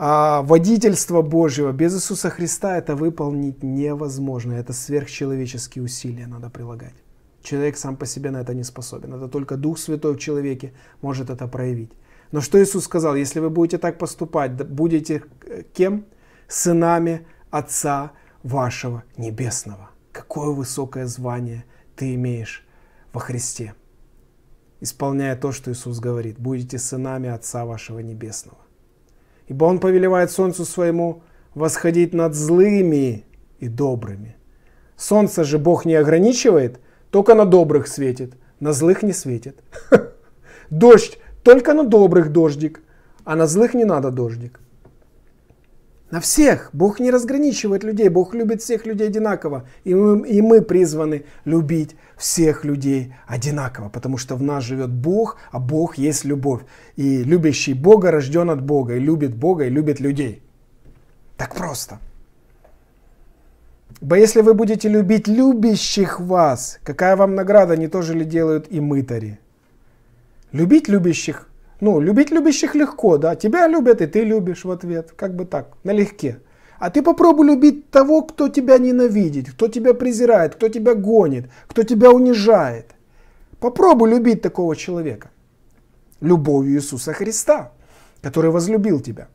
а водительства Божьего без Иисуса Христа это выполнить невозможно. Это сверхчеловеческие усилия надо прилагать. Человек сам по себе на это не способен. Это только Дух Святой в человеке может это проявить. Но что Иисус сказал? Если вы будете так поступать, будете кем? Сынами Отца вашего Небесного. Какое высокое звание ты имеешь во Христе. Исполняя то, что Иисус говорит. Будете сынами Отца вашего Небесного ибо он повелевает солнцу своему восходить над злыми и добрыми. Солнце же Бог не ограничивает, только на добрых светит, на злых не светит. Дождь только на добрых дождик, а на злых не надо дождик. На всех. Бог не разграничивает людей. Бог любит всех людей одинаково. И мы, и мы призваны любить всех людей одинаково. Потому что в нас живет Бог, а Бог есть любовь. И любящий Бога рожден от Бога. И любит Бога, и любит людей. Так просто. Ибо если вы будете любить любящих вас, какая вам награда, не то же ли делают и мытари? Любить любящих ну, любить любящих легко, да. Тебя любят, и ты любишь в ответ. Как бы так, налегке. А ты попробуй любить того, кто тебя ненавидит, кто тебя презирает, кто тебя гонит, кто тебя унижает. Попробуй любить такого человека. Любовью Иисуса Христа, который возлюбил тебя,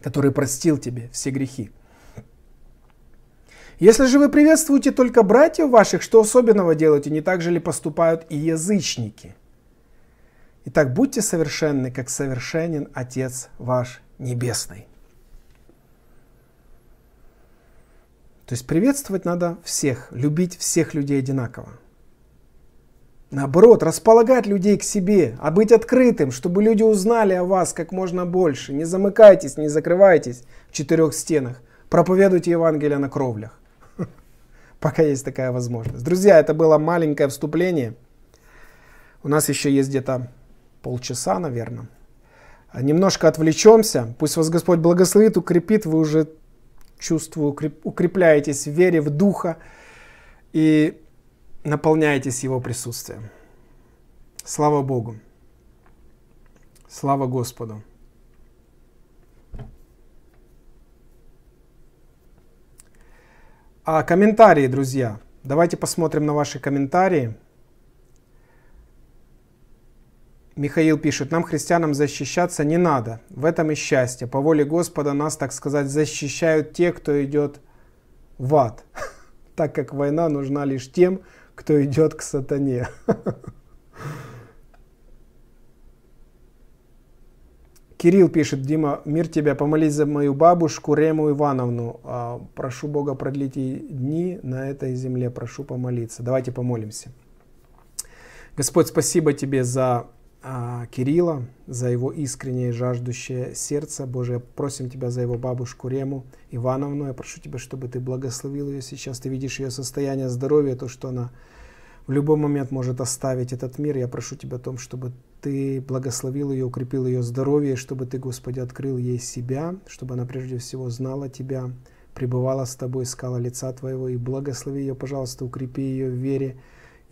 который простил тебе все грехи. Если же вы приветствуете только братьев ваших, что особенного делаете, не так же ли поступают и язычники? Итак, будьте совершенны, как совершенен Отец ваш Небесный. То есть приветствовать надо всех, любить всех людей одинаково. Наоборот, располагать людей к себе, а быть открытым, чтобы люди узнали о вас как можно больше. Не замыкайтесь, не закрывайтесь в четырех стенах. Проповедуйте Евангелие на кровлях. Пока есть такая возможность. Друзья, это было маленькое вступление. У нас еще есть где-то полчаса, наверное. Немножко отвлечемся. Пусть вас Господь благословит, укрепит. Вы уже, чувствую, укрепляетесь в вере, в Духа и наполняетесь Его присутствием. Слава Богу. Слава Господу. А комментарии, друзья. Давайте посмотрим на ваши комментарии. Михаил пишет, нам, христианам, защищаться не надо. В этом и счастье. По воле Господа нас, так сказать, защищают те, кто идет в ад. Так как война нужна лишь тем, кто идет к сатане. Кирилл пишет, Дима, мир тебя, помолись за мою бабушку Рему Ивановну. А, прошу Бога продлить ей дни на этой земле, прошу помолиться. Давайте помолимся. Господь, спасибо тебе за Кирилла, за его искреннее жаждущее сердце. Боже, просим Тебя за его бабушку Рему Ивановну. Я прошу Тебя, чтобы Ты благословил ее сейчас. Ты видишь ее состояние здоровья, то, что она в любой момент может оставить этот мир. Я прошу Тебя о том, чтобы Ты благословил ее, укрепил ее здоровье, чтобы Ты, Господи, открыл ей себя, чтобы она прежде всего знала Тебя, пребывала с Тобой, искала лица Твоего, и благослови ее, пожалуйста, укрепи ее в вере,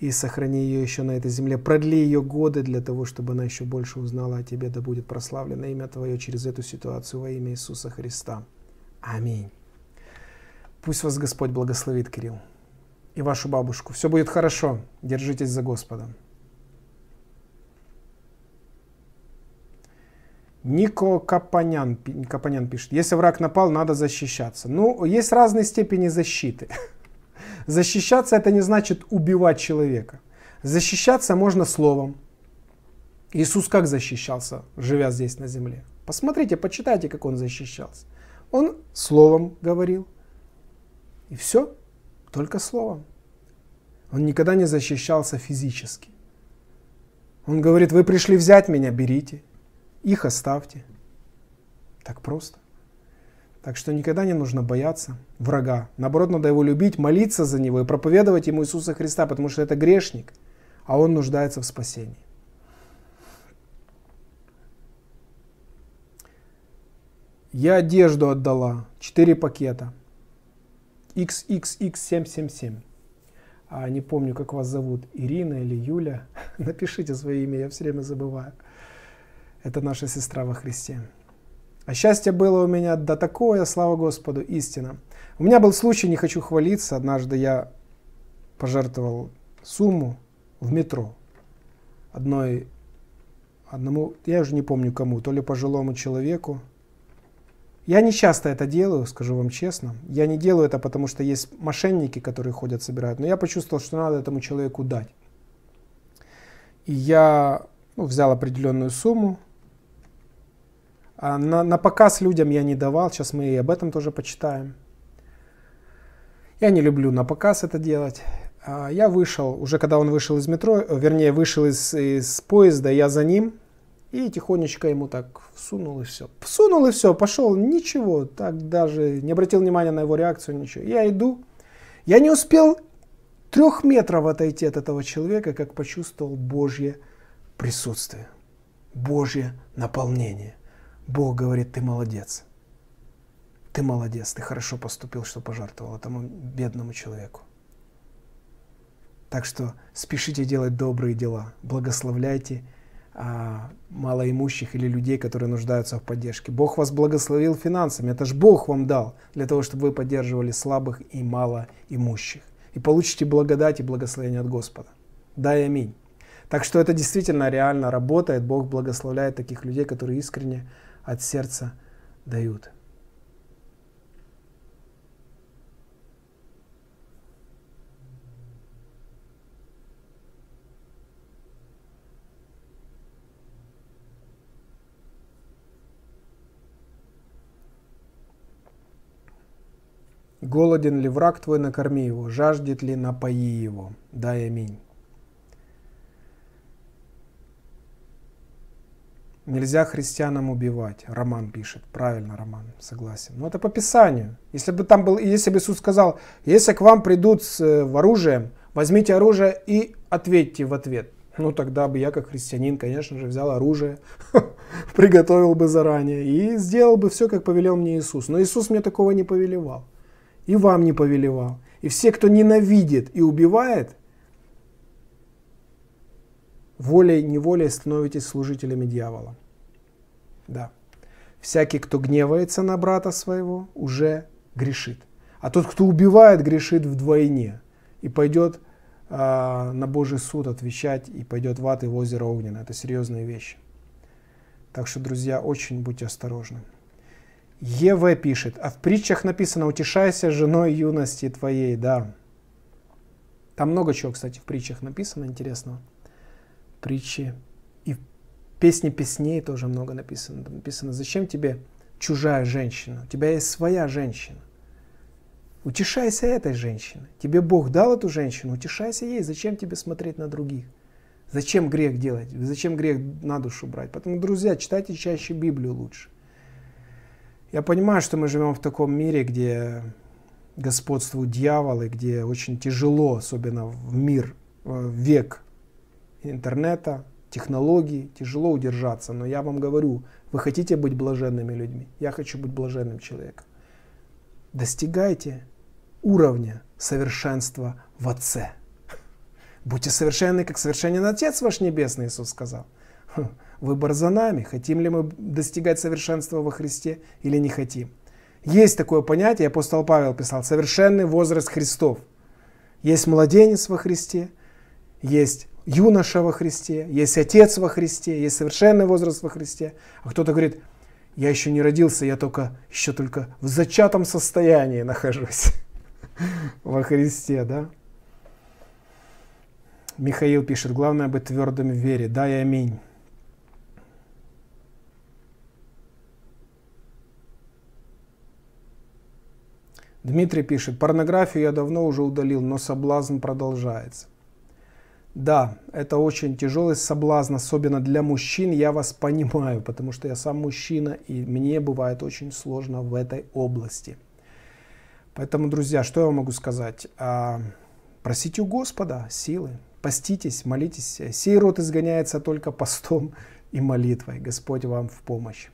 и сохрани ее еще на этой земле. Продли ее годы для того, чтобы она еще больше узнала о Тебе, да будет прославлено имя Твое через эту ситуацию во имя Иисуса Христа. Аминь. Пусть вас Господь благословит, Кирилл, и вашу бабушку. Все будет хорошо. Держитесь за Господа. Нико Капанян, Капанян пишет, если враг напал, надо защищаться. Ну, есть разные степени защиты. Защищаться это не значит убивать человека. Защищаться можно словом. Иисус как защищался, живя здесь на земле? Посмотрите, почитайте, как он защищался. Он словом говорил. И все, только словом. Он никогда не защищался физически. Он говорит, вы пришли взять меня, берите их оставьте. Так просто. Так что никогда не нужно бояться врага. Наоборот, надо его любить, молиться за него и проповедовать ему Иисуса Христа, потому что это грешник, а он нуждается в спасении. Я одежду отдала, 4 пакета. XXX777. А, не помню, как вас зовут, Ирина или Юля. Напишите свое имя, я все время забываю. Это наша сестра во Христе. А счастье было у меня да такое, слава Господу, истина. У меня был случай, не хочу хвалиться, однажды я пожертвовал сумму в метро одной, одному, я уже не помню кому, то ли пожилому человеку. Я не часто это делаю, скажу вам честно. Я не делаю это, потому что есть мошенники, которые ходят, собирают. Но я почувствовал, что надо этому человеку дать. И я ну, взял определенную сумму, а на, на показ людям я не давал, сейчас мы и об этом тоже почитаем. Я не люблю на показ это делать. А я вышел, уже когда он вышел из метро, вернее, вышел из, из поезда, я за ним и тихонечко ему так всунул и все. Всунул и все, пошел, ничего, так даже не обратил внимания на его реакцию, ничего. Я иду, я не успел трех метров отойти от этого человека, как почувствовал Божье присутствие, Божье наполнение. Бог говорит, ты молодец. Ты молодец, ты хорошо поступил, что пожертвовал этому бедному человеку. Так что спешите делать добрые дела, благословляйте а, малоимущих или людей, которые нуждаются в поддержке. Бог вас благословил финансами, это же Бог вам дал для того, чтобы вы поддерживали слабых и малоимущих. И получите благодать и благословение от Господа. Дай аминь. Так что это действительно реально работает. Бог благословляет таких людей, которые искренне от сердца дают. Голоден ли враг твой, накорми его, жаждет ли, напои его. Дай аминь. Нельзя христианам убивать. Роман пишет. Правильно, Роман, согласен. Но это по Писанию. Если бы там был, если бы Иисус сказал, если к вам придут с э, оружием, возьмите оружие и ответьте в ответ. Ну тогда бы я, как христианин, конечно же, взял оружие, приготовил бы заранее и сделал бы все, как повелел мне Иисус. Но Иисус мне такого не повелевал. И вам не повелевал. И все, кто ненавидит и убивает, волей-неволей становитесь служителями дьявола. Да. Всякий, кто гневается на брата своего, уже грешит. А тот, кто убивает, грешит вдвойне. И пойдет э, на Божий суд отвечать, и пойдет в ад и в озеро огненное. Это серьезные вещи. Так что, друзья, очень будьте осторожны. ЕВ пишет, а в притчах написано «Утешайся женой юности твоей». Да. Там много чего, кстати, в притчах написано интересного притчи. И в песне песней тоже много написано. Там написано, зачем тебе чужая женщина? У тебя есть своя женщина. Утешайся этой женщиной. Тебе Бог дал эту женщину, утешайся ей. Зачем тебе смотреть на других? Зачем грех делать? Зачем грех на душу брать? Поэтому, друзья, читайте чаще Библию лучше. Я понимаю, что мы живем в таком мире, где господствуют дьяволы, где очень тяжело, особенно в мир, в век интернета, технологий, тяжело удержаться. Но я вам говорю, вы хотите быть блаженными людьми, я хочу быть блаженным человеком. Достигайте уровня совершенства в Отце. Будьте совершенны, как совершенен Отец ваш Небесный, Иисус сказал. Хм, выбор за нами. Хотим ли мы достигать совершенства во Христе или не хотим. Есть такое понятие, апостол Павел писал, совершенный возраст Христов. Есть младенец во Христе, есть юноша во Христе, есть отец во Христе, есть совершенный возраст во Христе. А кто-то говорит, я еще не родился, я только еще только в зачатом состоянии нахожусь во Христе, да? Михаил пишет, главное быть твердым в вере. Да и аминь. Дмитрий пишет, порнографию я давно уже удалил, но соблазн продолжается. Да, это очень тяжелый соблазн, особенно для мужчин, я вас понимаю, потому что я сам мужчина, и мне бывает очень сложно в этой области. Поэтому, друзья, что я могу сказать? А, просите у Господа силы, поститесь, молитесь. Сей род изгоняется только постом и молитвой. Господь вам в помощь.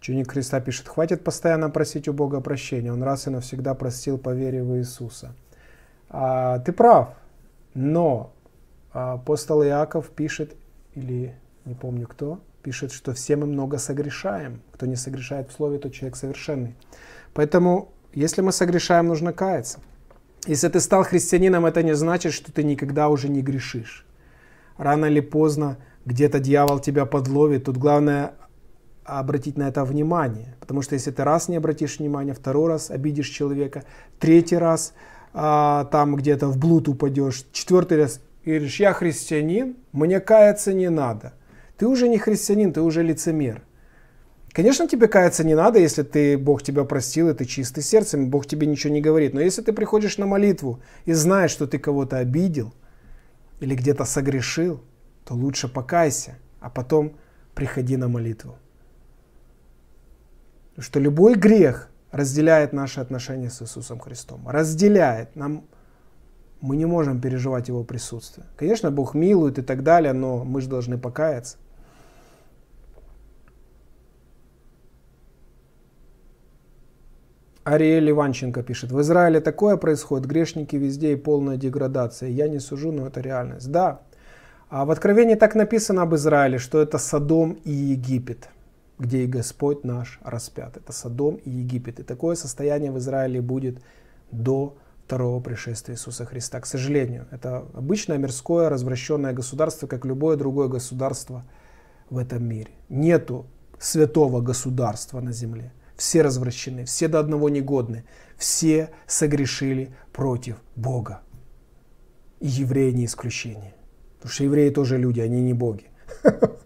Ученик Христа пишет, хватит постоянно просить у Бога прощения. Он раз и навсегда простил по вере в Иисуса. А, ты прав, но апостол Иаков пишет, или не помню кто, пишет, что все мы много согрешаем. Кто не согрешает в слове, тот человек совершенный. Поэтому, если мы согрешаем, нужно каяться. Если ты стал христианином, это не значит, что ты никогда уже не грешишь. Рано или поздно где-то дьявол тебя подловит. Тут главное обратить на это внимание. Потому что если ты раз не обратишь внимания, второй раз обидишь человека, третий раз а, там где-то в блуд упадешь, четвертый раз и говоришь, я христианин, мне каяться не надо. Ты уже не христианин, ты уже лицемер. Конечно, тебе каяться не надо, если ты, Бог тебя простил, и ты чистый сердцем, Бог тебе ничего не говорит. Но если ты приходишь на молитву и знаешь, что ты кого-то обидел или где-то согрешил, то лучше покайся, а потом приходи на молитву что любой грех разделяет наши отношения с Иисусом Христом. Разделяет. Нам, мы не можем переживать Его присутствие. Конечно, Бог милует и так далее, но мы же должны покаяться. Ариэль Иванченко пишет, в Израиле такое происходит, грешники везде и полная деградация. Я не сужу, но это реальность. Да, а в Откровении так написано об Израиле, что это Содом и Египет где и Господь наш распят. Это Содом и Египет. И такое состояние в Израиле будет до второго пришествия Иисуса Христа. К сожалению, это обычное мирское развращенное государство, как любое другое государство в этом мире. Нету святого государства на земле. Все развращены, все до одного негодны, все согрешили против Бога. И евреи не исключение. Потому что евреи тоже люди, они не боги.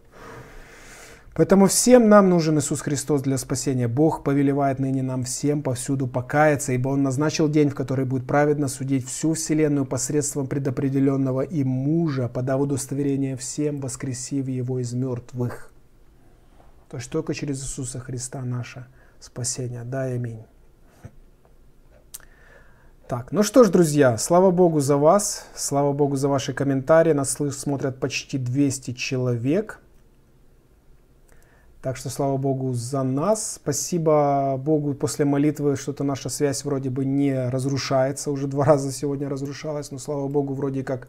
Поэтому всем нам нужен Иисус Христос для спасения. Бог повелевает ныне нам всем повсюду покаяться, ибо Он назначил день, в который будет праведно судить всю вселенную посредством предопределенного им мужа, подав удостоверение всем, воскресив его из мертвых. То есть только через Иисуса Христа наше спасение. Да, аминь. Так, ну что ж, друзья, слава Богу за вас, слава Богу за ваши комментарии. Нас смотрят почти 200 человек – так что слава Богу за нас. Спасибо Богу после молитвы, что-то наша связь вроде бы не разрушается. Уже два раза сегодня разрушалась, но слава Богу вроде как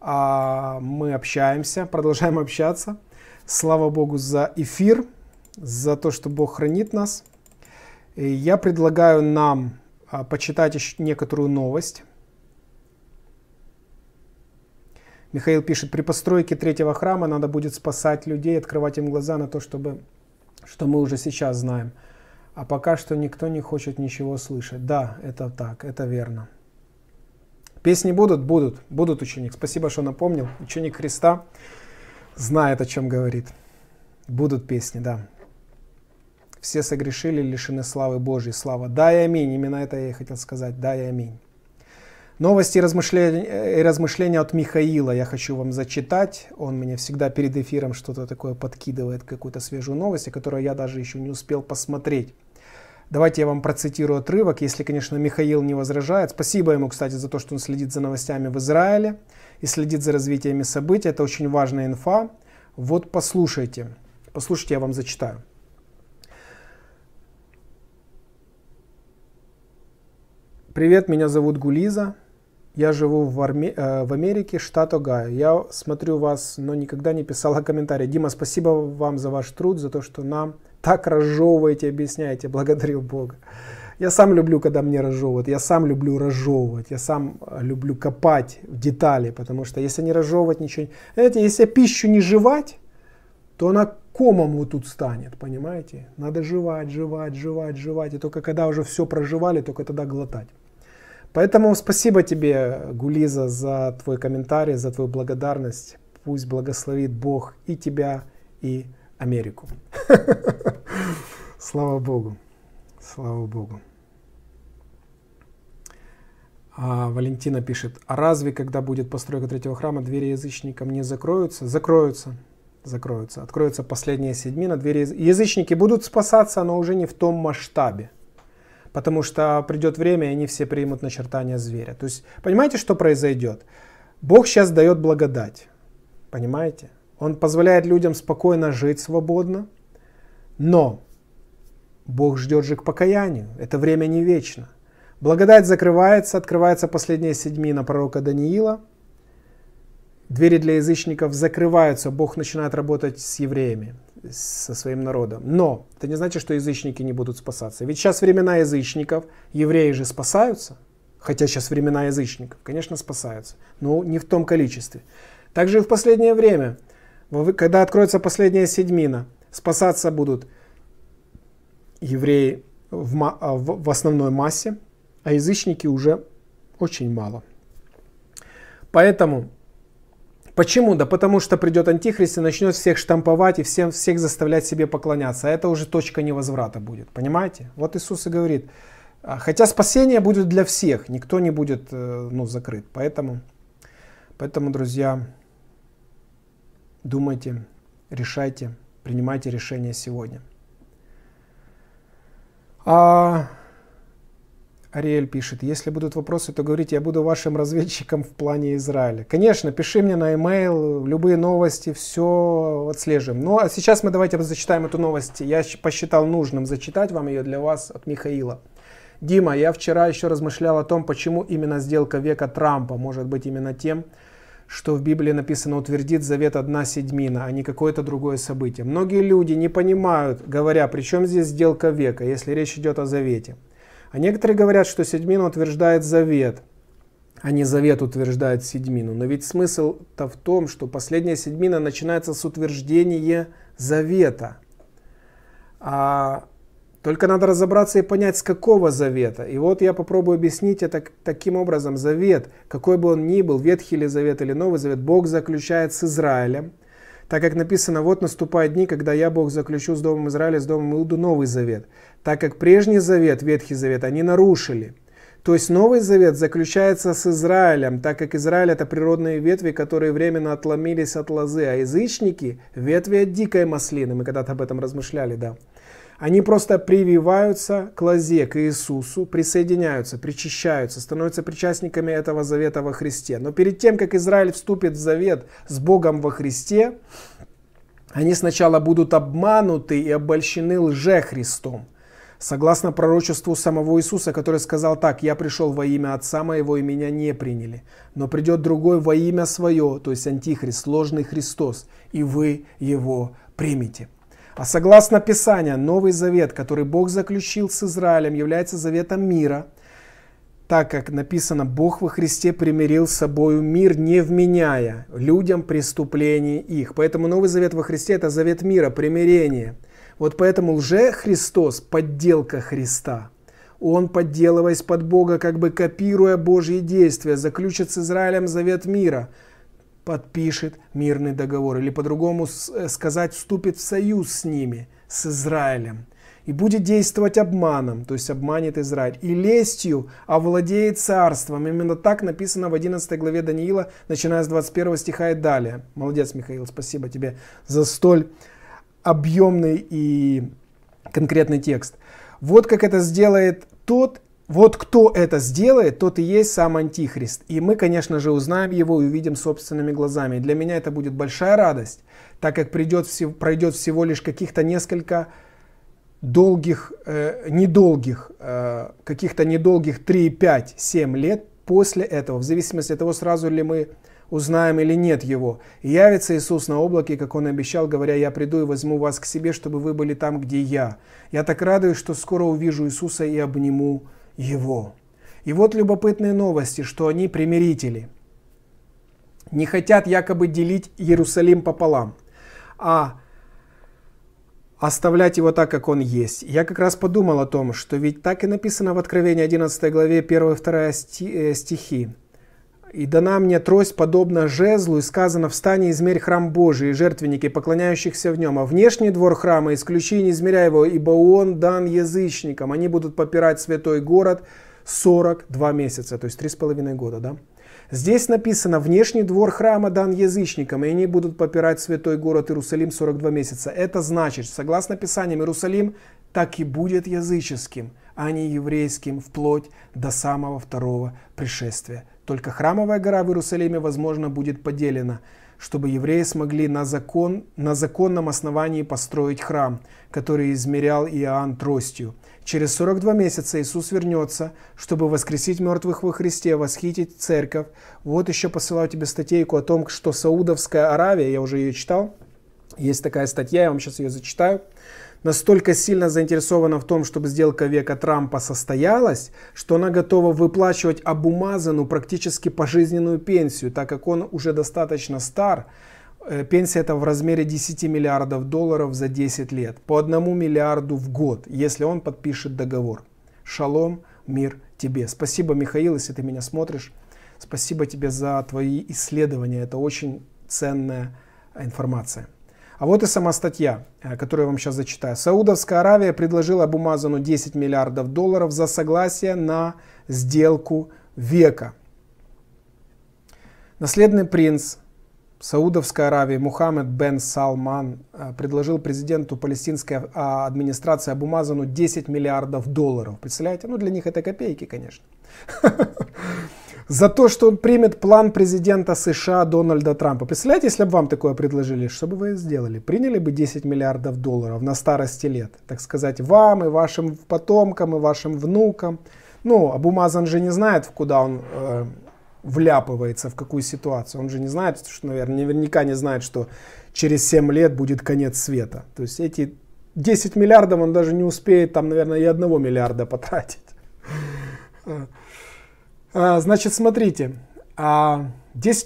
а, мы общаемся, продолжаем общаться. Слава Богу за эфир, за то, что Бог хранит нас. И я предлагаю нам а, почитать еще некоторую новость. Михаил пишет, при постройке третьего храма надо будет спасать людей, открывать им глаза на то, чтобы, что мы уже сейчас знаем. А пока что никто не хочет ничего слышать. Да, это так, это верно. Песни будут? Будут. Будут, ученик. Спасибо, что напомнил. Ученик Христа знает, о чем говорит. Будут песни, да. Все согрешили, лишены славы Божьей. Слава. Да и аминь. Именно это я и хотел сказать. Да и аминь. Новости и размышления, э, размышления от Михаила я хочу вам зачитать. Он мне всегда перед эфиром что-то такое подкидывает, какую-то свежую новость, которую я даже еще не успел посмотреть. Давайте я вам процитирую отрывок, если, конечно, Михаил не возражает. Спасибо ему, кстати, за то, что он следит за новостями в Израиле и следит за развитиями событий. Это очень важная инфа. Вот послушайте. Послушайте, я вам зачитаю. Привет, меня зовут Гулиза. Я живу в, Арме... Э, в Америке, штат Огайо. Я смотрю вас, но никогда не писала комментарий. Дима, спасибо вам за ваш труд, за то, что нам так разжевываете, объясняете. Благодарю Бога. Я сам люблю, когда мне разжевывают. Я сам люблю разжевывать. Я сам э, люблю копать в детали. Потому что если не разжевывать ничего... Знаете, если пищу не жевать, то она комом вот тут станет, понимаете? Надо жевать, жевать, жевать, жевать. И только когда уже все проживали, только тогда глотать. Поэтому спасибо тебе, Гулиза, за твой комментарий, за твою благодарность. Пусть благословит Бог и тебя, и Америку. Слава Богу. Слава Богу. А Валентина пишет, а разве, когда будет постройка третьего храма, двери язычникам не закроются? Закроются, закроются. Откроется последняя седьмина, двери язычники будут спасаться, но уже не в том масштабе потому что придет время, и они все примут начертание зверя. То есть, понимаете, что произойдет? Бог сейчас дает благодать, понимаете? Он позволяет людям спокойно жить свободно, но Бог ждет же к покаянию. Это время не вечно. Благодать закрывается, открывается последняя седьмина пророка Даниила. Двери для язычников закрываются, Бог начинает работать с евреями со своим народом. Но это не значит, что язычники не будут спасаться. Ведь сейчас времена язычников, евреи же спасаются, хотя сейчас времена язычников, конечно, спасаются, но не в том количестве. Также и в последнее время, когда откроется последняя седьмина, спасаться будут евреи в, а, в основной массе, а язычники уже очень мало. Поэтому Почему? Да потому что придет антихрист и начнет всех штамповать и всем, всех заставлять себе поклоняться. А это уже точка невозврата будет. Понимаете? Вот Иисус и говорит. «А, хотя спасение будет для всех, никто не будет э, ну, закрыт. Поэтому, поэтому, друзья, думайте, решайте, принимайте решение сегодня. А Ариэль пишет, если будут вопросы, то говорите, я буду вашим разведчиком в плане Израиля. Конечно, пиши мне на e-mail, любые новости, все отслеживаем. Ну а сейчас мы давайте зачитаем эту новость. Я посчитал нужным зачитать вам ее для вас от Михаила. Дима, я вчера еще размышлял о том, почему именно сделка века Трампа может быть именно тем, что в Библии написано «утвердит завет одна седьмина», а не какое-то другое событие. Многие люди не понимают, говоря, при чем здесь сделка века, если речь идет о завете. А некоторые говорят, что седьмина утверждает завет, а не завет утверждает седьмину. Но ведь смысл-то в том, что последняя седьмина начинается с утверждения завета. А только надо разобраться и понять, с какого завета. И вот я попробую объяснить это таким образом. Завет, какой бы он ни был, Ветхий ли Завет или Новый Завет, Бог заключает с Израилем. Так как написано, вот наступают дни, когда я, Бог, заключу с Домом Израиля, с Домом Иуду Новый Завет так как прежний завет, Ветхий завет, они нарушили. То есть Новый Завет заключается с Израилем, так как Израиль это природные ветви, которые временно отломились от лозы, а язычники – ветви от дикой маслины. Мы когда-то об этом размышляли, да. Они просто прививаются к лозе, к Иисусу, присоединяются, причащаются, становятся причастниками этого завета во Христе. Но перед тем, как Израиль вступит в завет с Богом во Христе, они сначала будут обмануты и обольщены лже-Христом – Согласно пророчеству самого Иисуса, который сказал так, «Я пришел во имя Отца моего, и меня не приняли. Но придет другой во имя свое, то есть Антихрист, ложный Христос, и вы его примете». А согласно Писанию, Новый Завет, который Бог заключил с Израилем, является заветом мира, так как написано, Бог во Христе примирил с собою мир, не вменяя людям преступлений их. Поэтому Новый Завет во Христе – это завет мира, примирение – вот поэтому лже-Христос – подделка Христа. Он, подделываясь под Бога, как бы копируя Божьи действия, заключит с Израилем завет мира, подпишет мирный договор. Или по-другому э, сказать, вступит в союз с ними, с Израилем. И будет действовать обманом, то есть обманет Израиль. И лестью овладеет царством. Именно так написано в 11 главе Даниила, начиная с 21 стиха и далее. Молодец, Михаил, спасибо тебе за столь объемный и конкретный текст. Вот как это сделает тот, вот кто это сделает, тот и есть сам Антихрист. И мы, конечно же, узнаем его и увидим собственными глазами. Для меня это будет большая радость, так как придет, пройдет всего лишь каких-то несколько долгих, э, недолгих, э, каких-то недолгих 3, 5, 7 лет после этого, в зависимости от того, сразу ли мы узнаем или нет его. И явится Иисус на облаке, как Он обещал, говоря, «Я приду и возьму вас к себе, чтобы вы были там, где я». Я так радуюсь, что скоро увижу Иисуса и обниму Его. И вот любопытные новости, что они примирители. Не хотят якобы делить Иерусалим пополам, а оставлять его так, как он есть. Я как раз подумал о том, что ведь так и написано в Откровении 11 главе 1-2 э, стихи. «И дана мне трость, подобно жезлу, и сказано, встань и измерь храм Божий, и жертвенники, поклоняющихся в нем, а внешний двор храма исключи и не измеряй его, ибо он дан язычникам, они будут попирать святой город 42 месяца, то есть 3,5 года, да? Здесь написано, внешний двор храма дан язычникам, и они будут попирать святой город Иерусалим 42 месяца. Это значит, согласно Писаниям, Иерусалим так и будет языческим, а не еврейским, вплоть до самого второго пришествия. Только храмовая гора в Иерусалиме, возможно, будет поделена – чтобы евреи смогли на, закон, на законном основании построить храм, который измерял Иоанн тростью. Через 42 месяца Иисус вернется, чтобы воскресить мертвых во Христе, восхитить церковь. Вот еще посылаю тебе статейку о том, что Саудовская Аравия, я уже ее читал, есть такая статья, я вам сейчас ее зачитаю настолько сильно заинтересована в том, чтобы сделка века Трампа состоялась, что она готова выплачивать Абумазану практически пожизненную пенсию, так как он уже достаточно стар. Э, пенсия это в размере 10 миллиардов долларов за 10 лет, по 1 миллиарду в год, если он подпишет договор. Шалом, мир тебе. Спасибо, Михаил, если ты меня смотришь. Спасибо тебе за твои исследования. Это очень ценная информация. А вот и сама статья, э, которую я вам сейчас зачитаю. Саудовская Аравия предложила Абумазану 10 миллиардов долларов за согласие на сделку века. Наследный принц Саудовской Аравии Мухаммед бен Салман э, предложил президенту палестинской а, администрации Абумазану 10 миллиардов долларов. Представляете? Ну, для них это копейки, конечно. за то, что он примет план президента США Дональда Трампа. Представляете, если бы вам такое предложили, что бы вы сделали? Приняли бы 10 миллиардов долларов на старости лет, так сказать, вам и вашим потомкам, и вашим внукам. Ну, Абумазан же не знает, куда он э, вляпывается, в какую ситуацию. Он же не знает, что, наверное, наверняка не знает, что через 7 лет будет конец света. То есть эти 10 миллиардов он даже не успеет, там, наверное, и одного миллиарда потратить. А, значит, смотрите, 10 а,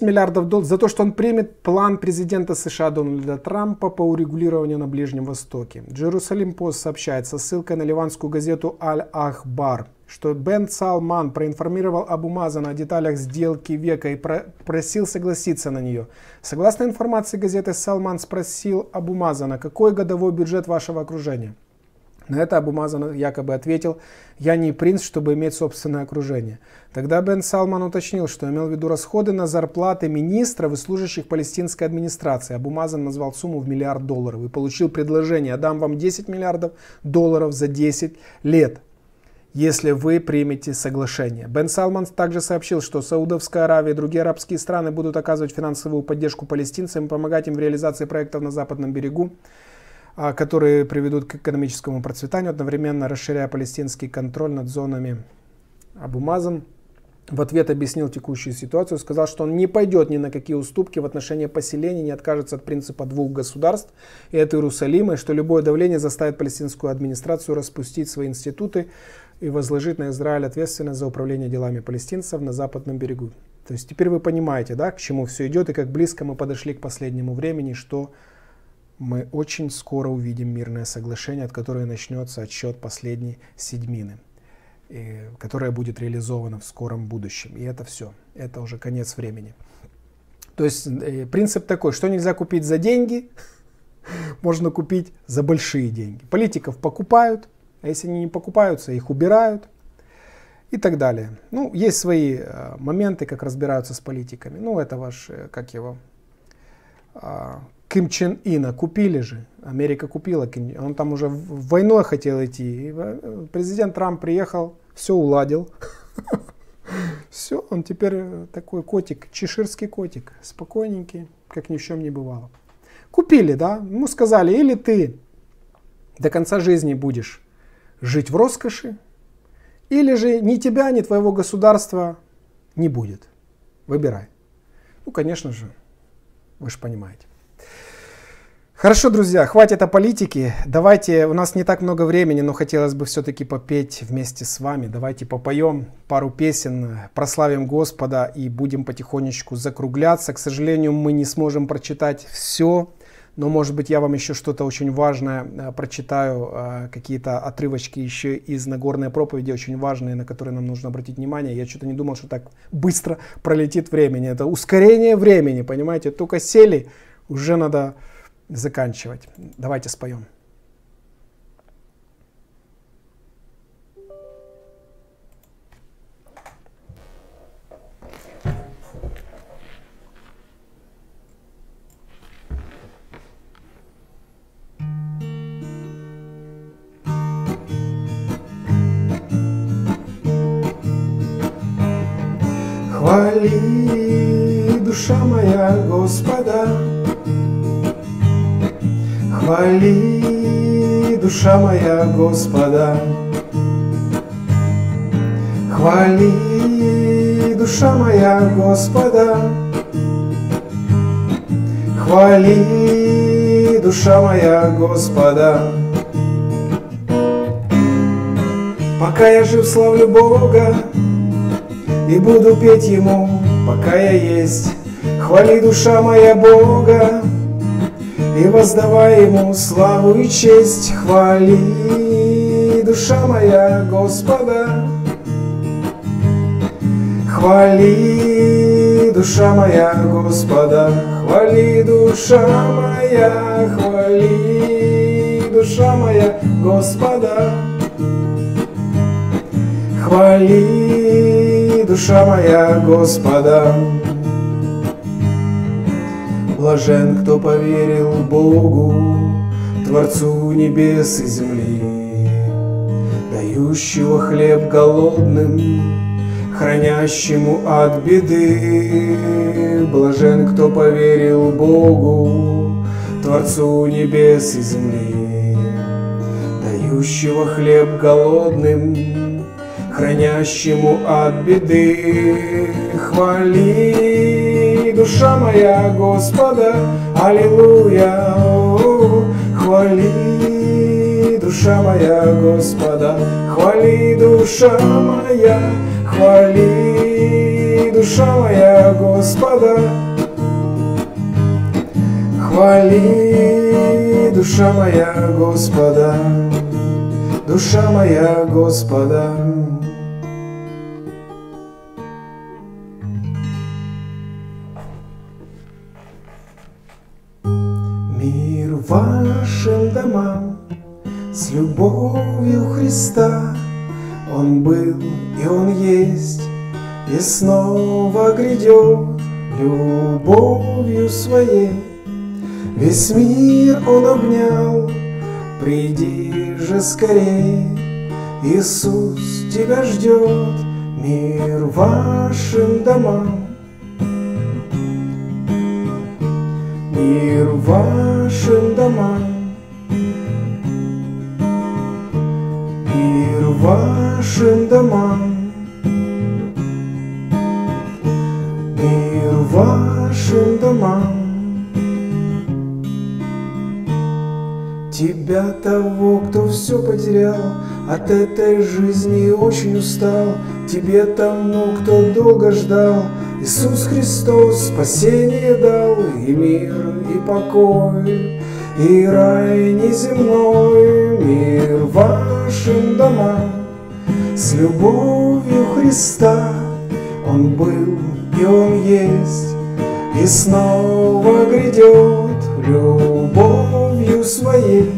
миллиардов долларов за то, что он примет план президента США Дональда Трампа по урегулированию на Ближнем Востоке. Джерусалим Пост сообщает со ссылкой на ливанскую газету Аль-Ахбар, что Бен Салман проинформировал Абу Мазана о деталях сделки века и просил согласиться на нее. Согласно информации газеты, Салман спросил Абу Мазана, какой годовой бюджет вашего окружения. На это Абу Мазан якобы ответил, я не принц, чтобы иметь собственное окружение. Тогда Бен Салман уточнил, что имел в виду расходы на зарплаты министров и служащих палестинской администрации. Абу Мазан назвал сумму в миллиард долларов и получил предложение, дам вам 10 миллиардов долларов за 10 лет, если вы примете соглашение. Бен Салман также сообщил, что Саудовская Аравия и другие арабские страны будут оказывать финансовую поддержку палестинцам и помогать им в реализации проектов на западном берегу. А, которые приведут к экономическому процветанию, одновременно расширяя палестинский контроль над зонами Абумазан. В ответ объяснил текущую ситуацию, сказал, что он не пойдет ни на какие уступки в отношении поселений, не откажется от принципа двух государств, и это Иерусалим, и что любое давление заставит палестинскую администрацию распустить свои институты и возложить на Израиль ответственность за управление делами палестинцев на западном берегу. То есть теперь вы понимаете, да, к чему все идет и как близко мы подошли к последнему времени, что мы очень скоро увидим мирное соглашение, от которого начнется отсчет последней седьмины, и, которое будет реализовано в скором будущем. И это все, это уже конец времени. То есть э, принцип такой, что нельзя купить за деньги, можно купить за большие деньги. Политиков покупают, а если они не покупаются, их убирают и так далее. Ну, есть свои э, моменты, как разбираются с политиками. Ну, это ваш, э, как его, а, Ким Чен Ина купили же. Америка купила. Он там уже войной хотел идти. И э, президент Трамп приехал, все уладил. Все, он теперь такой котик, чеширский котик, спокойненький, как ни в чем не бывало. Купили, да? Ему сказали, или ты до конца жизни будешь жить в роскоши, или же ни тебя, ни твоего государства не будет. Выбирай. Ну, конечно же, вы же понимаете. Хорошо, друзья, хватит о политике. Давайте, у нас не так много времени, но хотелось бы все-таки попеть вместе с вами. Давайте попоем пару песен, прославим Господа и будем потихонечку закругляться. К сожалению, мы не сможем прочитать все, но, может быть, я вам еще что-то очень важное э, прочитаю, э, какие-то отрывочки еще из Нагорной проповеди, очень важные, на которые нам нужно обратить внимание. Я что-то не думал, что так быстро пролетит времени. Это ускорение времени, понимаете? Только сели, уже надо заканчивать. Давайте споем. Хвали, душа моя, Господа, Хвали, душа моя, Господа. Хвали, душа моя, Господа. Хвали, душа моя, Господа. Пока я жив, славлю Бога И буду петь Ему, пока я есть Хвали, душа моя, Бога и воздавай Ему славу и честь, хвали, душа моя, Господа. Хвали, душа моя, Господа, хвали, душа моя, хвали, душа моя, Господа. Хвали, душа моя, Господа. Блажен, кто поверил Богу, Творцу небес и земли, Дающего хлеб голодным, Хранящему от беды. Блажен, кто поверил Богу, Творцу небес и земли, Дающего хлеб голодным, Хранящему от беды. Хвали душа моя Господа, Аллилуйя, хвали, душа моя Господа, хвали, душа моя, хвали, душа моя Господа, хвали, душа моя Господа, душа моя Господа. Вашим домам. С любовью Христа Он был и Он есть И снова грядет любовью своей. Весь мир Он обнял Приди же скорей. Иисус тебя ждет Мир вашим домам Мир вашим домам, Мир вашим домам, Мир вашим домам. Тебя того, кто все потерял, От этой жизни очень устал, Тебе тому, кто долго ждал, Иисус Христос спасение дал, И мир, и покой, и рай неземной, Мир вашим домам. С любовью Христа Он был, и Он есть, И снова грядет любовью своей.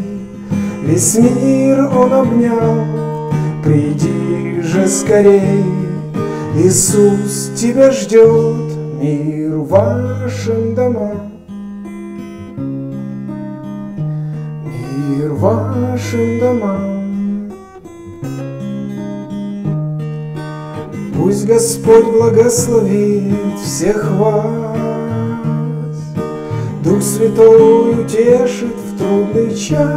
Весь мир Он обнял, приди же скорей, Иисус тебя ждет, мир вашим домам. Мир вашим домам. Пусть Господь благословит всех вас, Дух Святой утешит в трудный час.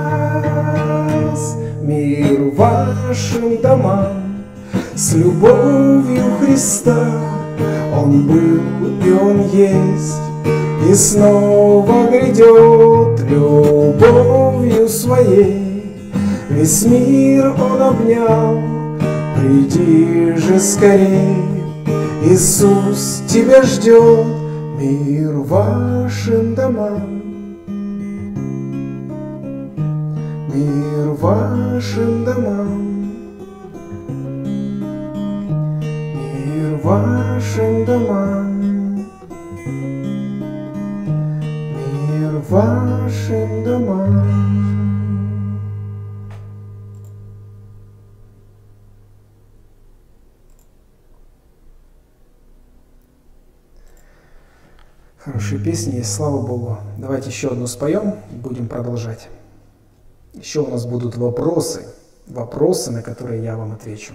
Мир вашим домам с любовью Христа Он был и Он есть, и снова грядет любовью своей. Весь мир Он обнял, приди же скорей, Иисус тебя ждет, мир вашим домам. Мир вашим домам. Вашим домам. Мир вашим домам. Хорошие песни, слава Богу. Давайте еще одну споем, будем продолжать. Еще у нас будут вопросы, вопросы, на которые я вам отвечу.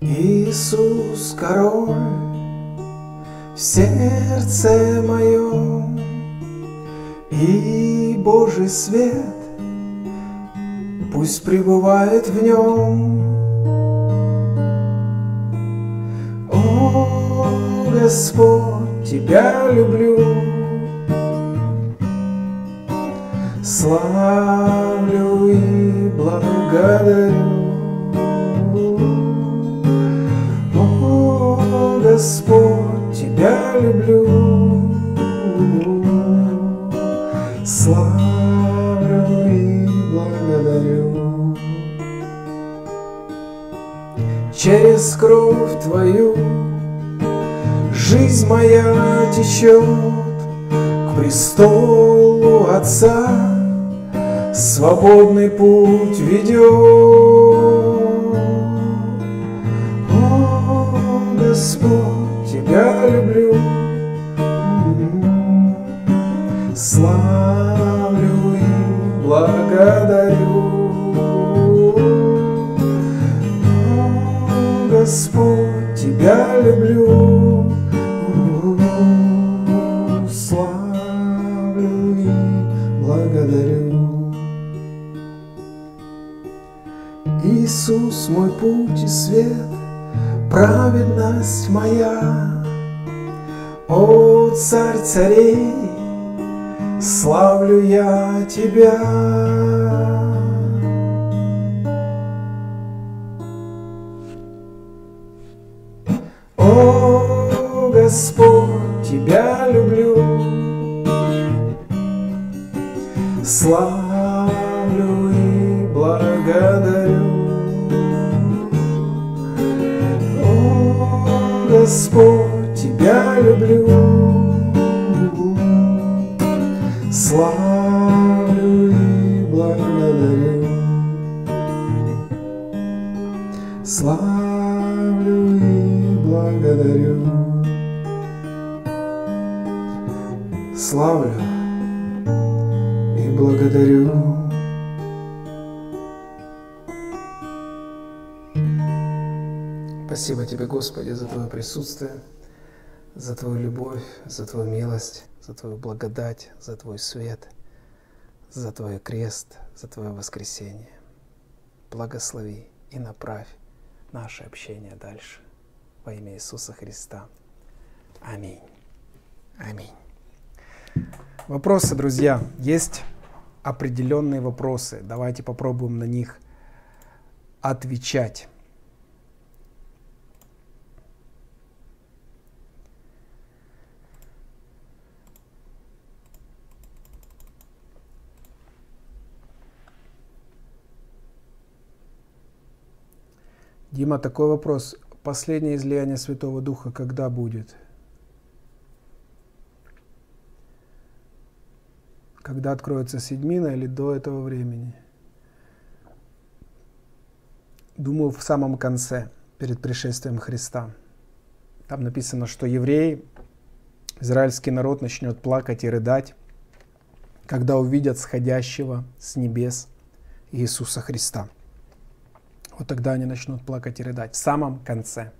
Иисус, король, в сердце моем, и Божий свет пусть пребывает в нем. О, Господь, Тебя люблю, славлю и благодарю. О, Господь, Тебя люблю, славлю и благодарю. Через кровь Твою жизнь моя течет к престолу Отца, свободный путь ведет. О, Господь, Тебя люблю, славлю и благодарю. О, Господь, Тебя люблю, Иисус, мой путь и свет, праведность моя, О, Царь царей, славлю я Тебя. О, Господь, Тебя люблю, славлю и благодарю. Господь, Тебя люблю, славлю и благодарю. Славлю и благодарю. Славлю и благодарю. Спасибо Тебе, Господи, за Твое присутствие, за Твою любовь, за Твою милость, за Твою благодать, за Твой свет, за Твой крест, за Твое воскресение. Благослови и направь наше общение дальше. Во имя Иисуса Христа. Аминь. Аминь. Вопросы, друзья. Есть определенные вопросы. Давайте попробуем на них отвечать. Дима, такой вопрос. Последнее излияние Святого Духа когда будет? Когда откроется седьмина или до этого времени? Думаю, в самом конце, перед пришествием Христа. Там написано, что евреи Израильский народ начнет плакать и рыдать, когда увидят сходящего с небес Иисуса Христа. Вот тогда они начнут плакать и рыдать в самом конце.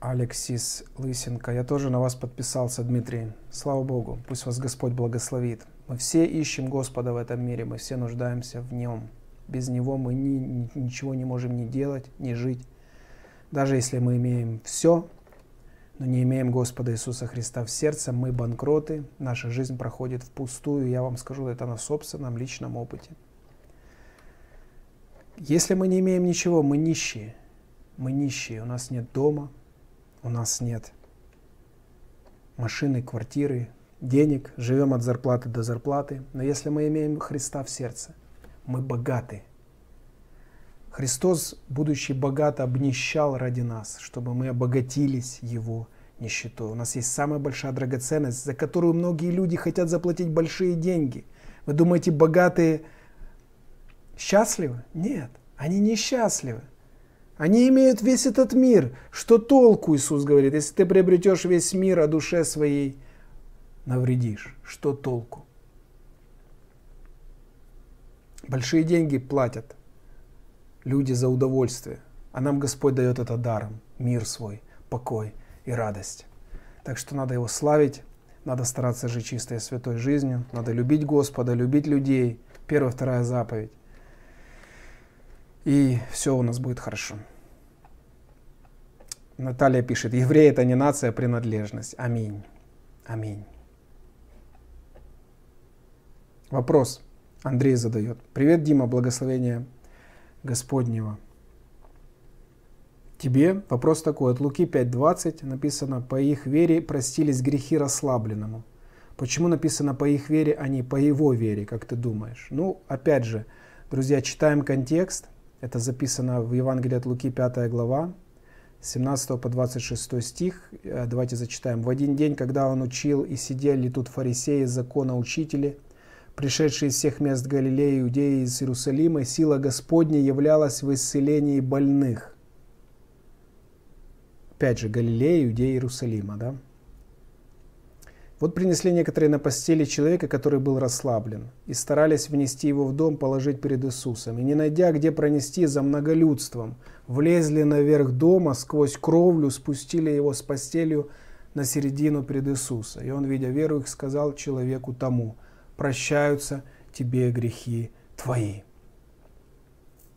Алексис Лысенко. Я тоже на вас подписался, Дмитрий. Слава Богу, пусть вас Господь благословит. Мы все ищем Господа в этом мире, мы все нуждаемся в Нем. Без Него мы ни, ничего не можем ни делать, ни жить. Даже если мы имеем все, но не имеем Господа Иисуса Христа в сердце, мы банкроты, наша жизнь проходит впустую. Я вам скажу это на собственном личном опыте. Если мы не имеем ничего, мы нищие. Мы нищие, у нас нет дома, у нас нет машины, квартиры, денег, живем от зарплаты до зарплаты. Но если мы имеем Христа в сердце, мы богаты. Христос, будучи богат, обнищал ради нас, чтобы мы обогатились Его нищетой. У нас есть самая большая драгоценность, за которую многие люди хотят заплатить большие деньги. Вы думаете, богатые счастливы? Нет, они несчастливы. Они имеют весь этот мир. Что толку, Иисус говорит, если ты приобретешь весь мир, а душе своей навредишь? Что толку? Большие деньги платят люди за удовольствие, а нам Господь дает это даром, мир свой, покой и радость. Так что надо его славить, надо стараться жить чистой и святой жизнью, надо любить Господа, любить людей. Первая, вторая заповедь и все у нас будет хорошо. Наталья пишет, евреи это не нация, а принадлежность. Аминь. Аминь. Вопрос Андрей задает. Привет, Дима, благословение Господнего. Тебе вопрос такой. От Луки 5.20 написано, по их вере простились грехи расслабленному. Почему написано по их вере, а не по его вере, как ты думаешь? Ну, опять же, друзья, читаем контекст – это записано в Евангелии от Луки 5 глава, 17 по 26 стих. Э, давайте зачитаем. «В один день, когда он учил, и сидели тут фарисеи, закона учители, пришедшие из всех мест Галилеи, Иудеи, из Иерусалима, сила Господня являлась в исцелении больных». Опять же, Галилея, Иудея, Иерусалима, да? Вот принесли некоторые на постели человека, который был расслаблен, и старались внести его в дом, положить перед Иисусом. И не найдя, где пронести за многолюдством, влезли наверх дома, сквозь кровлю спустили его с постелью на середину перед Иисуса. И он, видя веру их, сказал человеку тому, прощаются тебе грехи твои.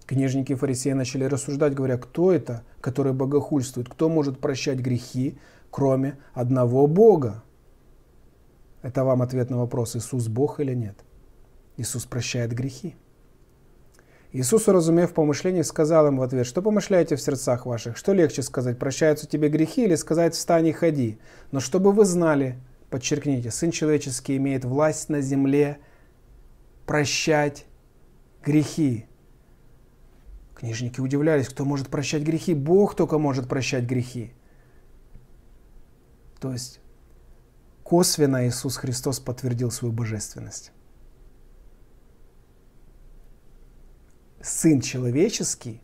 Книжники и фарисеи начали рассуждать, говоря, кто это, который богохульствует, кто может прощать грехи, кроме одного Бога. Это вам ответ на вопрос, Иисус Бог или нет. Иисус прощает грехи. Иисус, уразумев помышление, сказал им в ответ, что помышляете в сердцах ваших? Что легче сказать, прощаются тебе грехи или сказать, встань и ходи? Но чтобы вы знали, подчеркните, Сын Человеческий имеет власть на земле прощать грехи. Книжники удивлялись, кто может прощать грехи? Бог только может прощать грехи. То есть косвенно Иисус Христос подтвердил свою божественность. Сын человеческий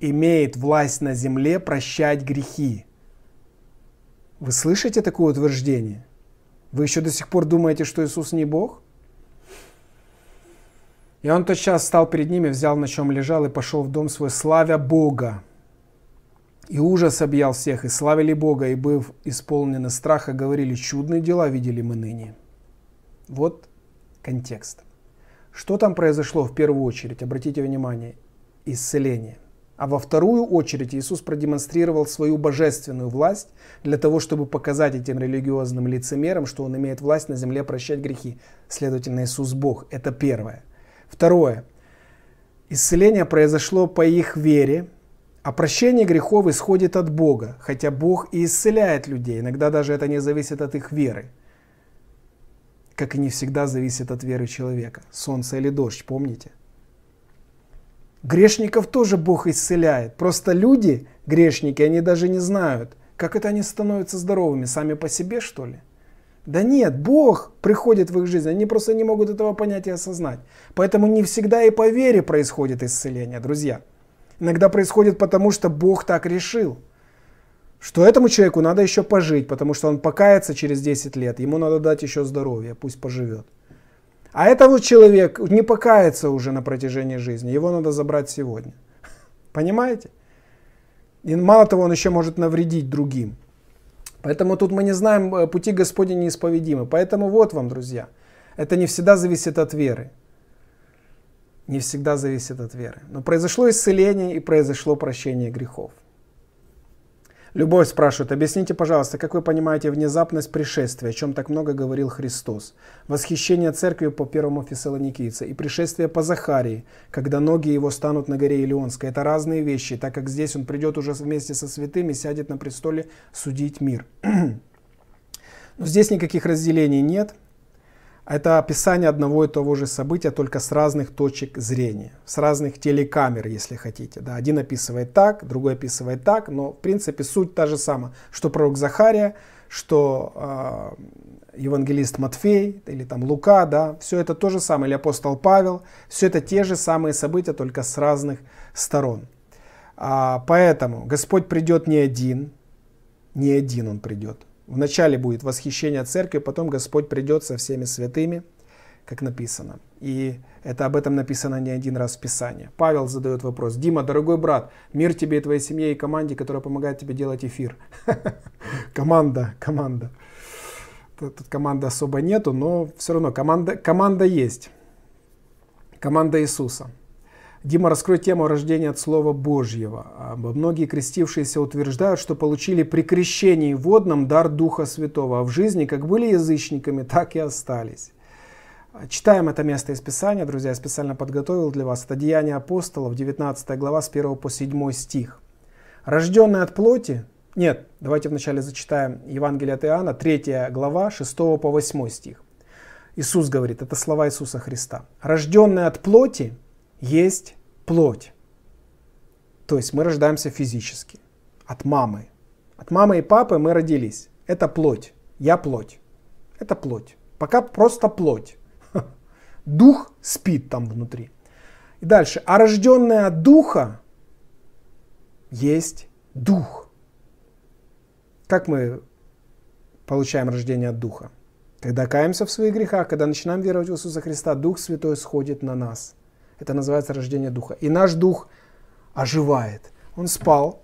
имеет власть на земле прощать грехи. Вы слышите такое утверждение? Вы еще до сих пор думаете, что Иисус не Бог? И он тотчас стал перед ними, взял на чем лежал и пошел в дом свой, славя Бога. И ужас объял всех, и славили Бога, и, быв исполнены страха, говорили, чудные дела видели мы ныне. Вот контекст. Что там произошло в первую очередь? Обратите внимание, исцеление. А во вторую очередь Иисус продемонстрировал свою божественную власть для того, чтобы показать этим религиозным лицемерам, что Он имеет власть на земле прощать грехи. Следовательно, Иисус Бог. Это первое. Второе. Исцеление произошло по их вере, а прощение грехов исходит от Бога, хотя Бог и исцеляет людей. Иногда даже это не зависит от их веры. Как и не всегда зависит от веры человека. Солнце или дождь, помните? Грешников тоже Бог исцеляет. Просто люди, грешники, они даже не знают, как это они становятся здоровыми, сами по себе, что ли? Да нет, Бог приходит в их жизнь, они просто не могут этого понять и осознать. Поэтому не всегда и по вере происходит исцеление, друзья. Иногда происходит потому, что Бог так решил. Что этому человеку надо еще пожить, потому что он покается через 10 лет, ему надо дать еще здоровье, пусть поживет. А этот человек не покается уже на протяжении жизни, его надо забрать сегодня. Понимаете? И мало того, он еще может навредить другим. Поэтому тут мы не знаем, э, пути Господни неисповедимы. Поэтому вот вам, друзья, это не всегда зависит от веры. Не всегда зависит от веры. Но произошло исцеление и произошло прощение грехов. Любовь спрашивает, объясните, пожалуйста, как вы понимаете внезапность пришествия, о чем так много говорил Христос, восхищение церкви по первому Фессалоникийце и пришествие по Захарии, когда ноги его станут на горе Илионской. Это разные вещи, так как здесь он придет уже вместе со святыми, сядет на престоле судить мир. Но здесь никаких разделений нет. Это описание одного и того же события, только с разных точек зрения, с разных телекамер, если хотите. Да, один описывает так, другой описывает так, но в принципе суть та же самая, что пророк Захария, что э, евангелист Матфей или там Лука, да, все это то же самое, или апостол Павел, все это те же самые события, только с разных сторон. А, поэтому Господь придет не один, не один Он придет. Вначале будет восхищение церкви, потом Господь придет со всеми святыми, как написано. И это об этом написано не один раз в Писании. Павел задает вопрос. Дима, дорогой брат, мир тебе и твоей семье и команде, которая помогает тебе делать эфир. Команда, команда. Тут команды особо нету, но все равно команда, команда есть. Команда Иисуса. Дима, раскрой тему рождения от Слова Божьего. А, многие крестившиеся утверждают, что получили при крещении водном дар Духа Святого, а в жизни как были язычниками, так и остались. А, читаем это место из Писания, друзья, я специально подготовил для вас. Это Деяния апостолов, 19 глава, с 1 по 7 стих. Рожденный от плоти, нет, давайте вначале зачитаем Евангелие от Иоанна, 3 глава, 6 по 8 стих. Иисус говорит, это слова Иисуса Христа. Рожденный от плоти, есть плоть. То есть мы рождаемся физически. От мамы. От мамы и папы мы родились. Это плоть. Я плоть. Это плоть. Пока просто плоть. Дух спит там внутри. И дальше. А рожденное от духа есть дух. Как мы получаем рождение от духа? Когда каемся в своих грехах, когда начинаем веровать в Иисуса Христа, Дух Святой сходит на нас – это называется рождение духа. И наш дух оживает. Он спал.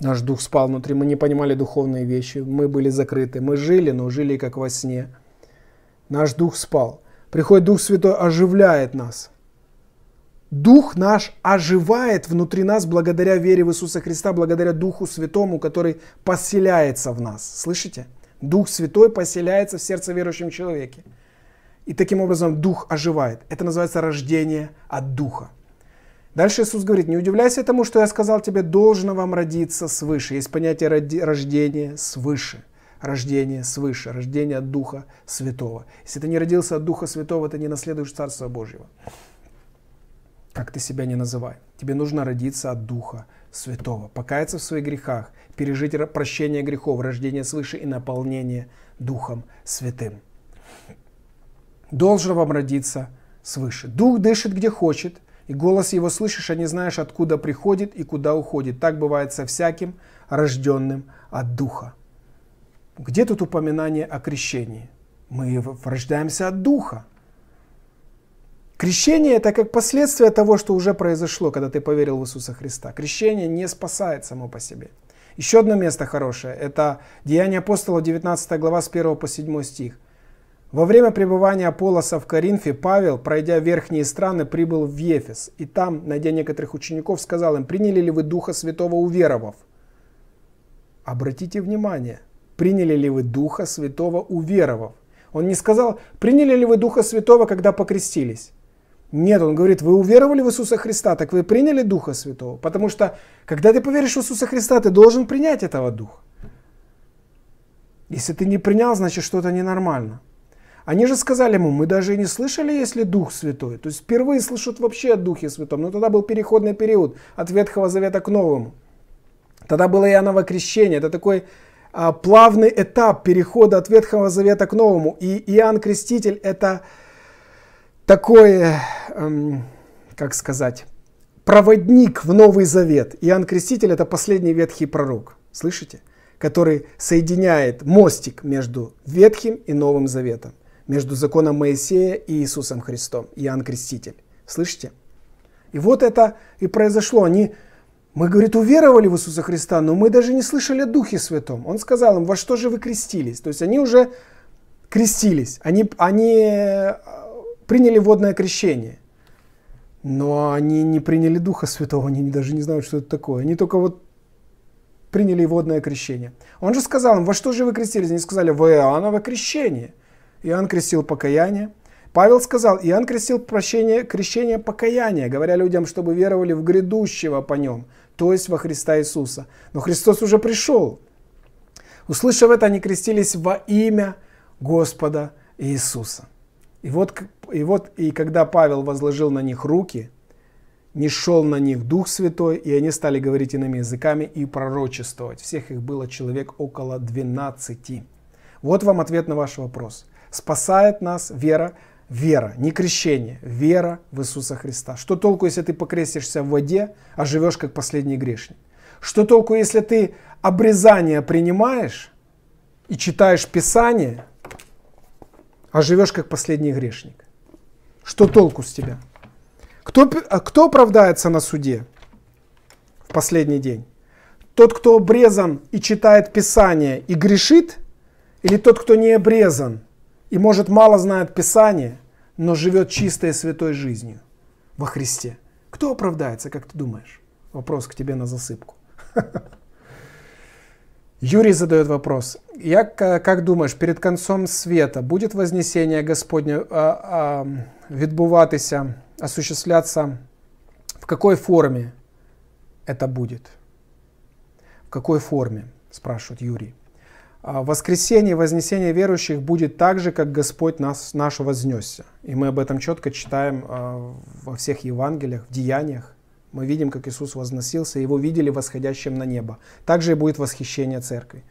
Наш дух спал внутри. Мы не понимали духовные вещи. Мы были закрыты. Мы жили, но жили как во сне. Наш дух спал. Приходит Дух Святой, оживляет нас. Дух наш оживает внутри нас благодаря вере в Иисуса Христа, благодаря Духу Святому, который поселяется в нас. Слышите? Дух Святой поселяется в сердце верующем человеке. И таким образом дух оживает. Это называется рождение от духа. Дальше Иисус говорит, не удивляйся тому, что я сказал тебе, должно вам родиться свыше. Есть понятие рождения свыше. Рождение свыше, рождение от Духа Святого. Если ты не родился от Духа Святого, ты не наследуешь Царство Божьего. Как ты себя не называй. Тебе нужно родиться от Духа Святого, покаяться в своих грехах, пережить прощение грехов, рождение свыше и наполнение Духом Святым должен вам родиться свыше. Дух дышит где хочет, и голос его слышишь, а не знаешь, откуда приходит и куда уходит. Так бывает со всяким рожденным от Духа. Где тут упоминание о крещении? Мы рождаемся от Духа. Крещение это как последствие того, что уже произошло, когда ты поверил в Иисуса Христа. Крещение не спасает само по себе. Еще одно место хорошее. Это Деяния апостола, 19 глава, с 1 по 7 стих. Во время пребывания Аполлоса в Коринфе Павел, пройдя верхние страны, прибыл в Ефес, и там, найдя некоторых учеников, сказал им, приняли ли вы Духа Святого уверовав? Обратите внимание, приняли ли вы Духа Святого уверовав? Он не сказал, приняли ли вы Духа Святого, когда покрестились? Нет, он говорит, вы уверовали в Иисуса Христа, так вы приняли Духа Святого. Потому что, когда ты поверишь в Иисуса Христа, ты должен принять этого Духа. Если ты не принял, значит что-то ненормально. Они же сказали ему, мы даже не слышали, если Дух Святой. То есть впервые слышат вообще о Духе Святом. Но тогда был переходный период от Ветхого Завета к Новому. Тогда было Иоанново крещение. Это такой а, плавный этап перехода от Ветхого Завета к Новому. И Иоанн Креститель это такое, эм, как сказать, проводник в Новый Завет. Иоанн Креститель это последний ветхий пророк. Слышите? Который соединяет мостик между Ветхим и Новым Заветом. Между законом Моисея и Иисусом Христом. Иоанн Креститель. Слышите? И вот это и произошло. Они мы, говорит, уверовали в Иисуса Христа, но мы даже не слышали о Духе Святом. Он сказал им, во что же вы крестились? То есть они уже крестились, они, они э, приняли водное крещение. Но они не приняли Духа Святого, они даже не знают, что это такое. Они только вот приняли водное крещение. Он же сказал им, во что же вы крестились? Они сказали, в Иоанново крещение. Иоанн крестил покаяние, Павел сказал, Иоанн крестил прощение, крещение покаяния, говоря людям, чтобы веровали в грядущего по нем, то есть во Христа Иисуса. Но Христос уже пришел. Услышав это, они крестились во имя Господа Иисуса. И вот, и вот, и когда Павел возложил на них руки, не шел на них Дух Святой, и они стали говорить иными языками и пророчествовать. Всех их было человек около 12. Вот вам ответ на ваш вопрос. Спасает нас вера Вера, не крещение, вера в Иисуса Христа. Что толку, если ты покрестишься в воде, а живешь как последний грешник? Что толку, если ты обрезание принимаешь и читаешь Писание, а живешь как последний грешник? Что толку с тебя? Кто, а кто оправдается на суде в последний день? Тот, кто обрезан и читает Писание и грешит? Или тот, кто не обрезан и, может, мало знает Писание, но живет чистой святой жизнью во Христе. Кто оправдается, как ты думаешь? Вопрос к тебе на засыпку. Юрий задает вопрос. Я, как думаешь, перед концом света будет вознесение Господне а, а, відбуватися, осуществляться? В какой форме это будет? В какой форме, спрашивает Юрий. А воскресение, вознесение верующих будет так же, как Господь нас, наш вознесся. И мы об этом четко читаем а, во всех Евангелиях, в Деяниях. Мы видим, как Иисус возносился, его видели восходящим на небо. Также и будет восхищение церкви.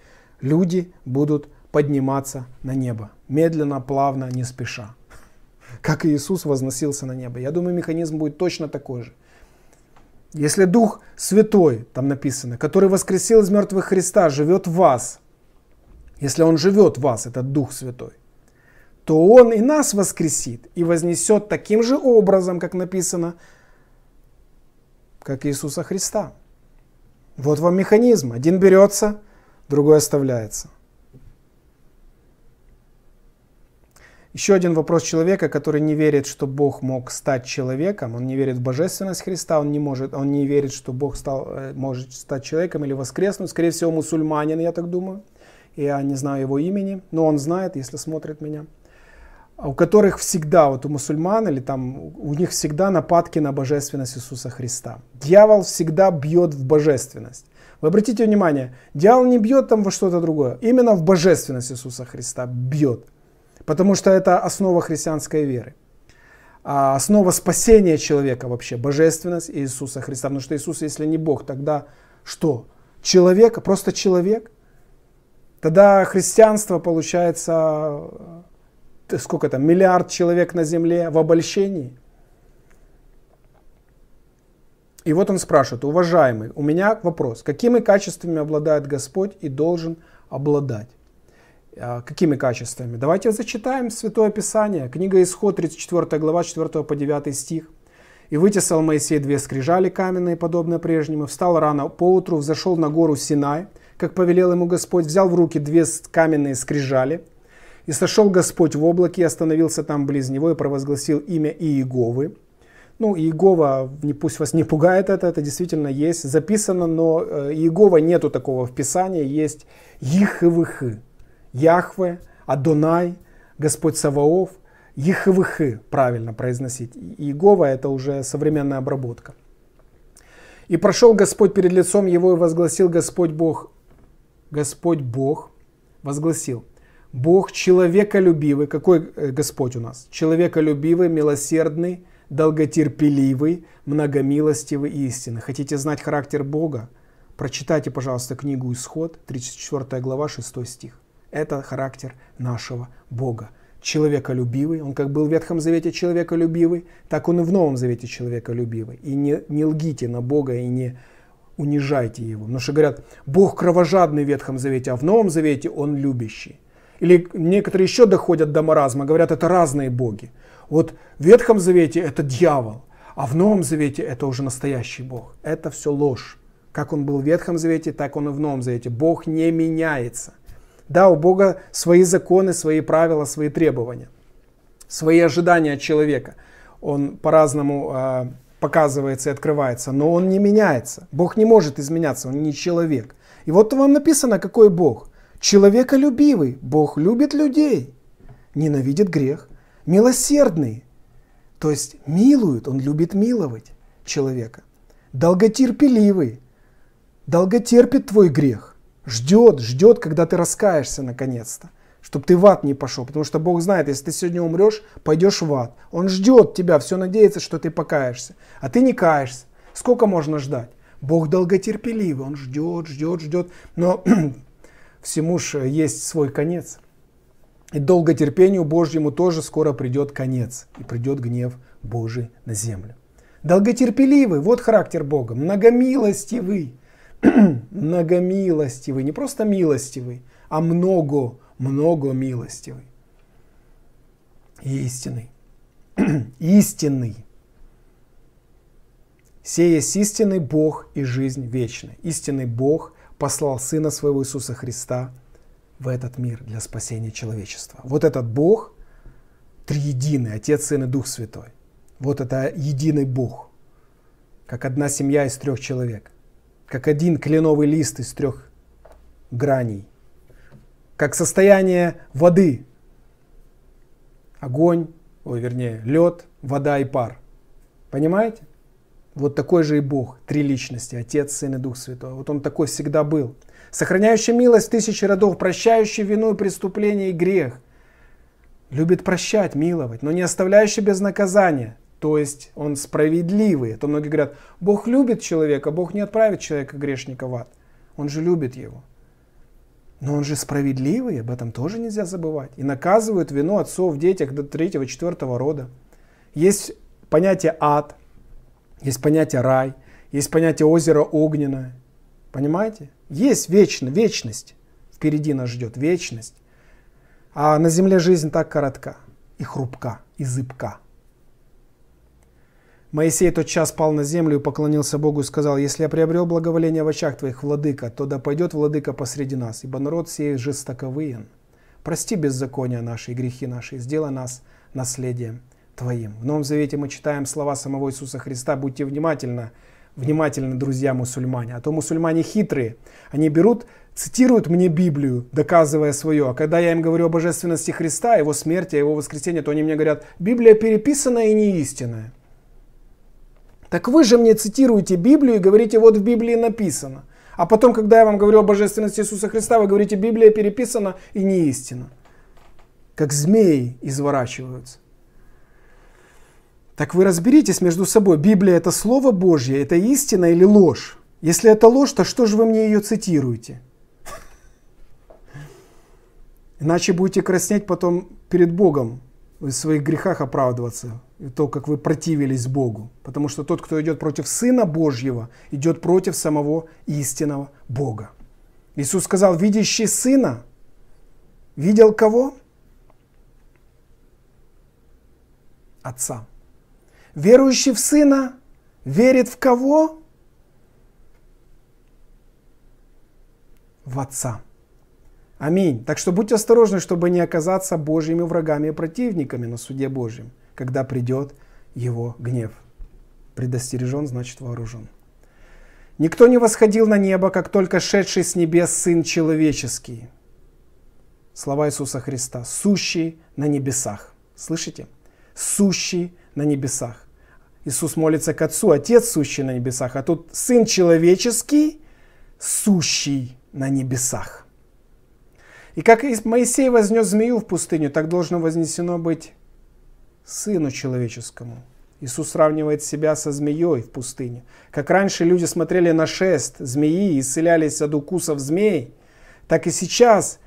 Люди будут подниматься на небо, медленно, плавно, не спеша. Как и Иисус возносился на небо. Я думаю, механизм будет точно такой же. Если Дух Святой, там написано, который воскресил из мертвых Христа, живет в вас, если Он живет в вас, этот Дух Святой, то Он и нас воскресит и вознесет таким же образом, как написано, как Иисуса Христа. Вот вам механизм. Один берется, другой оставляется. Еще один вопрос человека, который не верит, что Бог мог стать человеком, он не верит в божественность Христа, он не, может, он не верит, что Бог стал, э, может стать человеком или воскреснуть. Скорее всего, мусульманин, я так думаю я не знаю его имени, но он знает, если смотрит меня, у которых всегда, вот у мусульман или там, у них всегда нападки на божественность Иисуса Христа. Дьявол всегда бьет в божественность. Вы обратите внимание, дьявол не бьет там во что-то другое, именно в божественность Иисуса Христа бьет, потому что это основа христианской веры. А основа спасения человека вообще, божественность Иисуса Христа. Потому что Иисус, если не Бог, тогда что? Человек, просто человек – Тогда христианство получается, э, сколько там, миллиард человек на земле в обольщении. И вот он спрашивает, уважаемый, у меня вопрос, какими качествами обладает Господь и должен обладать? А, какими качествами? Давайте зачитаем Святое Писание. Книга Исход, 34 глава, 4 по 9 стих. «И вытесал Моисей две скрижали каменные, подобные прежним, встал рано поутру, взошел на гору Синай, как повелел ему Господь, взял в руки две каменные скрижали, и сошел Господь в облаке, и остановился там близ него, и провозгласил имя Иеговы. Ну, Иегова, не, пусть вас не пугает это, это действительно есть, записано, но э, Иегова нету такого в Писании, есть Ихвыхы, Яхве, Адонай, Господь Саваоф, Ихвыхы, правильно произносить. Иегова это уже современная обработка. И прошел Господь перед лицом его и возгласил Господь Бог, Господь Бог возгласил, Бог человеколюбивый, какой э, Господь у нас? Человеколюбивый, милосердный, долготерпеливый, многомилостивый и истинный. Хотите знать характер Бога? Прочитайте, пожалуйста, книгу Исход, 34 глава, 6 стих. Это характер нашего Бога. Человеколюбивый, он как был в Ветхом Завете человеколюбивый, так он и в Новом Завете человеколюбивый. И не, не лгите на Бога и не унижайте его. Потому что говорят, Бог кровожадный в Ветхом Завете, а в Новом Завете он любящий. Или некоторые еще доходят до маразма, говорят, это разные боги. Вот в Ветхом Завете это дьявол, а в Новом Завете это уже настоящий Бог. Это все ложь. Как он был в Ветхом Завете, так он и в Новом Завете. Бог не меняется. Да, у Бога свои законы, свои правила, свои требования, свои ожидания от человека. Он по-разному э, показывается и открывается, но он не меняется. Бог не может изменяться, он не человек. И вот вам написано, какой Бог. Человеколюбивый. Бог любит людей, ненавидит грех. Милосердный. То есть милует, он любит миловать человека. Долготерпеливый долготерпит твой грех, ждет, ждет, когда ты раскаешься наконец-то, чтобы ты в ад не пошел, потому что Бог знает, если ты сегодня умрешь, пойдешь в ад. Он ждет тебя, все надеется, что ты покаешься, а ты не каешься. Сколько можно ждать? Бог долготерпеливый, Он ждет, ждет, ждет, но всему же есть свой конец. И долготерпению Божьему тоже скоро придет конец, и придет гнев Божий на землю. Долготерпеливый, вот характер Бога, многомилостивый, многомилостивый, не просто милостивый, а много, много милостивый. И истинный. истинный. Сей есть истинный Бог и жизнь вечная. Истинный Бог послал Сына Своего Иисуса Христа в этот мир для спасения человечества. Вот этот Бог, триединый, Отец, Сын и Дух Святой. Вот это единый Бог, как одна семья из трех человек – как один кленовый лист из трех граней, как состояние воды, огонь, ой, вернее, лед, вода и пар. Понимаете? Вот такой же и Бог, три личности, Отец, Сын и Дух Святой. Вот Он такой всегда был. Сохраняющий милость тысячи родов, прощающий вину и преступление и грех. Любит прощать, миловать, но не оставляющий без наказания. То есть он справедливый. То многие говорят, Бог любит человека, Бог не отправит человека грешника в ад. Он же любит его. Но он же справедливый, об этом тоже нельзя забывать. И наказывает вину отцов в детях до третьего, четвертого рода. Есть понятие ад, есть понятие рай, есть понятие озеро огненное. Понимаете? Есть вечно, вечность. Впереди нас ждет вечность. А на земле жизнь так коротка и хрупка, и зыбка. Моисей тот час пал на землю и поклонился Богу и сказал, «Если я приобрел благоволение в очах твоих, владыка, то да пойдет владыка посреди нас, ибо народ сей жестоковыен. Прости беззакония наши и грехи наши, и сделай нас наследием Твоим». В Новом Завете мы читаем слова самого Иисуса Христа, будьте внимательны, внимательны, друзья мусульмане. А то мусульмане хитрые. Они берут, цитируют мне Библию, доказывая свое. А когда я им говорю о божественности Христа, его смерти, его воскресении, то они мне говорят, Библия переписана и не истинная. Так вы же мне цитируете Библию и говорите, вот в Библии написано. А потом, когда я вам говорю о божественности Иисуса Христа, вы говорите, Библия переписана и не истина. Как змеи изворачиваются. Так вы разберитесь между собой, Библия это Слово Божье, это истина или ложь? Если это ложь, то что же вы мне ее цитируете? Иначе будете краснеть потом перед Богом, в своих грехах оправдываться то, как вы противились Богу. Потому что тот, кто идет против Сына Божьего, идет против самого истинного Бога. Иисус сказал, видящий Сына, видел кого? Отца. Верующий в Сына верит в кого? В Отца. Аминь. Так что будьте осторожны, чтобы не оказаться Божьими врагами и противниками на суде Божьем когда придет его гнев. Предостережен, значит вооружен. Никто не восходил на небо, как только шедший с небес Сын Человеческий. Слова Иисуса Христа. Сущий на небесах. Слышите? Сущий на небесах. Иисус молится к Отцу, Отец сущий на небесах, а тут Сын Человеческий, сущий на небесах. И как Моисей вознес змею в пустыню, так должно вознесено быть Сыну Человеческому, Иисус сравнивает себя со змеей в пустыне. Как раньше люди смотрели на шест змеи и исцелялись от укусов змей, так и сейчас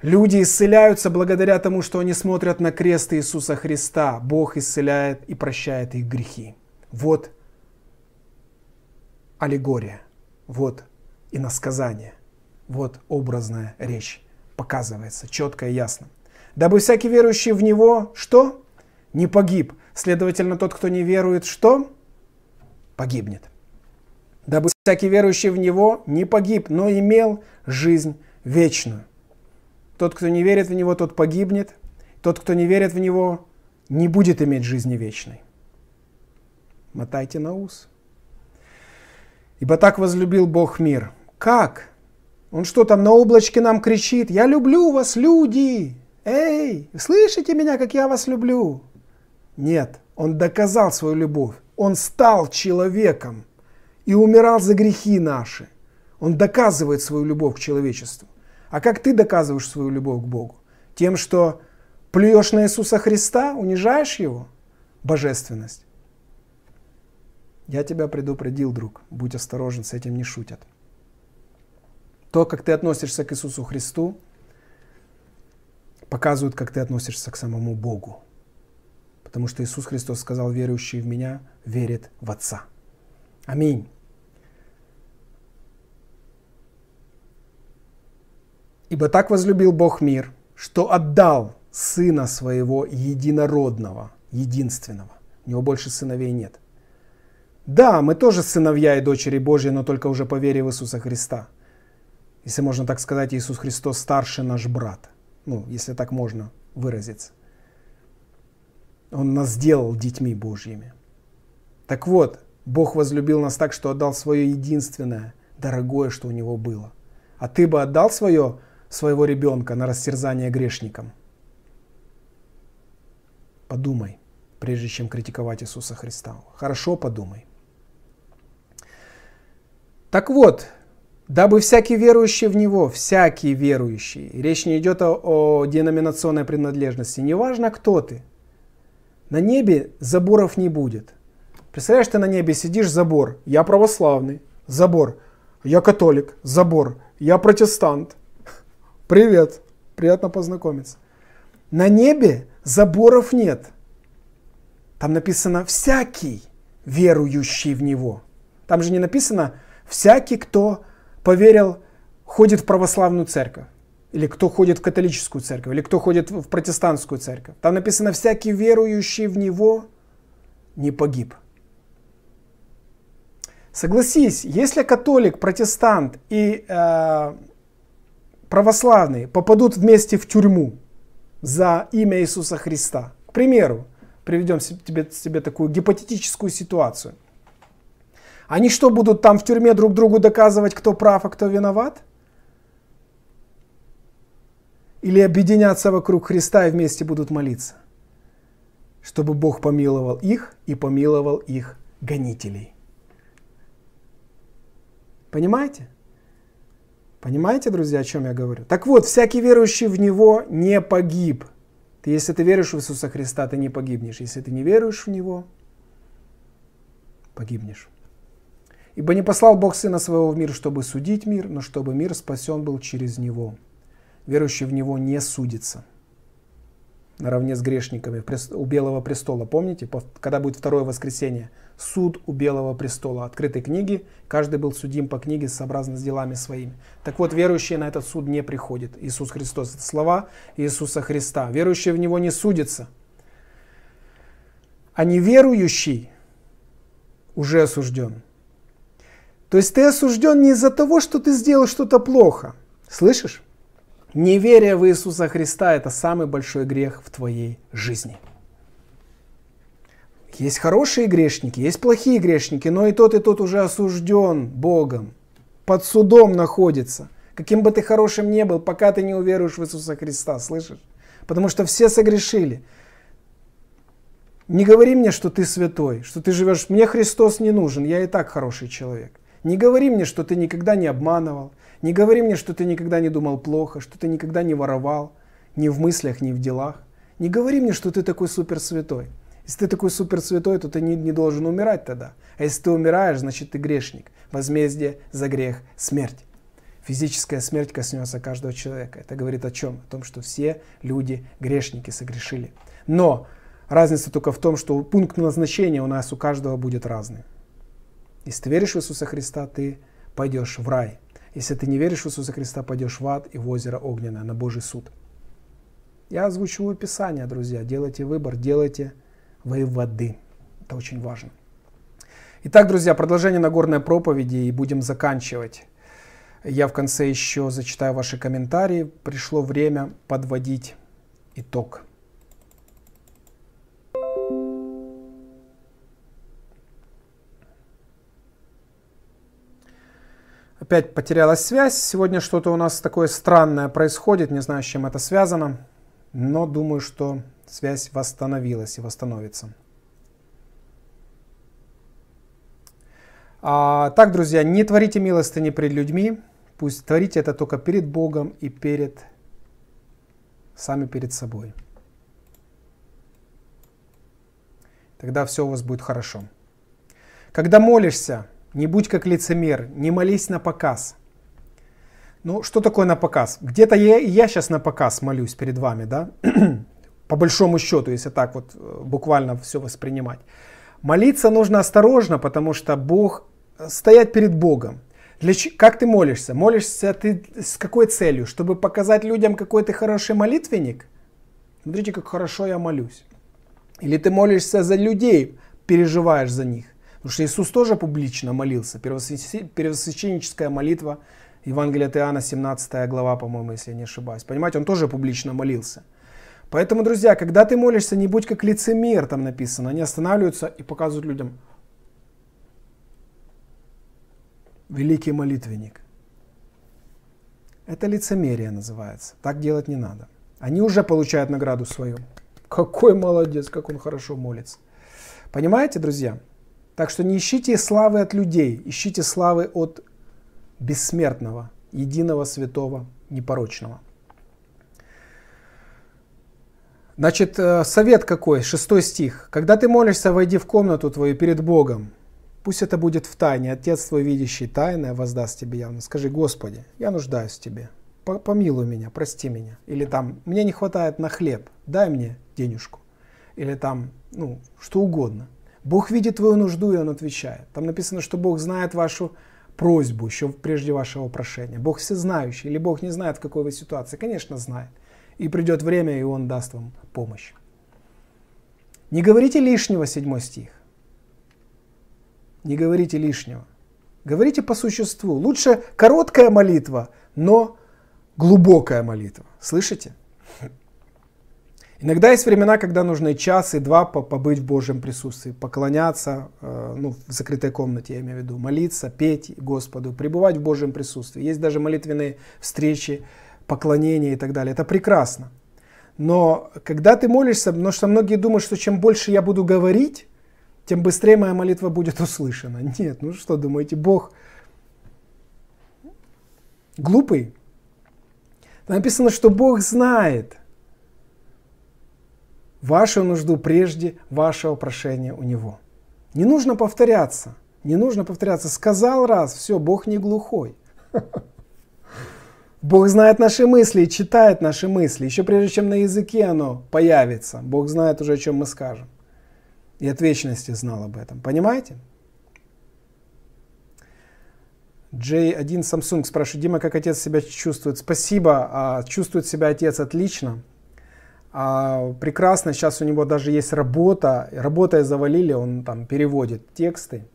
люди исцеляются благодаря тому, что они смотрят на крест Иисуса Христа. Бог исцеляет и прощает их грехи. Вот аллегория, вот иносказание, вот образная речь показывается четко и ясно. Дабы всякий верующий в Него что? Не погиб. Следовательно, тот, кто не верует, что? Погибнет. Дабы всякий верующий в Него не погиб, но имел жизнь вечную. Тот, кто не верит в Него, тот погибнет. Тот, кто не верит в Него, не будет иметь жизни вечной. Мотайте на ус. Ибо так возлюбил Бог мир. Как? Он что там на облачке нам кричит? Я люблю вас, люди! Эй, слышите меня, как я вас люблю? Нет, он доказал свою любовь. Он стал человеком и умирал за грехи наши. Он доказывает свою любовь к человечеству. А как ты доказываешь свою любовь к Богу? Тем, что плюешь на Иисуса Христа, унижаешь Его? Божественность. Я тебя предупредил, друг. Будь осторожен, с этим не шутят. То, как ты относишься к Иисусу Христу, показывает, как ты относишься к самому Богу. Потому что Иисус Христос сказал, верующий в Меня верит в Отца. Аминь. Ибо так возлюбил Бог мир, что отдал Сына Своего единородного, единственного. У Него больше сыновей нет. Да, мы тоже сыновья и дочери Божьи, но только уже по вере в Иисуса Христа. Если можно так сказать, Иисус Христос старший наш брат. Ну, если так можно выразиться. Он нас сделал детьми Божьими. Так вот, Бог возлюбил нас так, что отдал свое единственное, дорогое, что у него было. А ты бы отдал свое своего ребенка на растерзание грешникам? Подумай, прежде чем критиковать Иисуса Христа. Хорошо подумай. Так вот, дабы всякий верующий в Него, всякий верующий, речь не идет о, о деноминационной принадлежности, неважно кто ты, на небе заборов не будет. Представляешь, ты на небе сидишь, забор, я православный, забор, я католик, забор, я протестант, Привет, приятно познакомиться. На небе заборов нет. Там написано «всякий, верующий в Него». Там же не написано «всякий, кто поверил, ходит в православную церковь». Или кто ходит в католическую церковь, или кто ходит в протестантскую церковь. Там написано «всякий верующий в Него не погиб». Согласись, если католик, протестант и э, православные попадут вместе в тюрьму за имя Иисуса Христа. К примеру, приведем себе, себе такую гипотетическую ситуацию. Они что, будут там в тюрьме друг другу доказывать, кто прав, а кто виноват? Или объединятся вокруг Христа и вместе будут молиться? Чтобы Бог помиловал их и помиловал их гонителей. Понимаете? Понимаете, друзья, о чем я говорю? Так вот, всякий верующий в Него не погиб. Ты, если ты веришь в Иисуса Христа, ты не погибнешь. Если ты не веруешь в Него, погибнешь. Ибо не послал Бог Сына Своего в мир, чтобы судить мир, но чтобы мир спасен был через Него. Верующий в Него не судится наравне с грешниками у Белого престола. Помните, когда будет второе воскресенье? Суд у Белого престола. Открытой книги. Каждый был судим по книге сообразно с делами своими. Так вот, верующие на этот суд не приходят. Иисус Христос. Это слова Иисуса Христа. Верующий в Него не судится. А неверующий уже осужден. То есть ты осужден не из-за того, что ты сделал что-то плохо. Слышишь? Неверие в Иисуса Христа – это самый большой грех в твоей жизни. Есть хорошие грешники, есть плохие грешники, но и тот, и тот уже осужден Богом, под судом находится. Каким бы ты хорошим ни был, пока ты не уверуешь в Иисуса Христа, слышишь? Потому что все согрешили. Не говори мне, что ты святой, что ты живешь. Мне Христос не нужен, я и так хороший человек. Не говори мне, что ты никогда не обманывал, не говори мне, что ты никогда не думал плохо, что ты никогда не воровал, ни в мыслях, ни в делах. Не говори мне, что ты такой супер святой. Если ты такой супер святой, то ты не, не должен умирать тогда. А если ты умираешь, значит ты грешник. Возмездие за грех – смерть. Физическая смерть коснется каждого человека. Это говорит о чем? О том, что все люди грешники согрешили. Но разница только в том, что пункт назначения у нас у каждого будет разный. Если ты веришь в Иисуса Христа, ты пойдешь в рай. Если ты не веришь в Иисуса Христа, пойдешь в ад и в озеро огненное на Божий суд. Я озвучиваю Писание, друзья. Делайте выбор, делайте воды. Это очень важно. Итак, друзья, продолжение Нагорной проповеди и будем заканчивать. Я в конце еще зачитаю ваши комментарии. Пришло время подводить итог. Опять потерялась связь. Сегодня что-то у нас такое странное происходит. Не знаю, с чем это связано. Но думаю, что связь восстановилась и восстановится. А, так, друзья, не творите милостыни перед людьми. Пусть творите это только перед Богом и перед сами перед собой. Тогда все у вас будет хорошо. Когда молишься, не будь как лицемер, не молись на показ. Ну, что такое на показ? Где-то я, я сейчас на показ молюсь перед вами, да? По большому счету, если так вот э, буквально все воспринимать. Молиться нужно осторожно, потому что Бог, э, стоять перед Богом. Для, как ты молишься? Молишься ты с какой целью? Чтобы показать людям, какой ты хороший молитвенник? Смотрите, как хорошо я молюсь. Или ты молишься за людей, переживаешь за них. Потому что Иисус тоже публично молился. Первосвященническая молитва, Евангелие от Иоанна, 17 глава, по-моему, если я не ошибаюсь. Понимаете, он тоже публично молился. Поэтому, друзья, когда ты молишься, не будь как лицемер, там написано. Они останавливаются и показывают людям. Великий молитвенник. Это лицемерие называется. Так делать не надо. Они уже получают награду свою. Какой молодец, как он хорошо молится. Понимаете, друзья? Так что не ищите славы от людей, ищите славы от бессмертного, единого, святого, непорочного. Значит, э, совет какой? Шестой стих. Когда ты молишься, войди в комнату твою перед Богом. Пусть это будет в тайне. Отец твой, видящий тайное, воздаст тебе явно. Скажи, Господи, я нуждаюсь в тебе. Помилуй меня, прости меня. Или там, мне не хватает на хлеб, дай мне денежку. Или там, ну, что угодно. Бог видит твою нужду, и Он отвечает. Там написано, что Бог знает вашу просьбу еще прежде вашего прошения. Бог всезнающий, или Бог не знает, в какой вы ситуации. Конечно, знает. И придет время, и Он даст вам помощь. Не говорите лишнего, седьмой стих. Не говорите лишнего. Говорите по существу. Лучше короткая молитва, но глубокая молитва. Слышите? Иногда есть времена, когда нужно и час, и два побыть в Божьем присутствии, поклоняться, э, ну, в закрытой комнате, я имею в виду, молиться, петь Господу, пребывать в Божьем присутствии. Есть даже молитвенные встречи, поклонения и так далее. Это прекрасно. Но когда ты молишься, потому что многие думают, что чем больше я буду говорить, тем быстрее моя молитва будет услышана. Нет, ну что думаете, Бог глупый? Написано, что Бог знает, вашу нужду прежде вашего прошения у Него. Не нужно повторяться. Не нужно повторяться. Сказал раз, все, Бог не глухой. Бог знает наши мысли и читает наши мысли. Еще прежде чем на языке оно появится, Бог знает уже, о чем мы скажем. И от вечности знал об этом. Понимаете? J1 Samsung спрашивает, Дима, как отец себя чувствует? Спасибо, а, чувствует себя отец отлично. А, прекрасно, сейчас у него даже есть работа. Работая завалили, он там переводит тексты.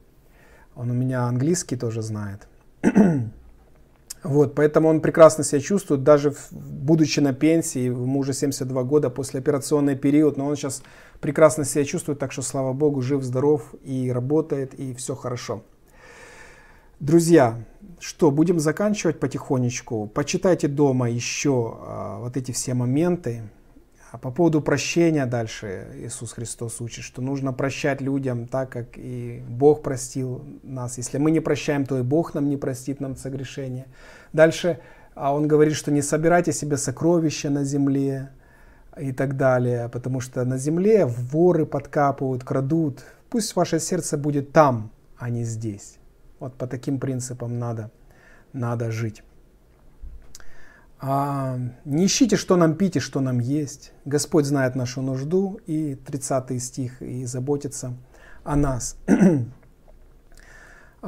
Он у меня английский тоже знает. вот, поэтому он прекрасно себя чувствует, даже будучи на пенсии, ему уже 72 года после операционный период, но он сейчас прекрасно себя чувствует, так что слава богу, жив, здоров и работает, и все хорошо. Друзья, что, будем заканчивать потихонечку. Почитайте дома еще а, вот эти все моменты. А по поводу прощения дальше Иисус Христос учит, что нужно прощать людям так, как и Бог простил нас. Если мы не прощаем, то и Бог нам не простит нам согрешение. Дальше а Он говорит, что не собирайте себе сокровища на земле, и так далее, потому что на земле воры подкапывают, крадут. Пусть ваше сердце будет там, а не здесь. Вот по таким принципам надо, надо жить. А, не ищите, что нам пить и что нам есть. Господь знает нашу нужду, и 30 стих, и заботится о нас.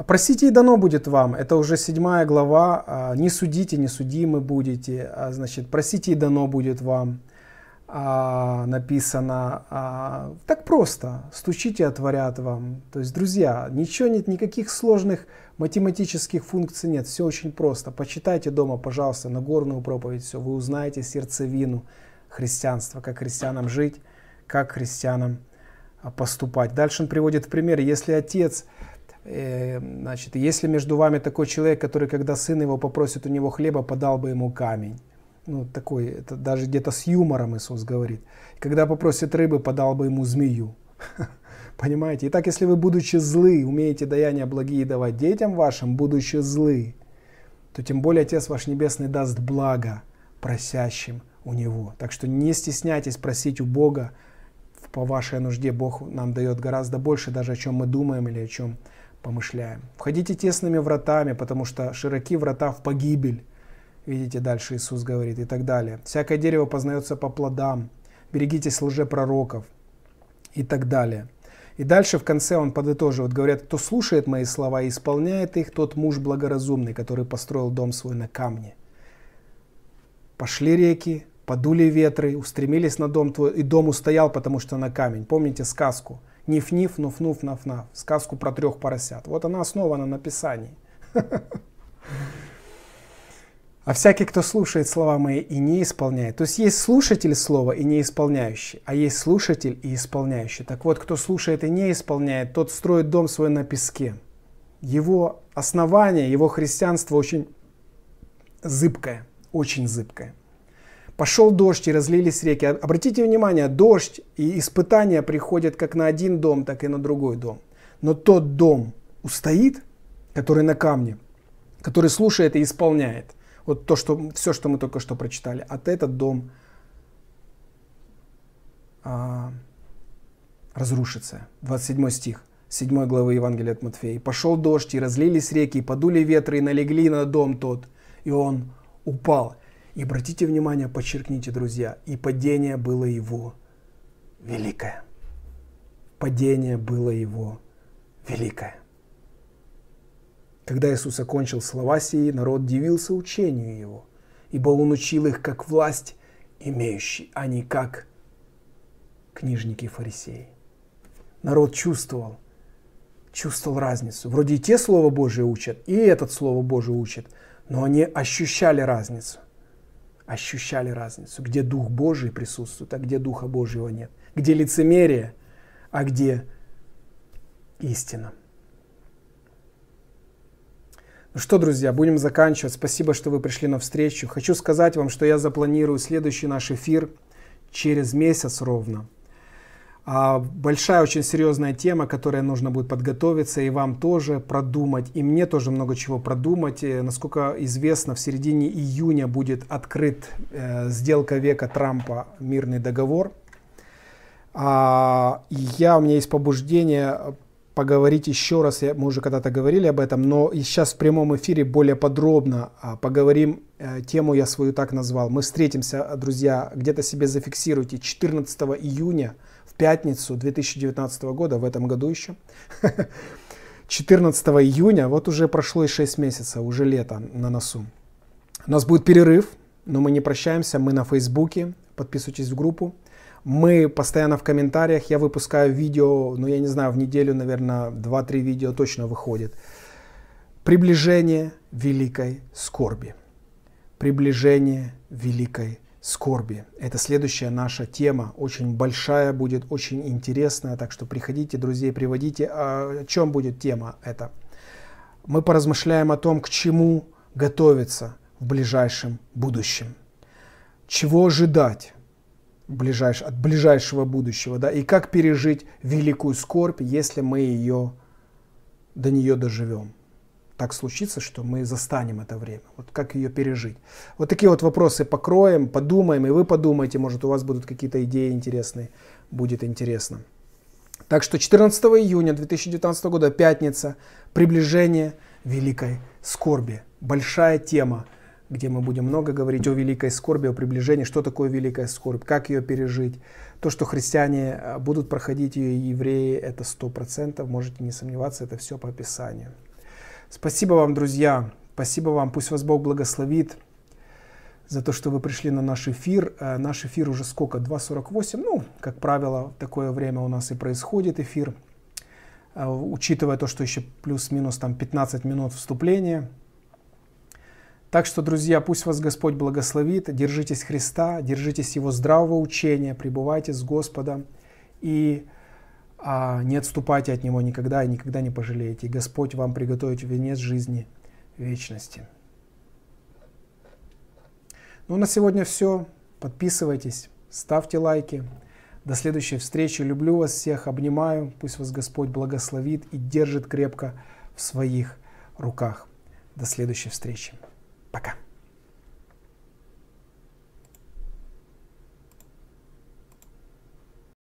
Просите и дано будет вам. Это уже седьмая глава. А, не судите, не судимы будете. А, значит, просите и дано будет вам. А, написано так просто. Стучите, отворят вам. То есть, друзья, ничего нет, никаких сложных математических функций нет. Все очень просто. Почитайте дома, пожалуйста, Нагорную проповедь. Все, вы узнаете сердцевину христианства, как христианам жить, как христианам поступать. Дальше он приводит пример, если отец Э, значит, если между вами такой человек, который, когда сын его попросит у него хлеба, подал бы ему камень. Ну, такой, это даже где-то с юмором Иисус говорит. Когда попросит рыбы, подал бы ему змею. Понимаете? Итак, если вы, будучи злы, умеете даяния благие давать детям вашим, будучи злы, то тем более Отец ваш Небесный даст благо просящим у Него. Так что не стесняйтесь просить у Бога по вашей нужде. Бог нам дает гораздо больше, даже о чем мы думаем или о чем помышляем. Входите тесными вратами, потому что широки врата в погибель. Видите, дальше Иисус говорит и так далее. Всякое дерево познается по плодам. Берегитесь лжепророков и так далее. И дальше в конце он подытоживает, говорят, кто слушает мои слова и исполняет их, тот муж благоразумный, который построил дом свой на камне. Пошли реки, подули ветры, устремились на дом твой, и дом устоял, потому что на камень. Помните сказку? Ниф-ниф, нуф-нуф, наф-наф. Сказку про трех поросят. Вот она основана на Писании. А всякий, кто слушает слова мои и не исполняет. То есть есть слушатель слова и не исполняющий, а есть слушатель и исполняющий. Так вот, кто слушает и не исполняет, тот строит дом свой на песке. Его основание, его христианство очень зыбкое, очень зыбкое. Пошел дождь и разлились реки. Обратите внимание, дождь и испытания приходят как на один дом, так и на другой дом. Но тот дом устоит, который на камне, который слушает и исполняет. Вот то, что, все, что мы только что прочитали. От этот дом а, разрушится. 27 стих 7 главы Евангелия от Матфея. «Пошел дождь, и разлились реки, и подули ветры, и налегли на дом тот, и он упал». И обратите внимание, подчеркните, друзья, и падение было его великое. Падение было его великое. Когда Иисус окончил слова сии, народ дивился учению его, ибо он учил их как власть имеющий, а не как книжники и фарисеи. Народ чувствовал, чувствовал разницу. Вроде и те Слово Божие учат, и этот Слово Божие учат, но они ощущали разницу ощущали разницу, где Дух Божий присутствует, а где Духа Божьего нет, где лицемерие, а где истина. Ну что, друзья, будем заканчивать. Спасибо, что вы пришли на встречу. Хочу сказать вам, что я запланирую следующий наш эфир через месяц ровно. А, большая, очень серьезная тема, которая нужно будет подготовиться, и вам тоже продумать, и мне тоже много чего продумать. И, насколько известно, в середине июня будет открыт э, сделка века Трампа «Мирный договор». А, и я, у меня есть побуждение поговорить еще раз, мы уже когда-то говорили об этом, но сейчас в прямом эфире более подробно а, поговорим, э, тему я свою так назвал. Мы встретимся, друзья, где-то себе зафиксируйте, 14 июня – пятницу 2019 года, в этом году еще, 14 июня, вот уже прошло и 6 месяцев, уже лето на носу. У нас будет перерыв, но мы не прощаемся, мы на Фейсбуке, подписывайтесь в группу. Мы постоянно в комментариях, я выпускаю видео, ну я не знаю, в неделю, наверное, 2-3 видео точно выходит. Приближение великой скорби. Приближение великой скорби. Это следующая наша тема, очень большая будет, очень интересная, так что приходите, друзей, приводите. А о чем будет тема эта? Мы поразмышляем о том, к чему готовиться в ближайшем будущем. Чего ожидать ближайш... от ближайшего будущего, да, и как пережить великую скорбь, если мы ее до нее доживем. так случится, что мы застанем это время. Вот как ее пережить. Вот такие вот вопросы покроем, подумаем, и вы подумайте, может у вас будут какие-то идеи интересные, будет интересно. Так что 14 июня 2019 года, пятница, приближение великой скорби. Большая тема, где мы будем много говорить о великой скорби, о приближении, что такое великая скорбь, как ее пережить. То, что христиане а, будут проходить ее, и евреи, это 100%, можете не сомневаться, это все по описанию. Спасибо вам, друзья. Спасибо вам. Пусть вас Бог благословит за то, что вы пришли на наш эфир. Э, наш эфир уже сколько? 2.48. Ну, как правило, в такое время у нас и происходит эфир. Э, учитывая то, что еще плюс-минус там 15 минут вступления. Так что, друзья, пусть вас Господь благословит. Держитесь Христа, держитесь Его здравого учения, пребывайте с Господом. И а не отступайте от Него никогда и никогда не пожалеете. Господь вам приготовит венец жизни вечности. Ну, на сегодня все. Подписывайтесь, ставьте лайки. До следующей встречи. Люблю вас всех, обнимаю. Пусть вас Господь благословит и держит крепко в своих руках. До следующей встречи. Пока.